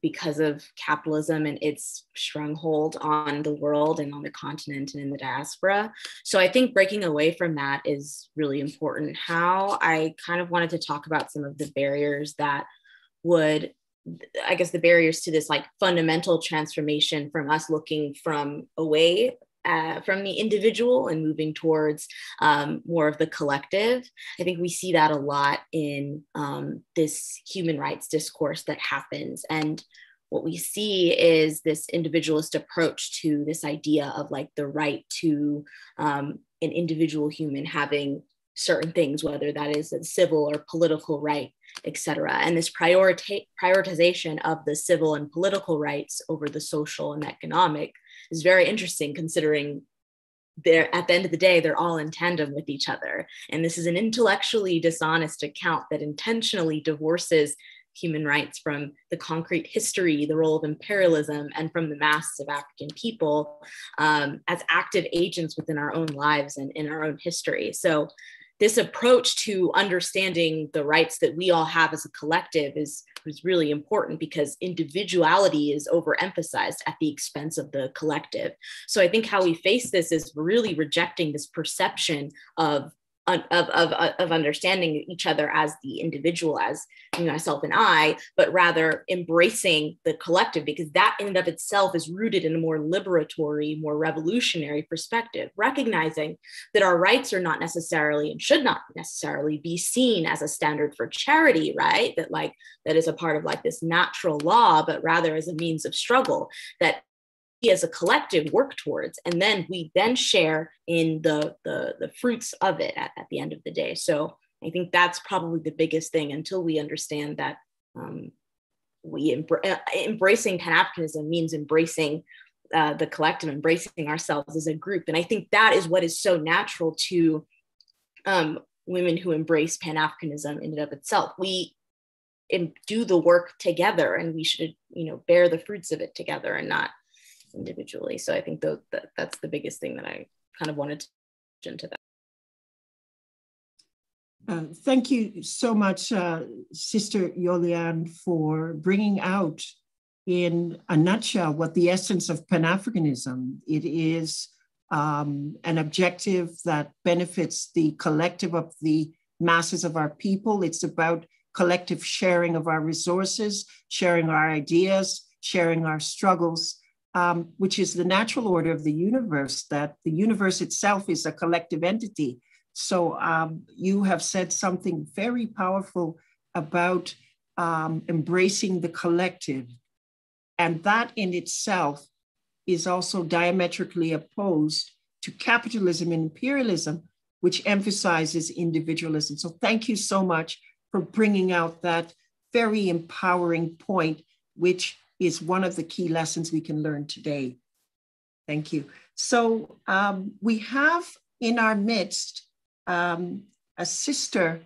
because of capitalism and its stronghold on the world and on the continent and in the diaspora. So I think breaking away from that is really important. How I kind of wanted to talk about some of the barriers that would I guess the barriers to this like fundamental transformation from us looking from away uh, from the individual and moving towards um, more of the collective. I think we see that a lot in um, this human rights discourse that happens. And what we see is this individualist approach to this idea of like the right to um, an individual human having certain things, whether that is a civil or political right, et cetera. And this priorita- prioritization of the civil and political rights over the social and economic is very interesting considering they're at the end of the day they're all in tandem with each other and this is an intellectually dishonest account that intentionally divorces human rights from the concrete history, the role of imperialism, and from the masses of African people um, as active agents within our own lives and in our own history. So, this approach to understanding the rights that we all have as a collective is, is really important because individuality is overemphasized at the expense of the collective. So I think how we face this is really rejecting this perception of of, of, uh, of understanding each other as the individual, as myself and I, but rather embracing the collective, because that in and of itself is rooted in a more liberatory, more revolutionary perspective, recognizing that our rights are not necessarily and should not necessarily be seen as a standard for charity, right? That like that is a part of like this natural law, but rather as a means of struggle, that as a collective work towards and then we then share in the the, the fruits of it at, at the end of the day. So i think that's probably the biggest thing until we understand that um, we embra- uh, embracing pan-africanism means embracing uh, the collective embracing ourselves as a group. And i think that is what is so natural to um, women who embrace pan-africanism in and of itself. We do the work together and we should you know bear the fruits of it together and not individually. So I think that that's the biggest thing that I kind of wanted to into that. Uh, thank you so much, uh, Sister Yolian, for bringing out in a nutshell what the essence of Pan Africanism. It is um, an objective that benefits the collective of the masses of our people. It's about collective sharing of our resources, sharing our ideas, sharing our struggles, um, which is the natural order of the universe, that the universe itself is a collective entity. So um, you have said something very powerful about um, embracing the collective. And that in itself is also diametrically opposed to capitalism and imperialism, which emphasizes individualism. So thank you so much for bringing out that very empowering point, which is one of the key lessons we can learn today. Thank you. So um, we have in our midst um, a sister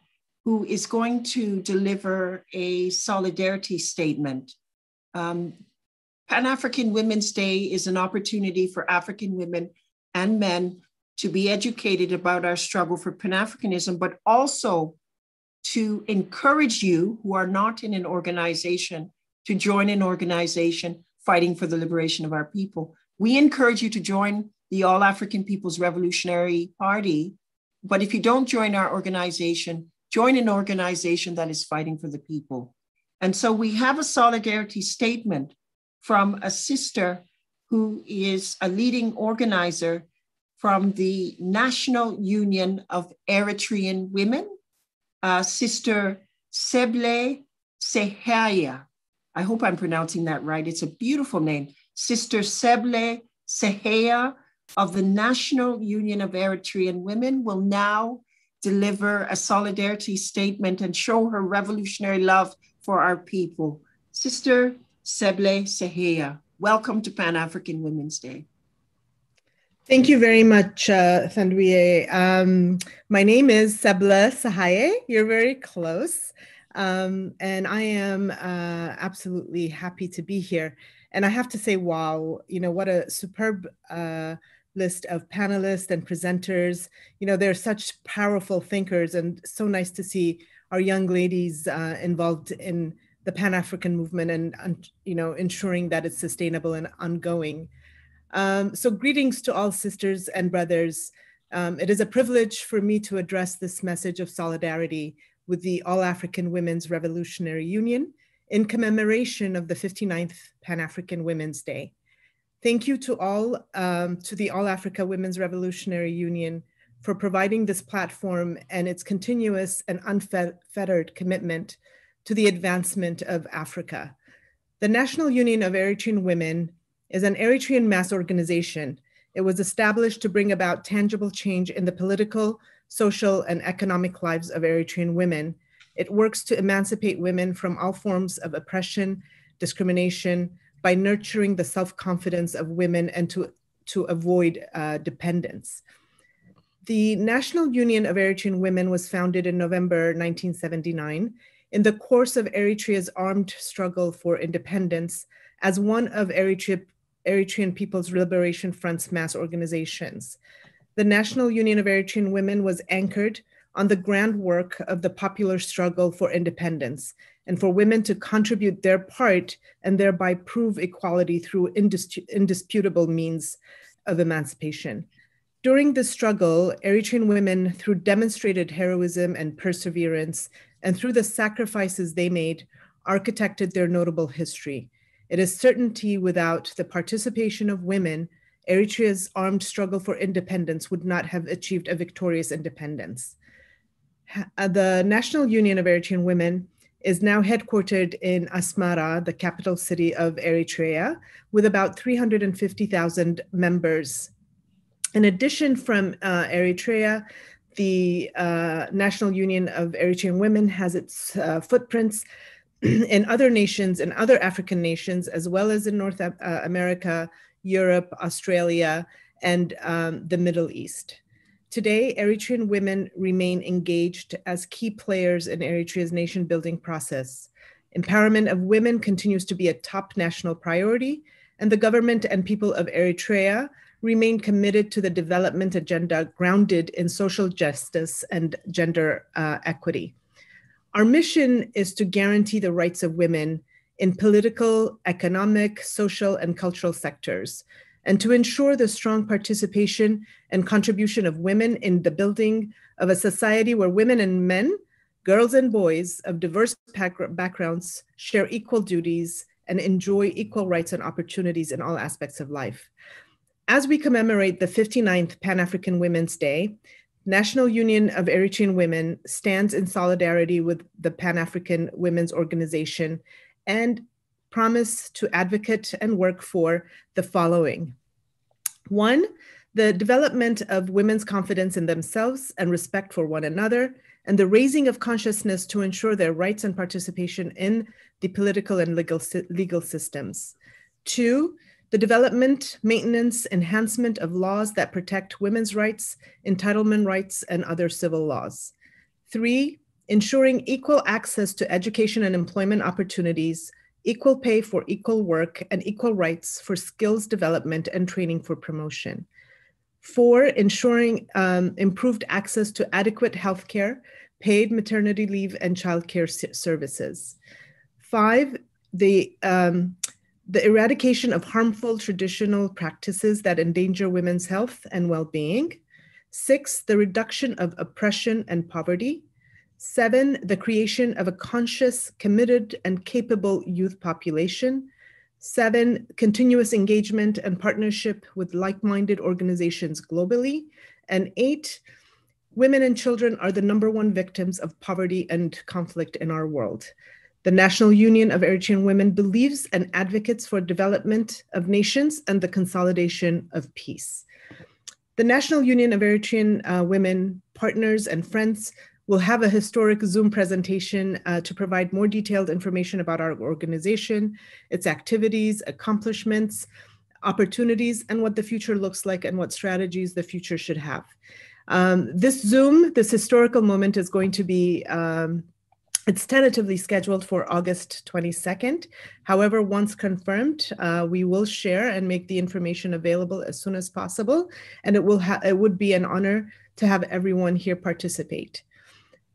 who is going to deliver a solidarity statement. Um, Pan African Women's Day is an opportunity for African women and men to be educated about our struggle for Pan Africanism, but also to encourage you who are not in an organization to join an organization fighting for the liberation of our people. We encourage you to join the All African People's Revolutionary Party. But if you don't join our organization, join an organization that is fighting for the people. And so we have a solidarity statement from a sister who is a leading organizer from the National Union of Eritrean Women, uh, Sister Seble Sehaya. I hope I'm pronouncing that right. It's a beautiful name. Sister Seble Sehea of the National Union of Eritrean Women will now deliver a solidarity statement and show her revolutionary love for our people. Sister Seble Sehea, welcome to Pan African Women's Day. Thank you very much, uh, Um, my name is Seble Sahaye. You're very close. Um, and I am uh, absolutely happy to be here. And I have to say, wow, you know, what a superb uh, list of panelists and presenters. You know, they're such powerful thinkers, and so nice to see our young ladies uh, involved in the Pan African movement and, and, you know, ensuring that it's sustainable and ongoing. Um, so, greetings to all sisters and brothers. Um, it is a privilege for me to address this message of solidarity with the All African Women's Revolutionary Union in commemoration of the 59th Pan African Women's Day. Thank you to all, um, to the All Africa Women's Revolutionary Union for providing this platform and its continuous and unfettered commitment to the advancement of Africa. The National Union of Eritrean Women is an Eritrean mass organization. It was established to bring about tangible change in the political, social, and economic lives of Eritrean women. It works to emancipate women from all forms of oppression, discrimination, by nurturing the self-confidence of women and to, to avoid uh, dependence. The National Union of Eritrean Women was founded in November 1979 in the course of Eritrea's armed struggle for independence as one of Eritrea, Eritrean People's Liberation Front's mass organizations. The National Union of Eritrean Women was anchored on the grand work of the popular struggle for independence and for women to contribute their part and thereby prove equality through indis indisputable means of emancipation. During the struggle, Eritrean women, through demonstrated heroism and perseverance, and through the sacrifices they made, architected their notable history. It is certainty without the participation of women, Eritrea's armed struggle for independence would not have achieved a victorious independence. Uh, the National Union of Eritrean Women is now headquartered in Asmara, the capital city of Eritrea, with about 350,000 members in addition, from uh, Eritrea, the uh, National Union of Eritrean Women has its uh, footprints in other nations and other African nations, as well as in North uh, America, Europe, Australia, and um, the Middle East. Today, Eritrean women remain engaged as key players in Eritrea's nation building process. Empowerment of women continues to be a top national priority, and the government and people of Eritrea remain committed to the development agenda grounded in social justice and gender uh, equity. Our mission is to guarantee the rights of women in political, economic, social, and cultural sectors, and to ensure the strong participation and contribution of women in the building of a society where women and men, girls and boys of diverse backgrounds share equal duties and enjoy equal rights and opportunities in all aspects of life. As we commemorate the 59th Pan African Women's Day, National Union of Eritrean Women stands in solidarity with the Pan African Women's Organization and promise to advocate and work for the following. One, the development of women's confidence in themselves and respect for one another, and the raising of consciousness to ensure their rights and participation in the political and legal, legal systems. Two, the development, maintenance, enhancement of laws that protect women's rights, entitlement rights, and other civil laws. Three, ensuring equal access to education and employment opportunities, equal pay for equal work, and equal rights for skills development and training for promotion. Four, ensuring um, improved access to adequate healthcare, paid maternity leave, and childcare services. Five, the um, the eradication of harmful traditional practices that endanger women's health and well being. Six, the reduction of oppression and poverty. Seven, the creation of a conscious, committed, and capable youth population. Seven, continuous engagement and partnership with like minded organizations globally. And eight, women and children are the number one victims of poverty and conflict in our world. The National Union of Eritrean Women believes and advocates for development of nations and the consolidation of peace. The National Union of Eritrean uh, Women partners and friends will have a historic Zoom presentation uh, to provide more detailed information about our organization, its activities, accomplishments, opportunities, and what the future looks like and what strategies the future should have. Um, this Zoom, this historical moment is going to be um, it's tentatively scheduled for August 22nd. However, once confirmed, uh, we will share and make the information available as soon as possible. And it will it would be an honor to have everyone here participate.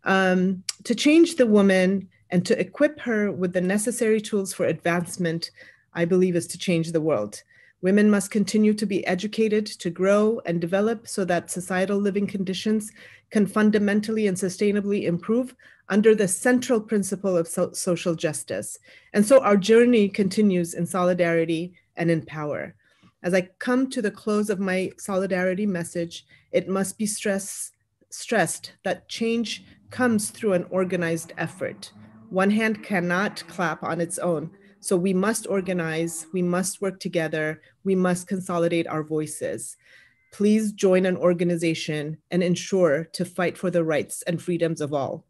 Um, to change the woman and to equip her with the necessary tools for advancement, I believe is to change the world. Women must continue to be educated, to grow and develop so that societal living conditions can fundamentally and sustainably improve under the central principle of so social justice. And so our journey continues in solidarity and in power. As I come to the close of my solidarity message, it must be stress, stressed that change comes through an organized effort. One hand cannot clap on its own. So we must organize, we must work together, we must consolidate our voices. Please join an organization and ensure to fight for the rights and freedoms of all.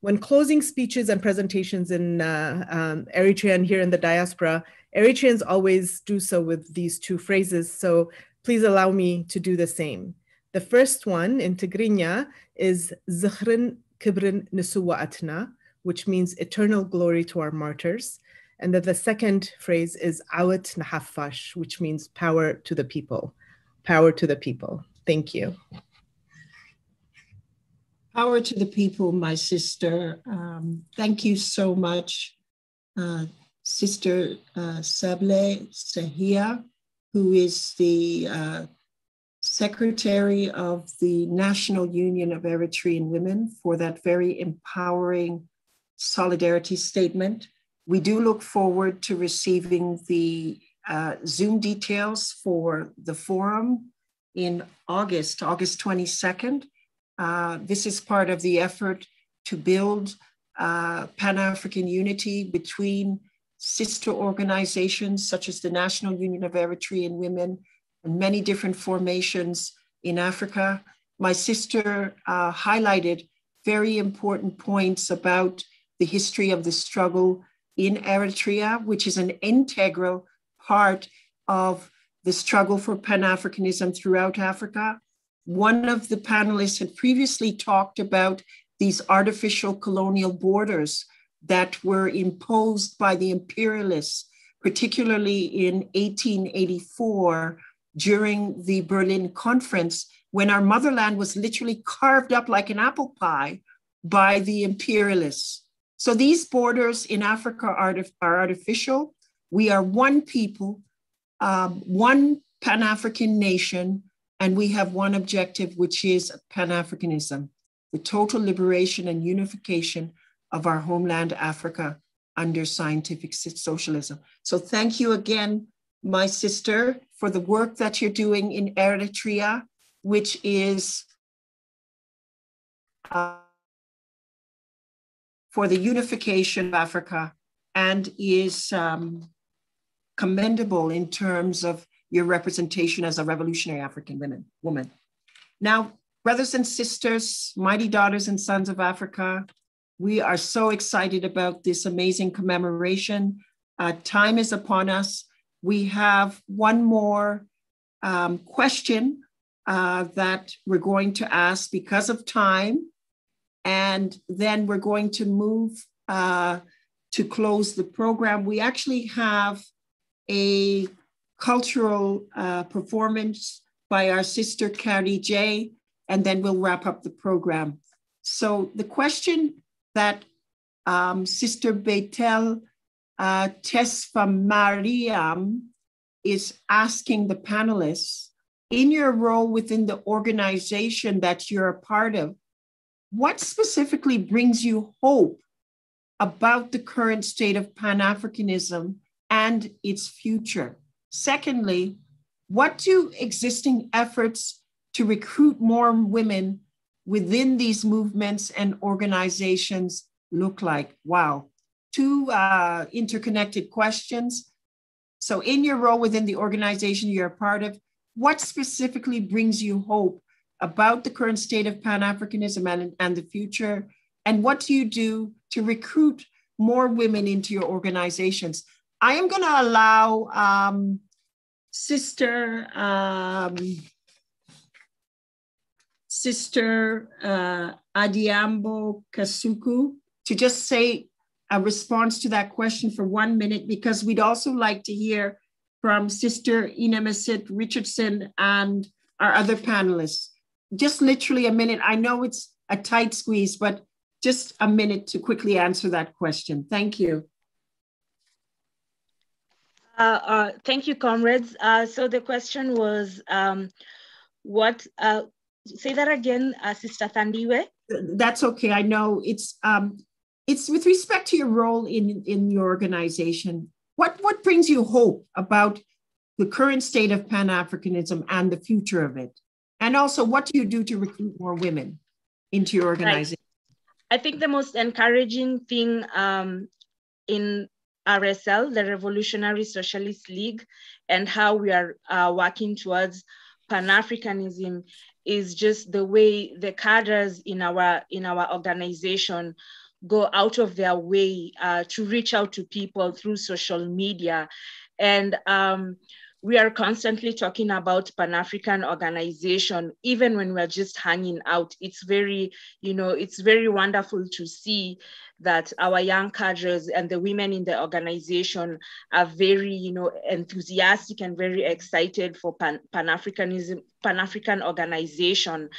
When closing speeches and presentations in uh, um, Eritrea and here in the diaspora, Eritreans always do so with these two phrases. So please allow me to do the same. The first one in Tigrinya is Zichrin Kibrin Nisuwa'atna, which means eternal glory to our martyrs. And then the second phrase is Awat Nahafash, which means power to the people. Power to the people. Thank you. Power to the people, my sister. Um, thank you so much, uh, Sister uh, Seble Sahia, who is the uh, Secretary of the National Union of Eritrean Women, for that very empowering solidarity statement. We do look forward to receiving the uh, Zoom details for the forum in August, August 22nd. Uh, this is part of the effort to build uh, Pan African unity between sister organizations such as the National Union of Eritrean Women many different formations in Africa. My sister uh, highlighted very important points about the history of the struggle in Eritrea, which is an integral part of the struggle for Pan Africanism throughout Africa. One of the panelists had previously talked about these artificial colonial borders that were imposed by the imperialists, particularly in 1884 during the Berlin Conference, when our motherland was literally carved up like an apple pie by the imperialists. So these borders in Africa are, are artificial. We are one people, um, one Pan African nation, and we have one objective, which is Pan Africanism the total liberation and unification of our homeland, Africa, under scientific socialism. So thank you again, my sister, for the work that you're doing in Eritrea, which is uh, for the unification of Africa and is um, commendable in terms of your representation as a revolutionary African women, woman. Now, brothers and sisters, mighty daughters and sons of Africa, we are so excited about this amazing commemoration. Uh, time is upon us. We have one more um, question uh, that we're going to ask because of time. And then we're going to move uh, to close the program. We actually have a cultural uh, performance by our sister Carrie J, and then we'll wrap up the program. So the question that um, Sister Beitel uh, Tesfa Mariam is asking the panelists, in your role within the organization that you're a part of, what specifically brings you hope about the current state of Pan Africanism and its future? Secondly, what do existing efforts to recruit more women within these movements and organizations look like? Wow, two uh, interconnected questions. So, in your role within the organization you're a part of, what specifically brings you hope about the current state of Pan Africanism and, and the future? And what do you do to recruit more women into your organizations? I am going to allow um, Sister um, Sister uh, Adhiambo Kasuku to just say a response to that question for one minute because we'd also like to hear from Sister Inemesit Richardson and our other panelists just literally a minute. I know it's a tight squeeze, but just a minute to quickly answer that question. Thank you. Uh, uh, thank you, comrades. Uh, so the question was, um, what, uh, say that again, uh, Sister Thandiwe? That's okay. I know it's, um, it's with respect to your role in, in your organization. What, what brings you hope about the current state of Pan Africanism and the future of it? And also, what do you do to recruit more women into your organization? Right. I think the most encouraging thing um, in RSL, the Revolutionary Socialist League, and how we are uh, working towards Pan Africanism is just the way the cadres in our in our organization go out of their way uh, to reach out to people through social media. And um, we are constantly talking about pan-african organization. Even when we're just hanging out it's very you know it's very wonderful to see that our young cadres and the women in the organization are very you know enthusiastic and very excited for pan, pan-africanism pan-african organization.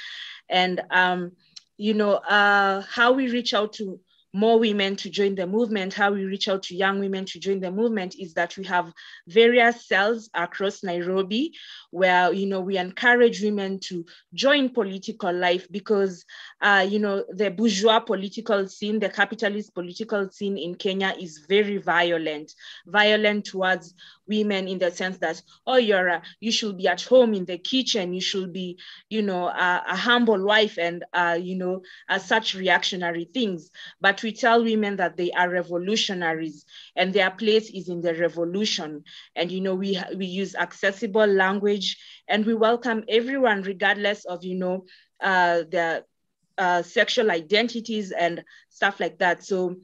And um, you know uh, how we reach out to more women to join the movement, how we reach out to young women to join the movement is that we have various cells across Nairobi where, you know, we encourage women to join political life because, uh, you know, the bourgeois political scene, the capitalist political scene in Kenya is very violent, violent towards women in the sense that, oh, you're a, you should be at home in the kitchen, you should be, you know, a, a humble wife and, uh, you know, uh, such reactionary things. But we tell women that they are revolutionaries and their place is in the revolution. And, you know, we, we use accessible language and we welcome everyone regardless of, you know, uh, their uh, sexual identities and stuff like that. So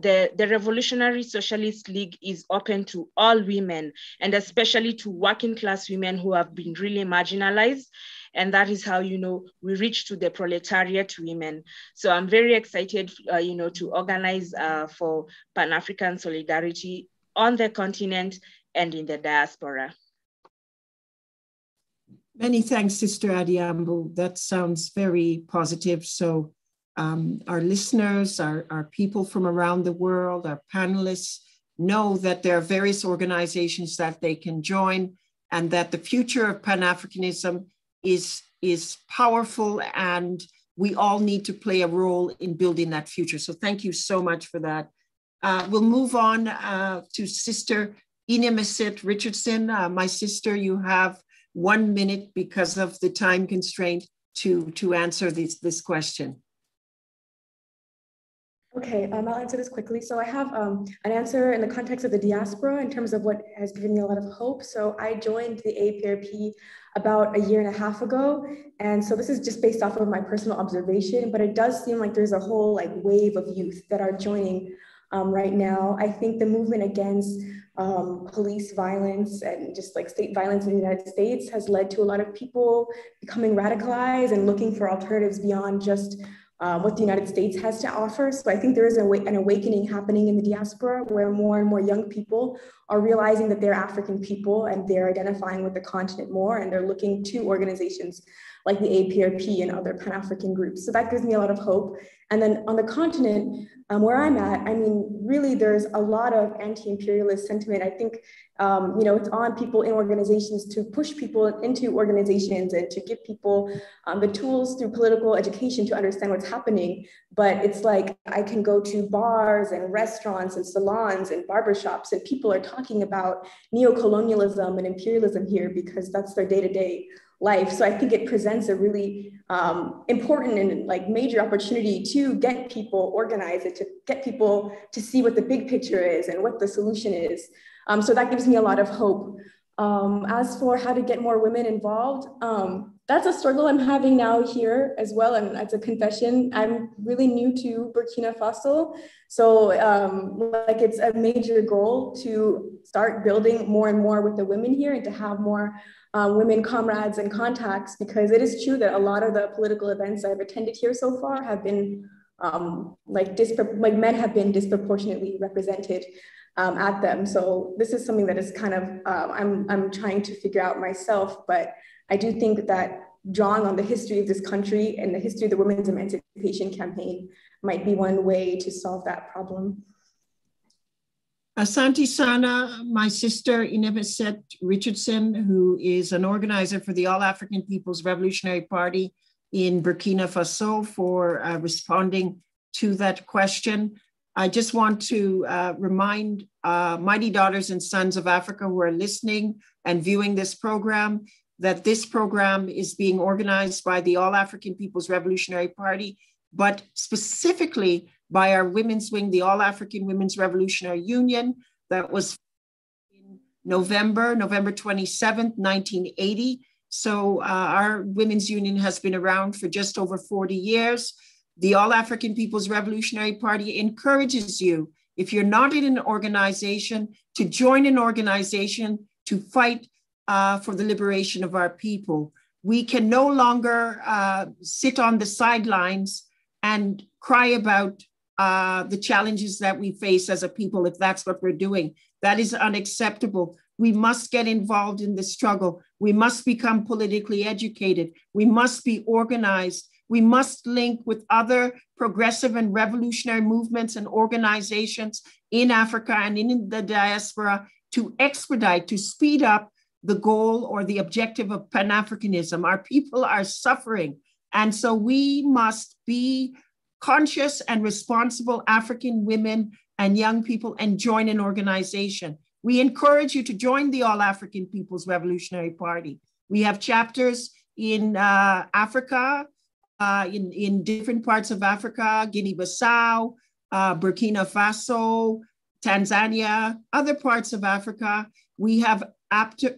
the, the Revolutionary Socialist League is open to all women and especially to working class women who have been really marginalized and that is how you know we reach to the proletariat women. So i'm very excited uh, you know to organize uh, for pan-african solidarity on the continent and in the diaspora. Many thanks sister adhiambo that sounds very positive. So um, our listeners our, our people from around the world our panelists know that there are various organizations that they can join and that the future of pan-africanism is is powerful and we all need to play a role in building that future. So thank you so much for that. Uh, we'll move on uh, to Sister Inemesit Richardson. Uh, my sister, you have one minute because of the time constraint to, to answer this, this question. Okay, um, I'll answer this quickly. So I have um, an answer in the context of the diaspora in terms of what has given me a lot of hope. So I joined the APRP about a year and a half ago. And so this is just based off of my personal observation, but it does seem like there's a whole like wave of youth that are joining um, right now. I think the movement against um, police violence and just like state violence in the United States has led to a lot of people becoming radicalized and looking for alternatives beyond just uh, what the United States has to offer. So I think there is a, an awakening happening in the diaspora where more and more young people are realizing that they're African people and they're identifying with the continent more and they're looking to organizations like the APRP and other Pan-African groups. So that gives me a lot of hope. And then on the continent, um, where I'm at, I mean, really there's a lot of anti-imperialist sentiment. I think, um, you know, it's on people in organizations to push people into organizations and to give people um, the tools through political education to understand what's happening. But it's like I can go to bars and restaurants and salons and barbershops and people are talking about neo-colonialism and imperialism here because that's their day-to-day life. So I think it presents a really um, important and like major opportunity to get people organized and to get people to see what the big picture is and what the solution is. Um, so that gives me a lot of hope. Um, as for how to get more women involved, um, that's a struggle I'm having now here as well. And it's a confession. I'm really new to Burkina Faso. So um, like it's a major goal to start building more and more with the women here and to have more um, women comrades and contacts because it is true that a lot of the political events I've attended here so far have been um, like, like men have been disproportionately represented um, at them. So this is something that is kind of, uh, I'm, I'm trying to figure out myself, but I do think that drawing on the history of this country and the history of the Women's Emancipation Campaign might be one way to solve that problem. Asante Sana, my sister Inemesit Richardson, who is an organizer for the All African People's Revolutionary Party in Burkina Faso, for uh, responding to that question. I just want to uh, remind uh, mighty daughters and sons of Africa who are listening and viewing this program, that this program is being organized by the All African People's Revolutionary Party, but specifically by our women's wing, the All African Women's Revolutionary Union, that was in November, November 27th, 1980. So uh, our women's union has been around for just over 40 years. The All African People's Revolutionary Party encourages you, if you're not in an organization, to join an organization to fight uh, for the liberation of our people. We can no longer uh, sit on the sidelines and cry about uh, the challenges that we face as a people if that's what we're doing. That is unacceptable. We must get involved in the struggle. We must become politically educated. We must be organized. We must link with other progressive and revolutionary movements and organizations in Africa and in the diaspora to expedite, to speed up the goal or the objective of Pan Africanism. Our people are suffering. And so we must be conscious and responsible African women and young people and join an organization. We encourage you to join the All African People's Revolutionary Party. We have chapters in uh, Africa, uh, in, in different parts of Africa, Guinea Bissau, uh, Burkina Faso, Tanzania, other parts of Africa. We have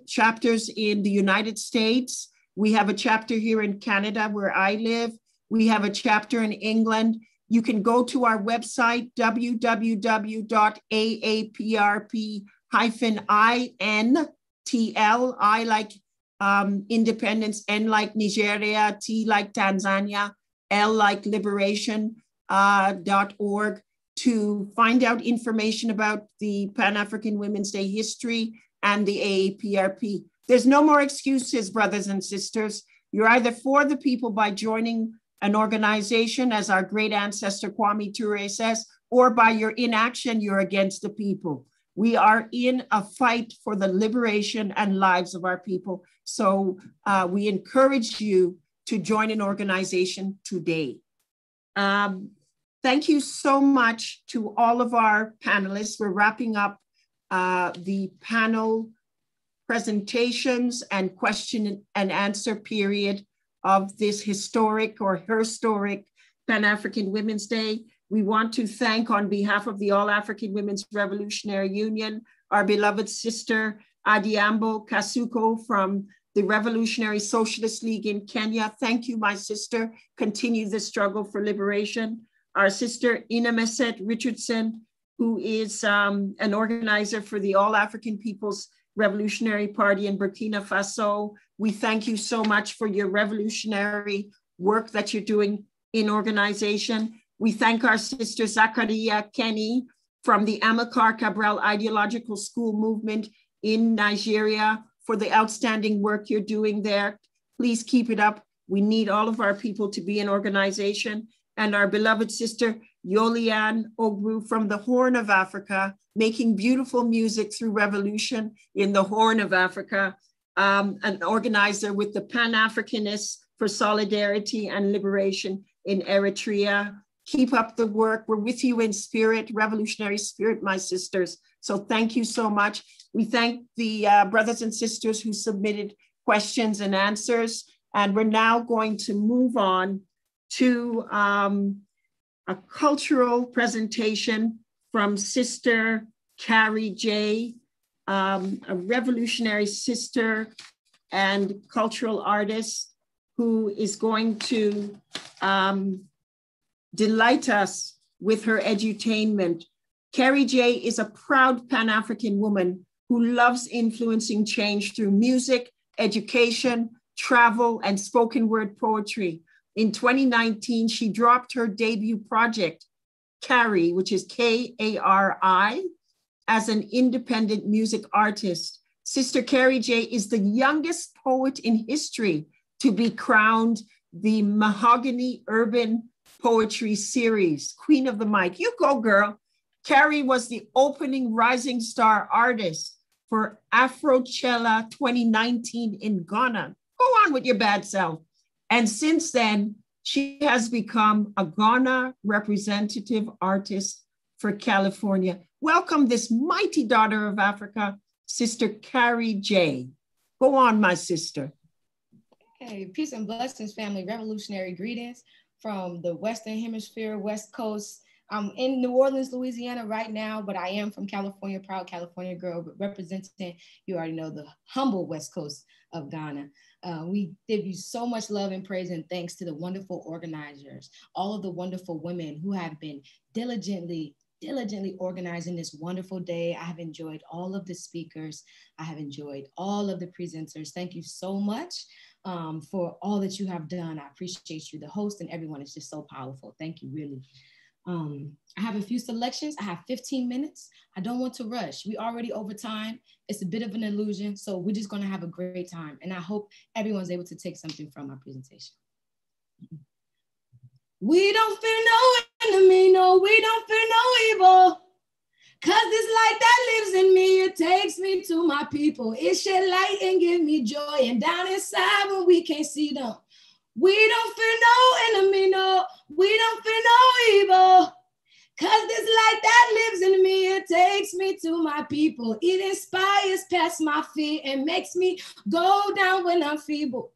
chapters in the United States. We have a chapter here in Canada where I live. We have a chapter in England. You can go to our website, www.aaprp-intl, I like um, independence, N like Nigeria, T like Tanzania, L like liberation, uh, .org to find out information about the Pan-African Women's Day history and the AAPRP. There's no more excuses, brothers and sisters. You're either for the people by joining an organization, as our great ancestor Kwame Ture says, or by your inaction, you're against the people. We are in a fight for the liberation and lives of our people. So uh, we encourage you to join an organization today. Um, thank you so much to all of our panelists. We're wrapping up uh, the panel presentations and question and answer period of this historic or her historic Pan-African Women's Day. We want to thank on behalf of the All African Women's Revolutionary Union, our beloved sister Adhiambo Kasuku from the Revolutionary Socialist League in Kenya. Thank you, my sister. Continue the struggle for liberation. Our sister Inemesit Richardson, who is um, an organizer for the All African People's Revolutionary Party in Burkina Faso. We thank you so much for your revolutionary work that you're doing in organization. We thank our sister Zakarriyah Kenny from the Amilcar Cabral Ideological School Movement in Nigeria for the outstanding work you're doing there. Please keep it up. We need all of our people to be an organization. And our beloved sister Yolian Ogbu from the Horn of Africa, making beautiful music through revolution in the Horn of Africa, um, an organizer with the Pan Africanists for Solidarity and Liberation in Eritrea. Keep up the work. We're with you in spirit, revolutionary spirit, my sisters. So thank you so much. We thank the uh, brothers and sisters who submitted questions and answers. And we're now going to move on to um, a cultural presentation from Sister Carrie J, um, a revolutionary sister and cultural artist who is going to um, delight us with her edutainment. Carrie J is a proud Pan African woman who loves influencing change through music, education, travel, and spoken word poetry. In 2019, she dropped her debut project, Kari, which is K A R I, as an independent music artist. Sister Carrie J is the youngest poet in history to be crowned the Mahogany Urban Poetry Series, Queen of the Mic. You go, girl. Carrie was the opening Rising Star artist for Afrochella 2019 in Ghana. Go on with your bad self. And since then, she has become a Ghana representative artist for California. Welcome this mighty daughter of Africa, Sister Carrie J. Go on, my sister. Hey, peace and blessings, family. Revolutionary greetings from the Western Hemisphere, West Coast. I'm in New Orleans, Louisiana right now, but I am from California, proud California girl, representing, you already know, the humble West Coast of Ghana. Uh, we give you so much love and praise and thanks to the wonderful organizers, all of the wonderful women who have been diligently diligently organizing this wonderful day. I have enjoyed all of the speakers. I have enjoyed all of the presenters. Thank you so much um, for all that you have done. I appreciate you. The host and everyone is just so powerful. Thank you, really. Um, I have a few selections. I have 15 minutes. I don't want to rush. We already over time. It's a bit of an illusion. So we're just going to have a great time. And I hope everyone's able to take something from my presentation. We don't fear no enemy, no, we don't fear no evil. Cause this light that lives in my people. It shed light and give me joy. And down inside when we can't see them, we don't fear no enemy, no, we don't fear no evil. Cause this light that lives in me, it takes me to my people. It inspires past my fear and makes me go down when I'm feeble.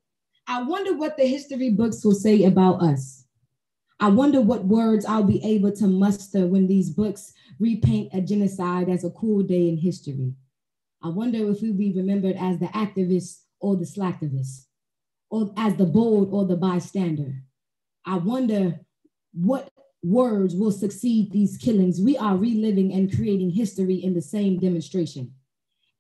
I wonder what the history books will say about us. I wonder what words I'll be able to muster when these books repaint a genocide as a cool day in history. I wonder if we'll be remembered as the activists or the slacktivists, or as the bold or the bystander. I wonder what words will succeed these killings. We are reliving and creating history in the same demonstration.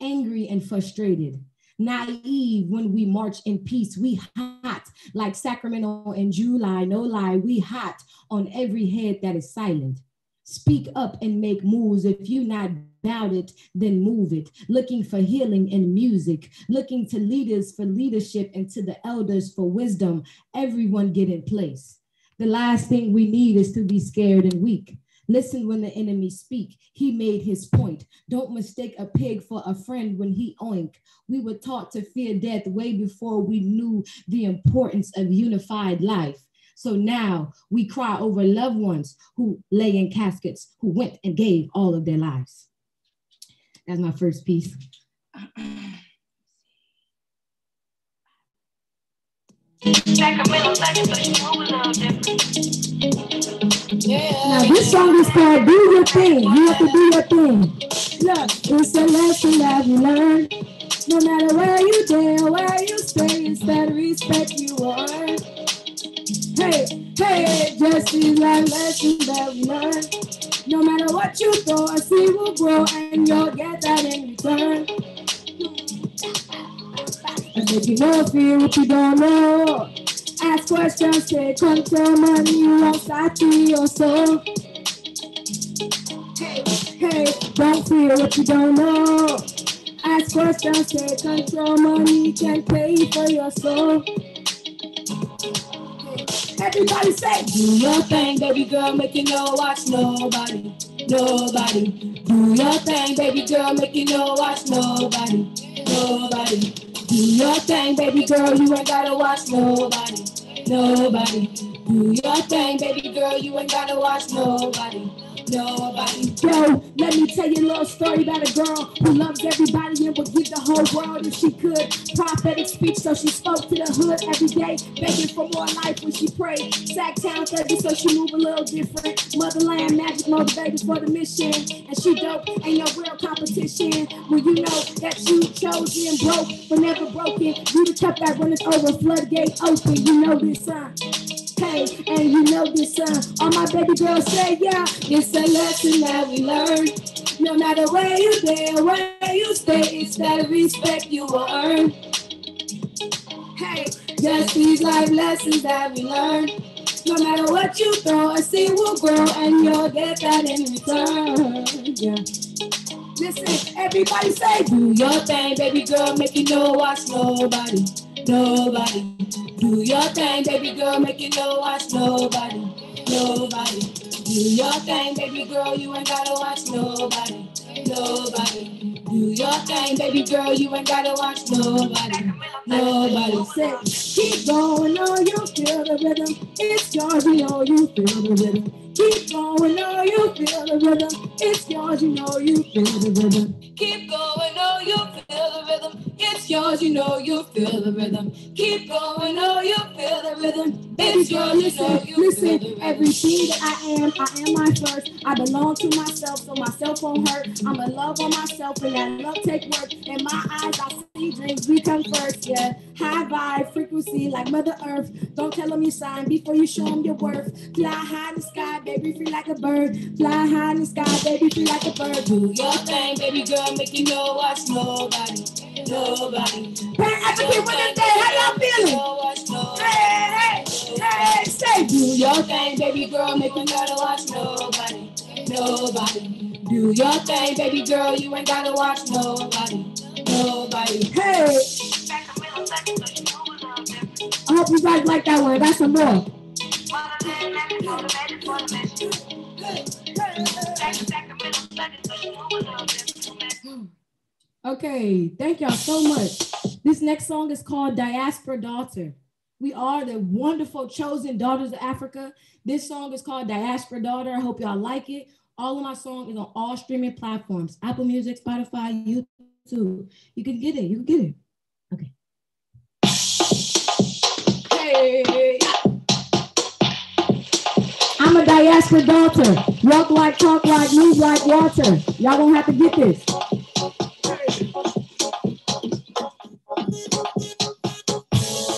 Angry and frustrated, naive when we march in peace. We hot like Sacramento in July, no lie. We hot on every head that is silent. Speak up and make moves. If you not about it, then move it. Looking for healing in music, looking to leaders for leadership and to the elders for wisdom. Everyone get in place. The last thing we need is to be scared and weak. Listen when the enemy speak. He made his point. Don't mistake a pig for a friend when he oink. We were taught to fear death way before we knew the importance of unified life. So now we cry over loved ones who lay in caskets, who went and gave all of their lives. That's my first piece. Now this song is called Do Your Thing. You have to do your thing. Look, it's a lesson that we learn. No matter where you go, where you stay, it's that respect you earn. Hey, hey, just these life lessons that we learn. No matter what you throw, a seed will grow and you'll get that in return. And if you don't feel what you don't know, ask questions, take control, money, you won't saturate your soul. Hey, hey, don't feel what you don't know. Ask questions, take control, money can pay for your soul. Everybody say, do your thing, baby girl, make you no watch nobody, nobody. Do your thing, baby girl, make you no watch nobody, nobody. Do your thing, baby girl, you ain't gotta watch nobody, nobody. Do your thing, baby girl, you ain't gotta watch nobody. Nobody. Yo, let me tell you a little story about a girl who loves everybody and would give the whole world if she could. Prophetic speech, so she spoke to the hood every day, begging for more life when she prayed. Sacktown 30, so she move a little different. Motherland magic motivated for the mission. And she dope, ain't no real competition. When you know that you chosen, broke, but never broken. You the cup that it's over, floodgate open. You know this? Hey, and you know this, uh, all my baby girls say, yeah, it's a lesson that we learn. No matter where you go, where you stay, it's that respect you will earn. Hey, just these life lessons that we learn. No matter what you throw, a seed will grow and you'll get that in return. Yeah. Listen, everybody say, do your thing, baby girl, make you no watch nobody, nobody. Do your thing, baby girl, make you no watch nobody, nobody. Do your thing, baby girl, you ain't gotta watch nobody, nobody. Do your thing, baby girl, you ain't gotta watch nobody, nobody. Say, keep going, oh, you feel the rhythm. It's you know you feel the rhythm. Keep going, oh, you feel the rhythm. It's yours, you know you feel the rhythm. Keep going, oh, you feel the rhythm. It's yours, you know you feel the rhythm. Keep going, oh, you feel the rhythm. It's yours, you know you Listen, feel the rhythm. everything that I am, I am my first. I belong to myself, so myself won't hurt. I'm in love on myself, and that love take work. In my eyes, I see dreams, we come first, yeah. High vibe, frequency, like Mother Earth. Don't tell them you sign before you show them your worth. Fly high in the sky, baby, free like a bird. Fly high in the sky, baby, free like a bird. Do your thing, baby girl, make you know what's nobody, nobody. Pan African Women's Day, how y'all feeling? Hey, hey, hey, say, Do your thing, baby girl, make you gotta watch nobody, nobody. Do your thing, baby girl, you ain't gotta watch nobody, nobody. Hey. I hope you guys like that one. I got some more. Okay, thank y'all so much. This next song is called Diaspora Daughter. We are the wonderful chosen daughters of Africa. This song is called Diaspora Daughter. I hope y'all like it. All of my songs is on all streaming platforms: Apple Music, Spotify, YouTube. You can get it. You can get it. Okay. Hey. I'm a diaspora daughter. Walk like, talk like, move like water. Y'all gonna have to get this.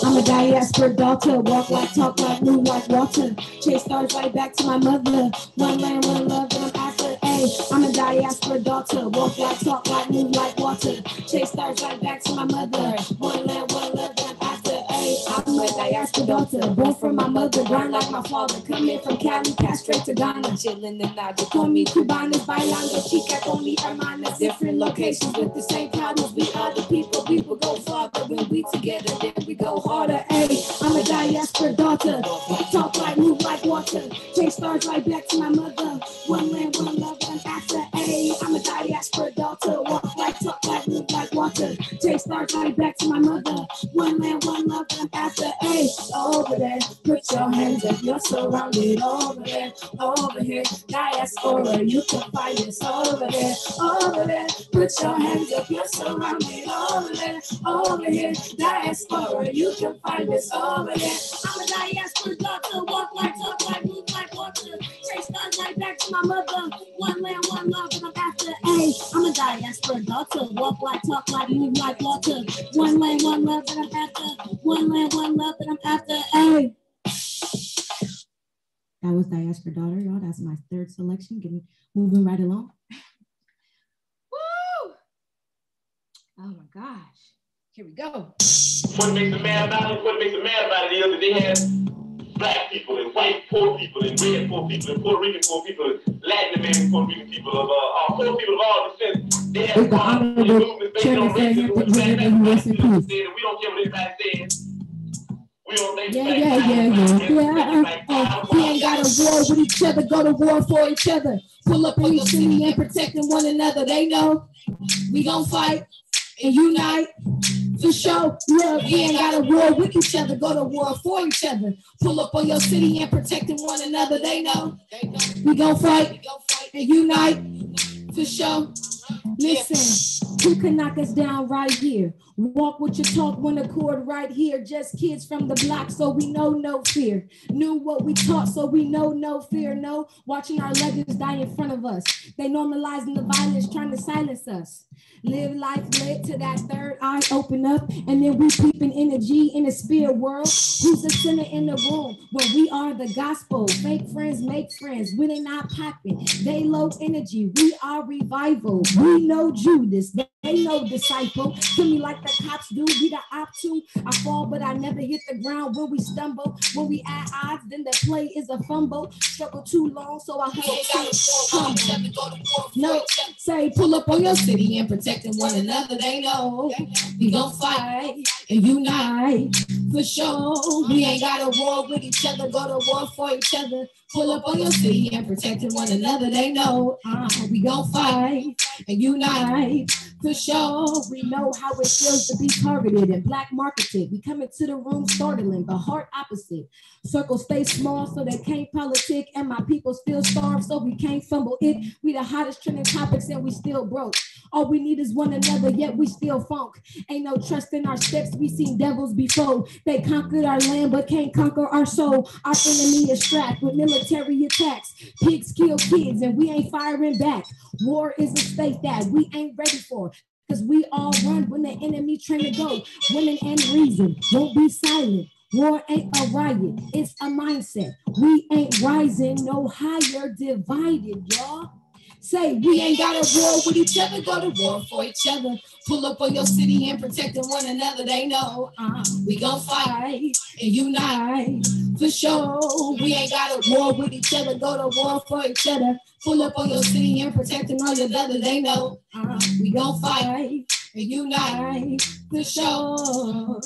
I'm a diaspora daughter. Walk like, talk like, move like water. Chase stars right back to my mother. One land, one love, and I'm after. Ay, I'm a diaspora daughter. Walk like, talk like, move like water. Chase stars right back to my mother. One land, one love, and I'm Ay, I'm a diaspora daughter. Born from my mother, grind like my father. Come in from Cali, pass straight to Ghana. Chillin' in Naja. Call me Cubanas, bailando, chica con mi hermanas. Different locations with the same problems. We are the people. Will go farther when we together. Then we go harder. Ay, I'm a diaspora daughter. Talk like, move like water. Chase stars right back to my mother. One land, one love, one after. Ay, I'm a diaspora daughter. Walk like, talk like, move like water. Chase stars right back to my mother. One land, one love, one after. Ay, over there. Put your hands up. You're surrounded over there. Over here. Diaspora. You can find us over there. Over there. Put your hands up. You're surrounded over there. Over here. Diaspora. You can find us over there. I'm a diaspora. Walk like, talk like, move like right back to my mother. One land, one love, and I'm after. Ay, I'm a diaspora daughter. Walk like, talk like, move like water. One land, one love, and I'm after. One land, one love, and I'm after. Ay. That was diaspora daughter, y'all. That's my third selection. Getting moving right along. Woo! Oh my gosh. Here we go. What makes a man about it? What makes a man about it is that they have black people and white poor people and red poor people and Puerto Rican poor people, and Latin American Puerto Rican people of uh, all poor people of all descent. They have the honorable chairman that we rest in peace. we don't care what anybody says. We don't think Yeah, yeah, yeah, yeah, yeah. Uh, uh, we ain't got a war with each other, go to war for each other. Pull up in each city and protecting one another. They know we gon' fight and unite for sure. Look, we ain't got a war with each other, go to war for each other. Pull up on your city and protecting one another. They know we gon' fight and unite for sure. Listen, who can knock us down right here? Walk with your talk, one accord right here. Just kids from the block, so we know no fear. Knew what we taught, so we know no fear. No, watching our legends die in front of us. They normalizing the violence, trying to silence us. Live life lit to that third eye open up, and then we peeping energy in the spirit world. Who's the sinner in the room when we are the gospel? Fake friends make friends when they not popping. They low energy, we are revival. We know Judas, they they know disciple. To me like the cops do, be the op to. I fall, but I never hit the ground when we stumble. When we at odds, then the play is a fumble. Struggle too long, so I hold humble. No, say pull up on your city and protecting one another. They know we gon' fight and unite for sure. We ain't got a war with each other, go to war for each other. Pull up on your city and protecting one another. They know uh, we gon' fight and unite for sure. We know how it feels to be targeted and black marketed. We come into the room startling, but heart opposite. Circles stay small so they can't politic, and my people still starve, so we can't fumble it. We the hottest trending topics and we still broke. All we need is one another, yet we still funk. Ain't no trust in our steps, we seen devils before. They conquered our land, but can't conquer our soul. Our enemy is strapped with military attacks. Pigs kill kids, and we ain't firing back. War is a state that we ain't ready for. Cause we all run when the enemy trying to go. Women and reason won't be silent. War ain't a riot, it's a mindset. We ain't rising no higher, divided, y'all. Say we ain't got a war with each other, go to war for each other. Pull up on your city and protecting one another. They know uh, we gon' fight and unite for sure. We ain't got a war with each other, go to war for each other. Pull up on your city and protecting all your brothers. They know uh, we gon' fight unite the show.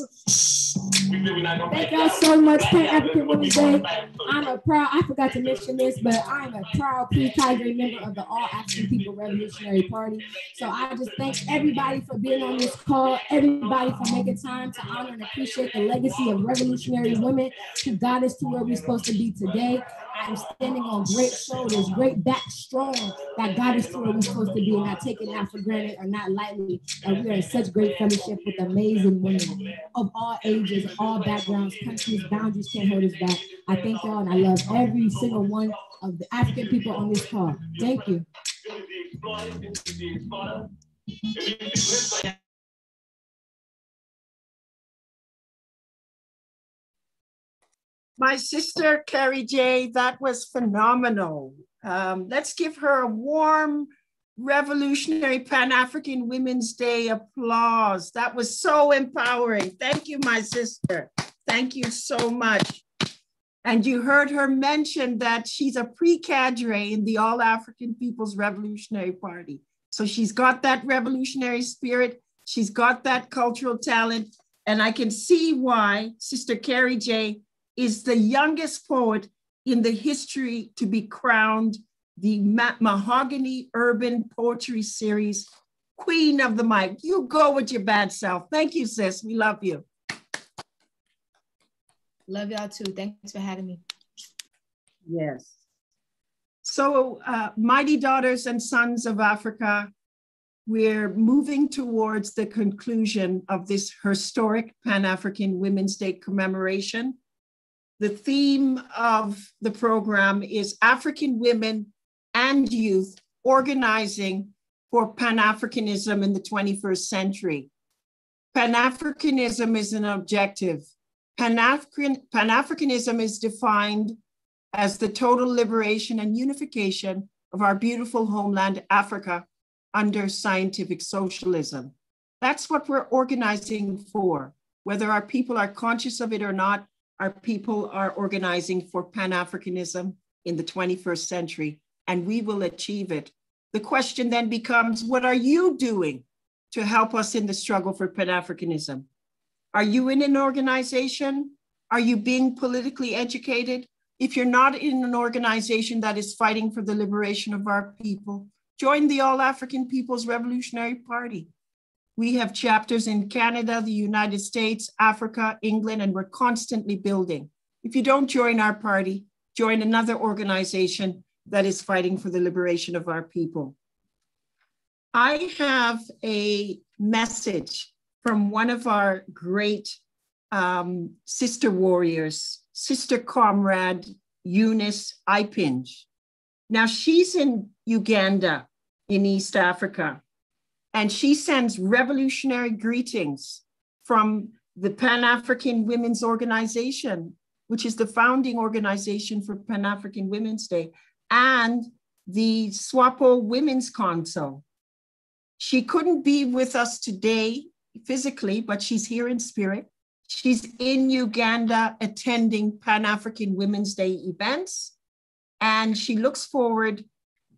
Thank y'all so much, Pan African Women's Day. I'm a proud, I forgot to mention this, but I'm a proud pre-Tiger member of the All African People Revolutionary Party. So I just thank everybody for being on this call, everybody for making time to honor and appreciate the legacy of revolutionary women who got us to where we're supposed to be today. I'm standing on great shoulders, great back strong that God to where we're supposed to be, and not taking that for granted or not lightly. And we are in such great fellowship with amazing women of all ages, all backgrounds, countries, boundaries can't hold us back. I thank y'all, and I love every single one of the African people on this call. Thank you. My sister, Carrie J, that was phenomenal. Um, let's give her a warm Revolutionary Pan African Women's Day applause. That was so empowering. Thank you, my sister. Thank you so much. And you heard her mention that she's a pre cadre in the All African People's Revolutionary Party. So she's got that revolutionary spirit, she's got that cultural talent. And I can see why Sister Carrie J is the youngest poet in the history to be crowned the Mahogany Urban Poetry Series Queen of the Mic. You go with your bad self. Thank you, sis. We love you. Love y'all too. Thanks for having me. Yes. So, uh, Mighty Daughters and Sons of Africa, we're moving towards the conclusion of this historic Pan African Women's Day commemoration. The theme of the program is African women and youth organizing for Pan Africanism in the 21st century. Pan Africanism is an objective. Pan Africanism is defined as the total liberation and unification of our beautiful homeland, Africa, under scientific socialism. That's what we're organizing for. Whether our people are conscious of it or not, our people are organizing for Pan Africanism in the 21st century, and we will achieve it. The question then becomes what are you doing to help us in the struggle for Pan Africanism? Are you in an organization? Are you being politically educated? If you're not in an organization that is fighting for the liberation of our people, join the All African People's Revolutionary Party. We have chapters in Canada, the United States, Africa, England, and we're constantly building. If you don't join our party, join another organization that is fighting for the liberation of our people. I have a message from one of our great um, sister warriors, Sister Comrade Eunice Iipinge. Now, she's in Uganda, in East Africa. And she sends revolutionary greetings from the Pan African Women's Organization, which is the founding organization for Pan African Women's Day, and the SWAPO Women's Council. She couldn't be with us today physically, but she's here in spirit. She's in Uganda attending Pan African Women's Day events, and she looks forward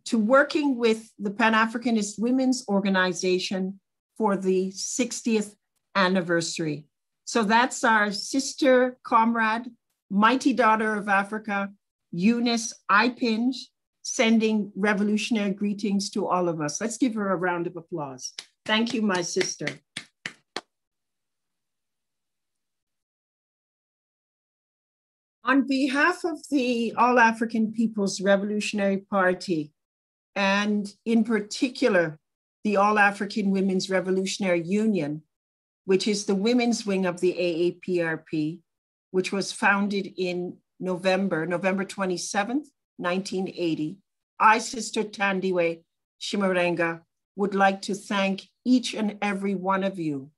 to working with the Pan Africanist Women's Organization for the 60th anniversary. So that's our sister comrade, mighty daughter of Africa, Eunice Iipinge, sending revolutionary greetings to all of us. Let's give her a round of applause. Thank you, my sister. On behalf of the All African People's Revolutionary Party, and in particular, the All African Women's Revolutionary Union, which is the women's wing of the AAPRP, which was founded in November, November 27th, 1980. I, Sister Thandiwe Chimurenga, would like to thank each and every one of you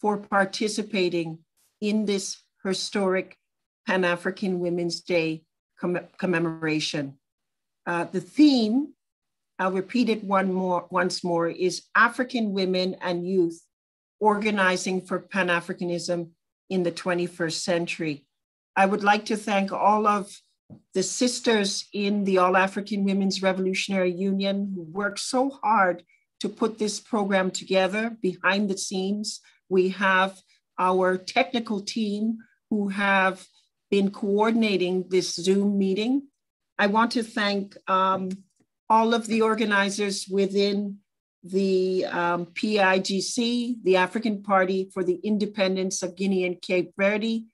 for participating in this historic Pan African Women's Day comm commemoration. Uh, the theme, I'll repeat it one more, once more, is African women and youth organizing for Pan Africanism in the 21st century. I would like to thank all of the sisters in the All African Women's Revolutionary Union who worked so hard to put this program together behind the scenes. We have our technical team who have been coordinating this Zoom meeting. I want to thank um, all of the organizers within the um, PAIGC, the African Party for the Independence of Guinea and Cape Verde,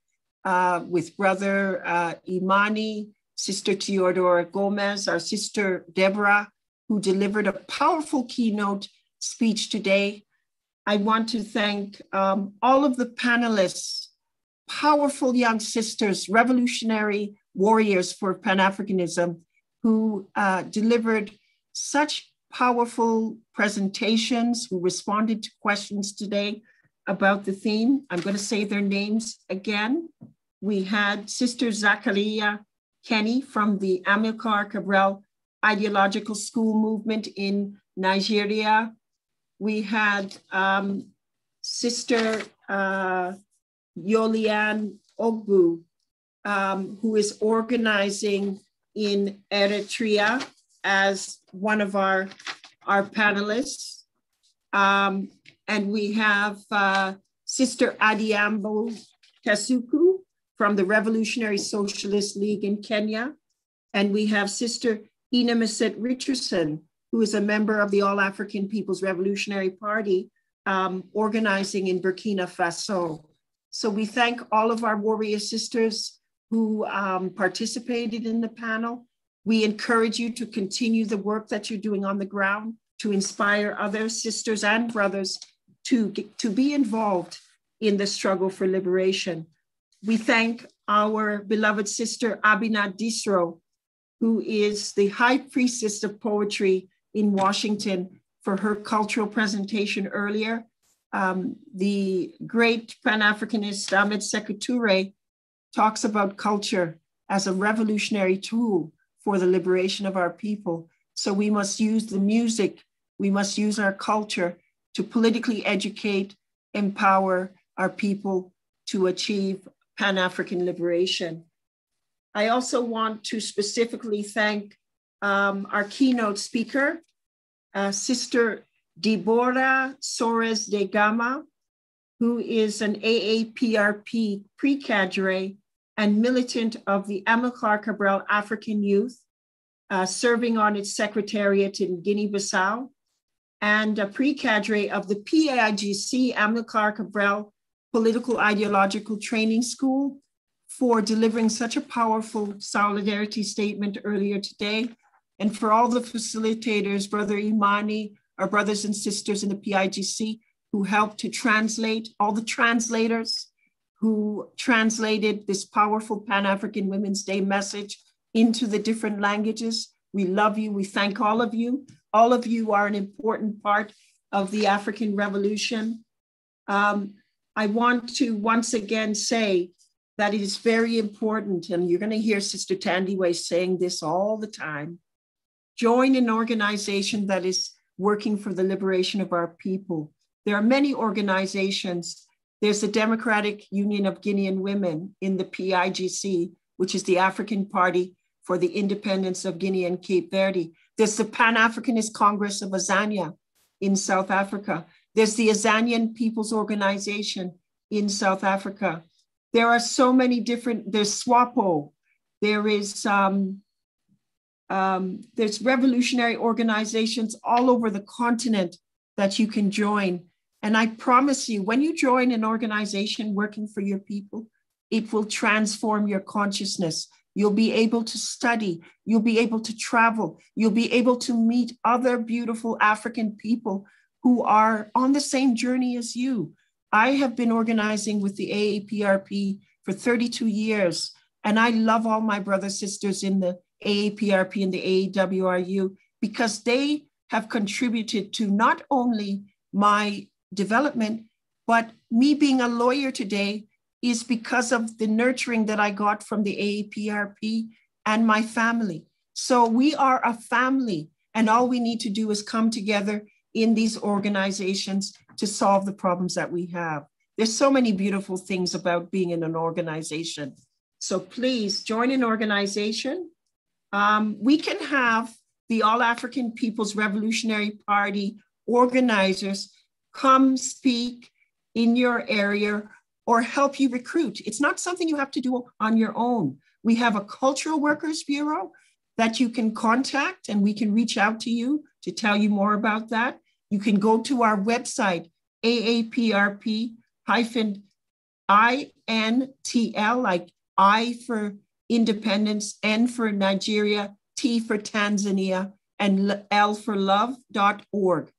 uh, with Brother uh, Imani, Sister Teodora Gomes, our sister Deborah, who delivered a powerful keynote speech today. I want to thank um, all of the panelists, powerful young sisters, revolutionary warriors for Pan Africanism, who uh, delivered such powerful presentations, who responded to questions today about the theme. I'm going to say their names again. We had Sister Zakarriyah Kenny from the Amilcar Cabral Ideological School Movement in Nigeria. We had um, Sister uh, Yolian Ogbu, um, who is organizing in Eritrea as one of our, our panelists. Um, and we have uh, Sister Adhiambo Kasuku from the Revolutionary Socialist League in Kenya. And we have Sister Inemesit Richardson, who is a member of the All African People's Revolutionary Party, um, organizing in Burkina Faso. So we thank all of our warrior sisters who um, participated in the panel. We encourage you to continue the work that you're doing on the ground to inspire other sisters and brothers to, to be involved in the struggle for liberation. We thank our beloved sister Abina Disro, who is the high priestess of poetry in Washington for her cultural presentation earlier. Um, the great Pan-Africanist Ahmed Sekou Toure talks about culture as a revolutionary tool for the liberation of our people. So we must use the music, we must use our culture to politically educate, empower our people to achieve Pan African liberation. I also want to specifically thank um, our keynote speaker, uh, Sister Deborah Soares de Gama, who is an AAPRP pre-cadre and militant of the Amilcar Cabral African Youth, uh, serving on its secretariat in Guinea-Bissau, and a pre-cadre of the PAIGC Amilcar Cabral Political Ideological Training School for delivering such a powerful solidarity statement earlier today, and for all the facilitators, Brother Imani, our brothers and sisters in the PAIGC, who helped to translate, all the translators who translated this powerful Pan-African Women's Day message into the different languages. We love you. We thank all of you. All of you are an important part of the African Revolution. Um, I want to once again say that it is very important, and you're going to hear Sister Thandiwe saying this all the time. Join an organization that is working for the liberation of our people. There are many organizations. There's the Democratic Union of Guinean Women in the PAIGC, which is the African Party for the Independence of Guinea and Cape Verde. There's the Pan Africanist Congress of Azania in South Africa. There's the Azanian People's Organization in South Africa. There are so many different, there's SWAPO, there is, um, um, there's revolutionary organizations all over the continent that you can join. And I promise you, when you join an organization working for your people, it will transform your consciousness. You'll be able to study. You'll be able to travel. You'll be able to meet other beautiful African people who are on the same journey as you. I have been organizing with the AAPRP for 32 years, and I love all my brothers sisters in the AAPRP and the AAWRU because they have contributed to not only my development, but me being a lawyer today is because of the nurturing that I got from the AAPRP and my family. So we are a family, and all we need to do is come together in these organizations to solve the problems that we have. There's so many beautiful things about being in an organization. So please join an organization. Um, we can have the All African People's Revolutionary Party organizers come speak in your area or help you recruit. It's not something you have to do on your own. We have a Cultural Workers Bureau that you can contact and we can reach out to you to tell you more about that. You can go to our website, AAPRP hyphen INTL, like I for independence, N for Nigeria, T for Tanzania, and L for love.org.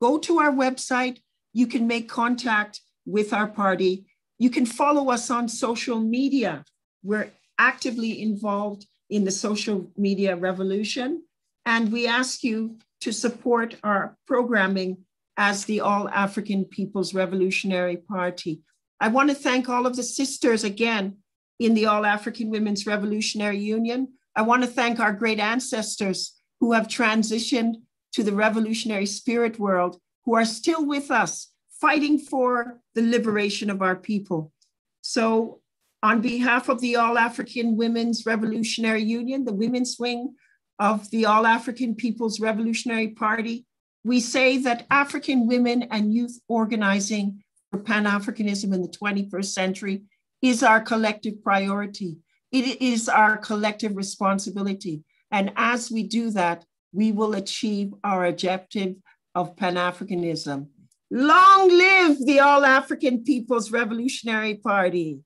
Go to our website. You can make contact with our party you can follow us on social media. We're actively involved in the social media revolution. And we ask you to support our programming as the All African People's Revolutionary Party. I want to thank all of the sisters again in the All African Women's Revolutionary Union. I want to thank our great ancestors who have transitioned to the revolutionary spirit world, who are still with us fighting for the liberation of our people. So, on behalf of the All African Women's Revolutionary Union, the women's wing of the All African People's Revolutionary Party, we say that African women and youth organizing for Pan Africanism in the 21st century is our collective priority. It is our collective responsibility. And as we do that, we will achieve our objective of Pan Africanism. Long live the All African People's Revolutionary Party.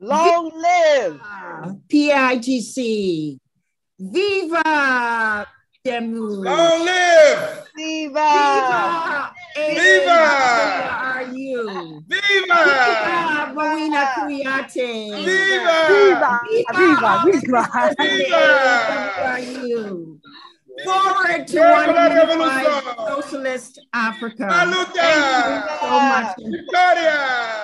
Long live PAIGC. Viva UDEMU. Long live. Viva. Viva. Viva. are you? Viva. Viva Rowena Kuyate. Viva. Viva. Viva. Viva. are you? Forward to one unified socialist Africa. Thank you so much. Victoria.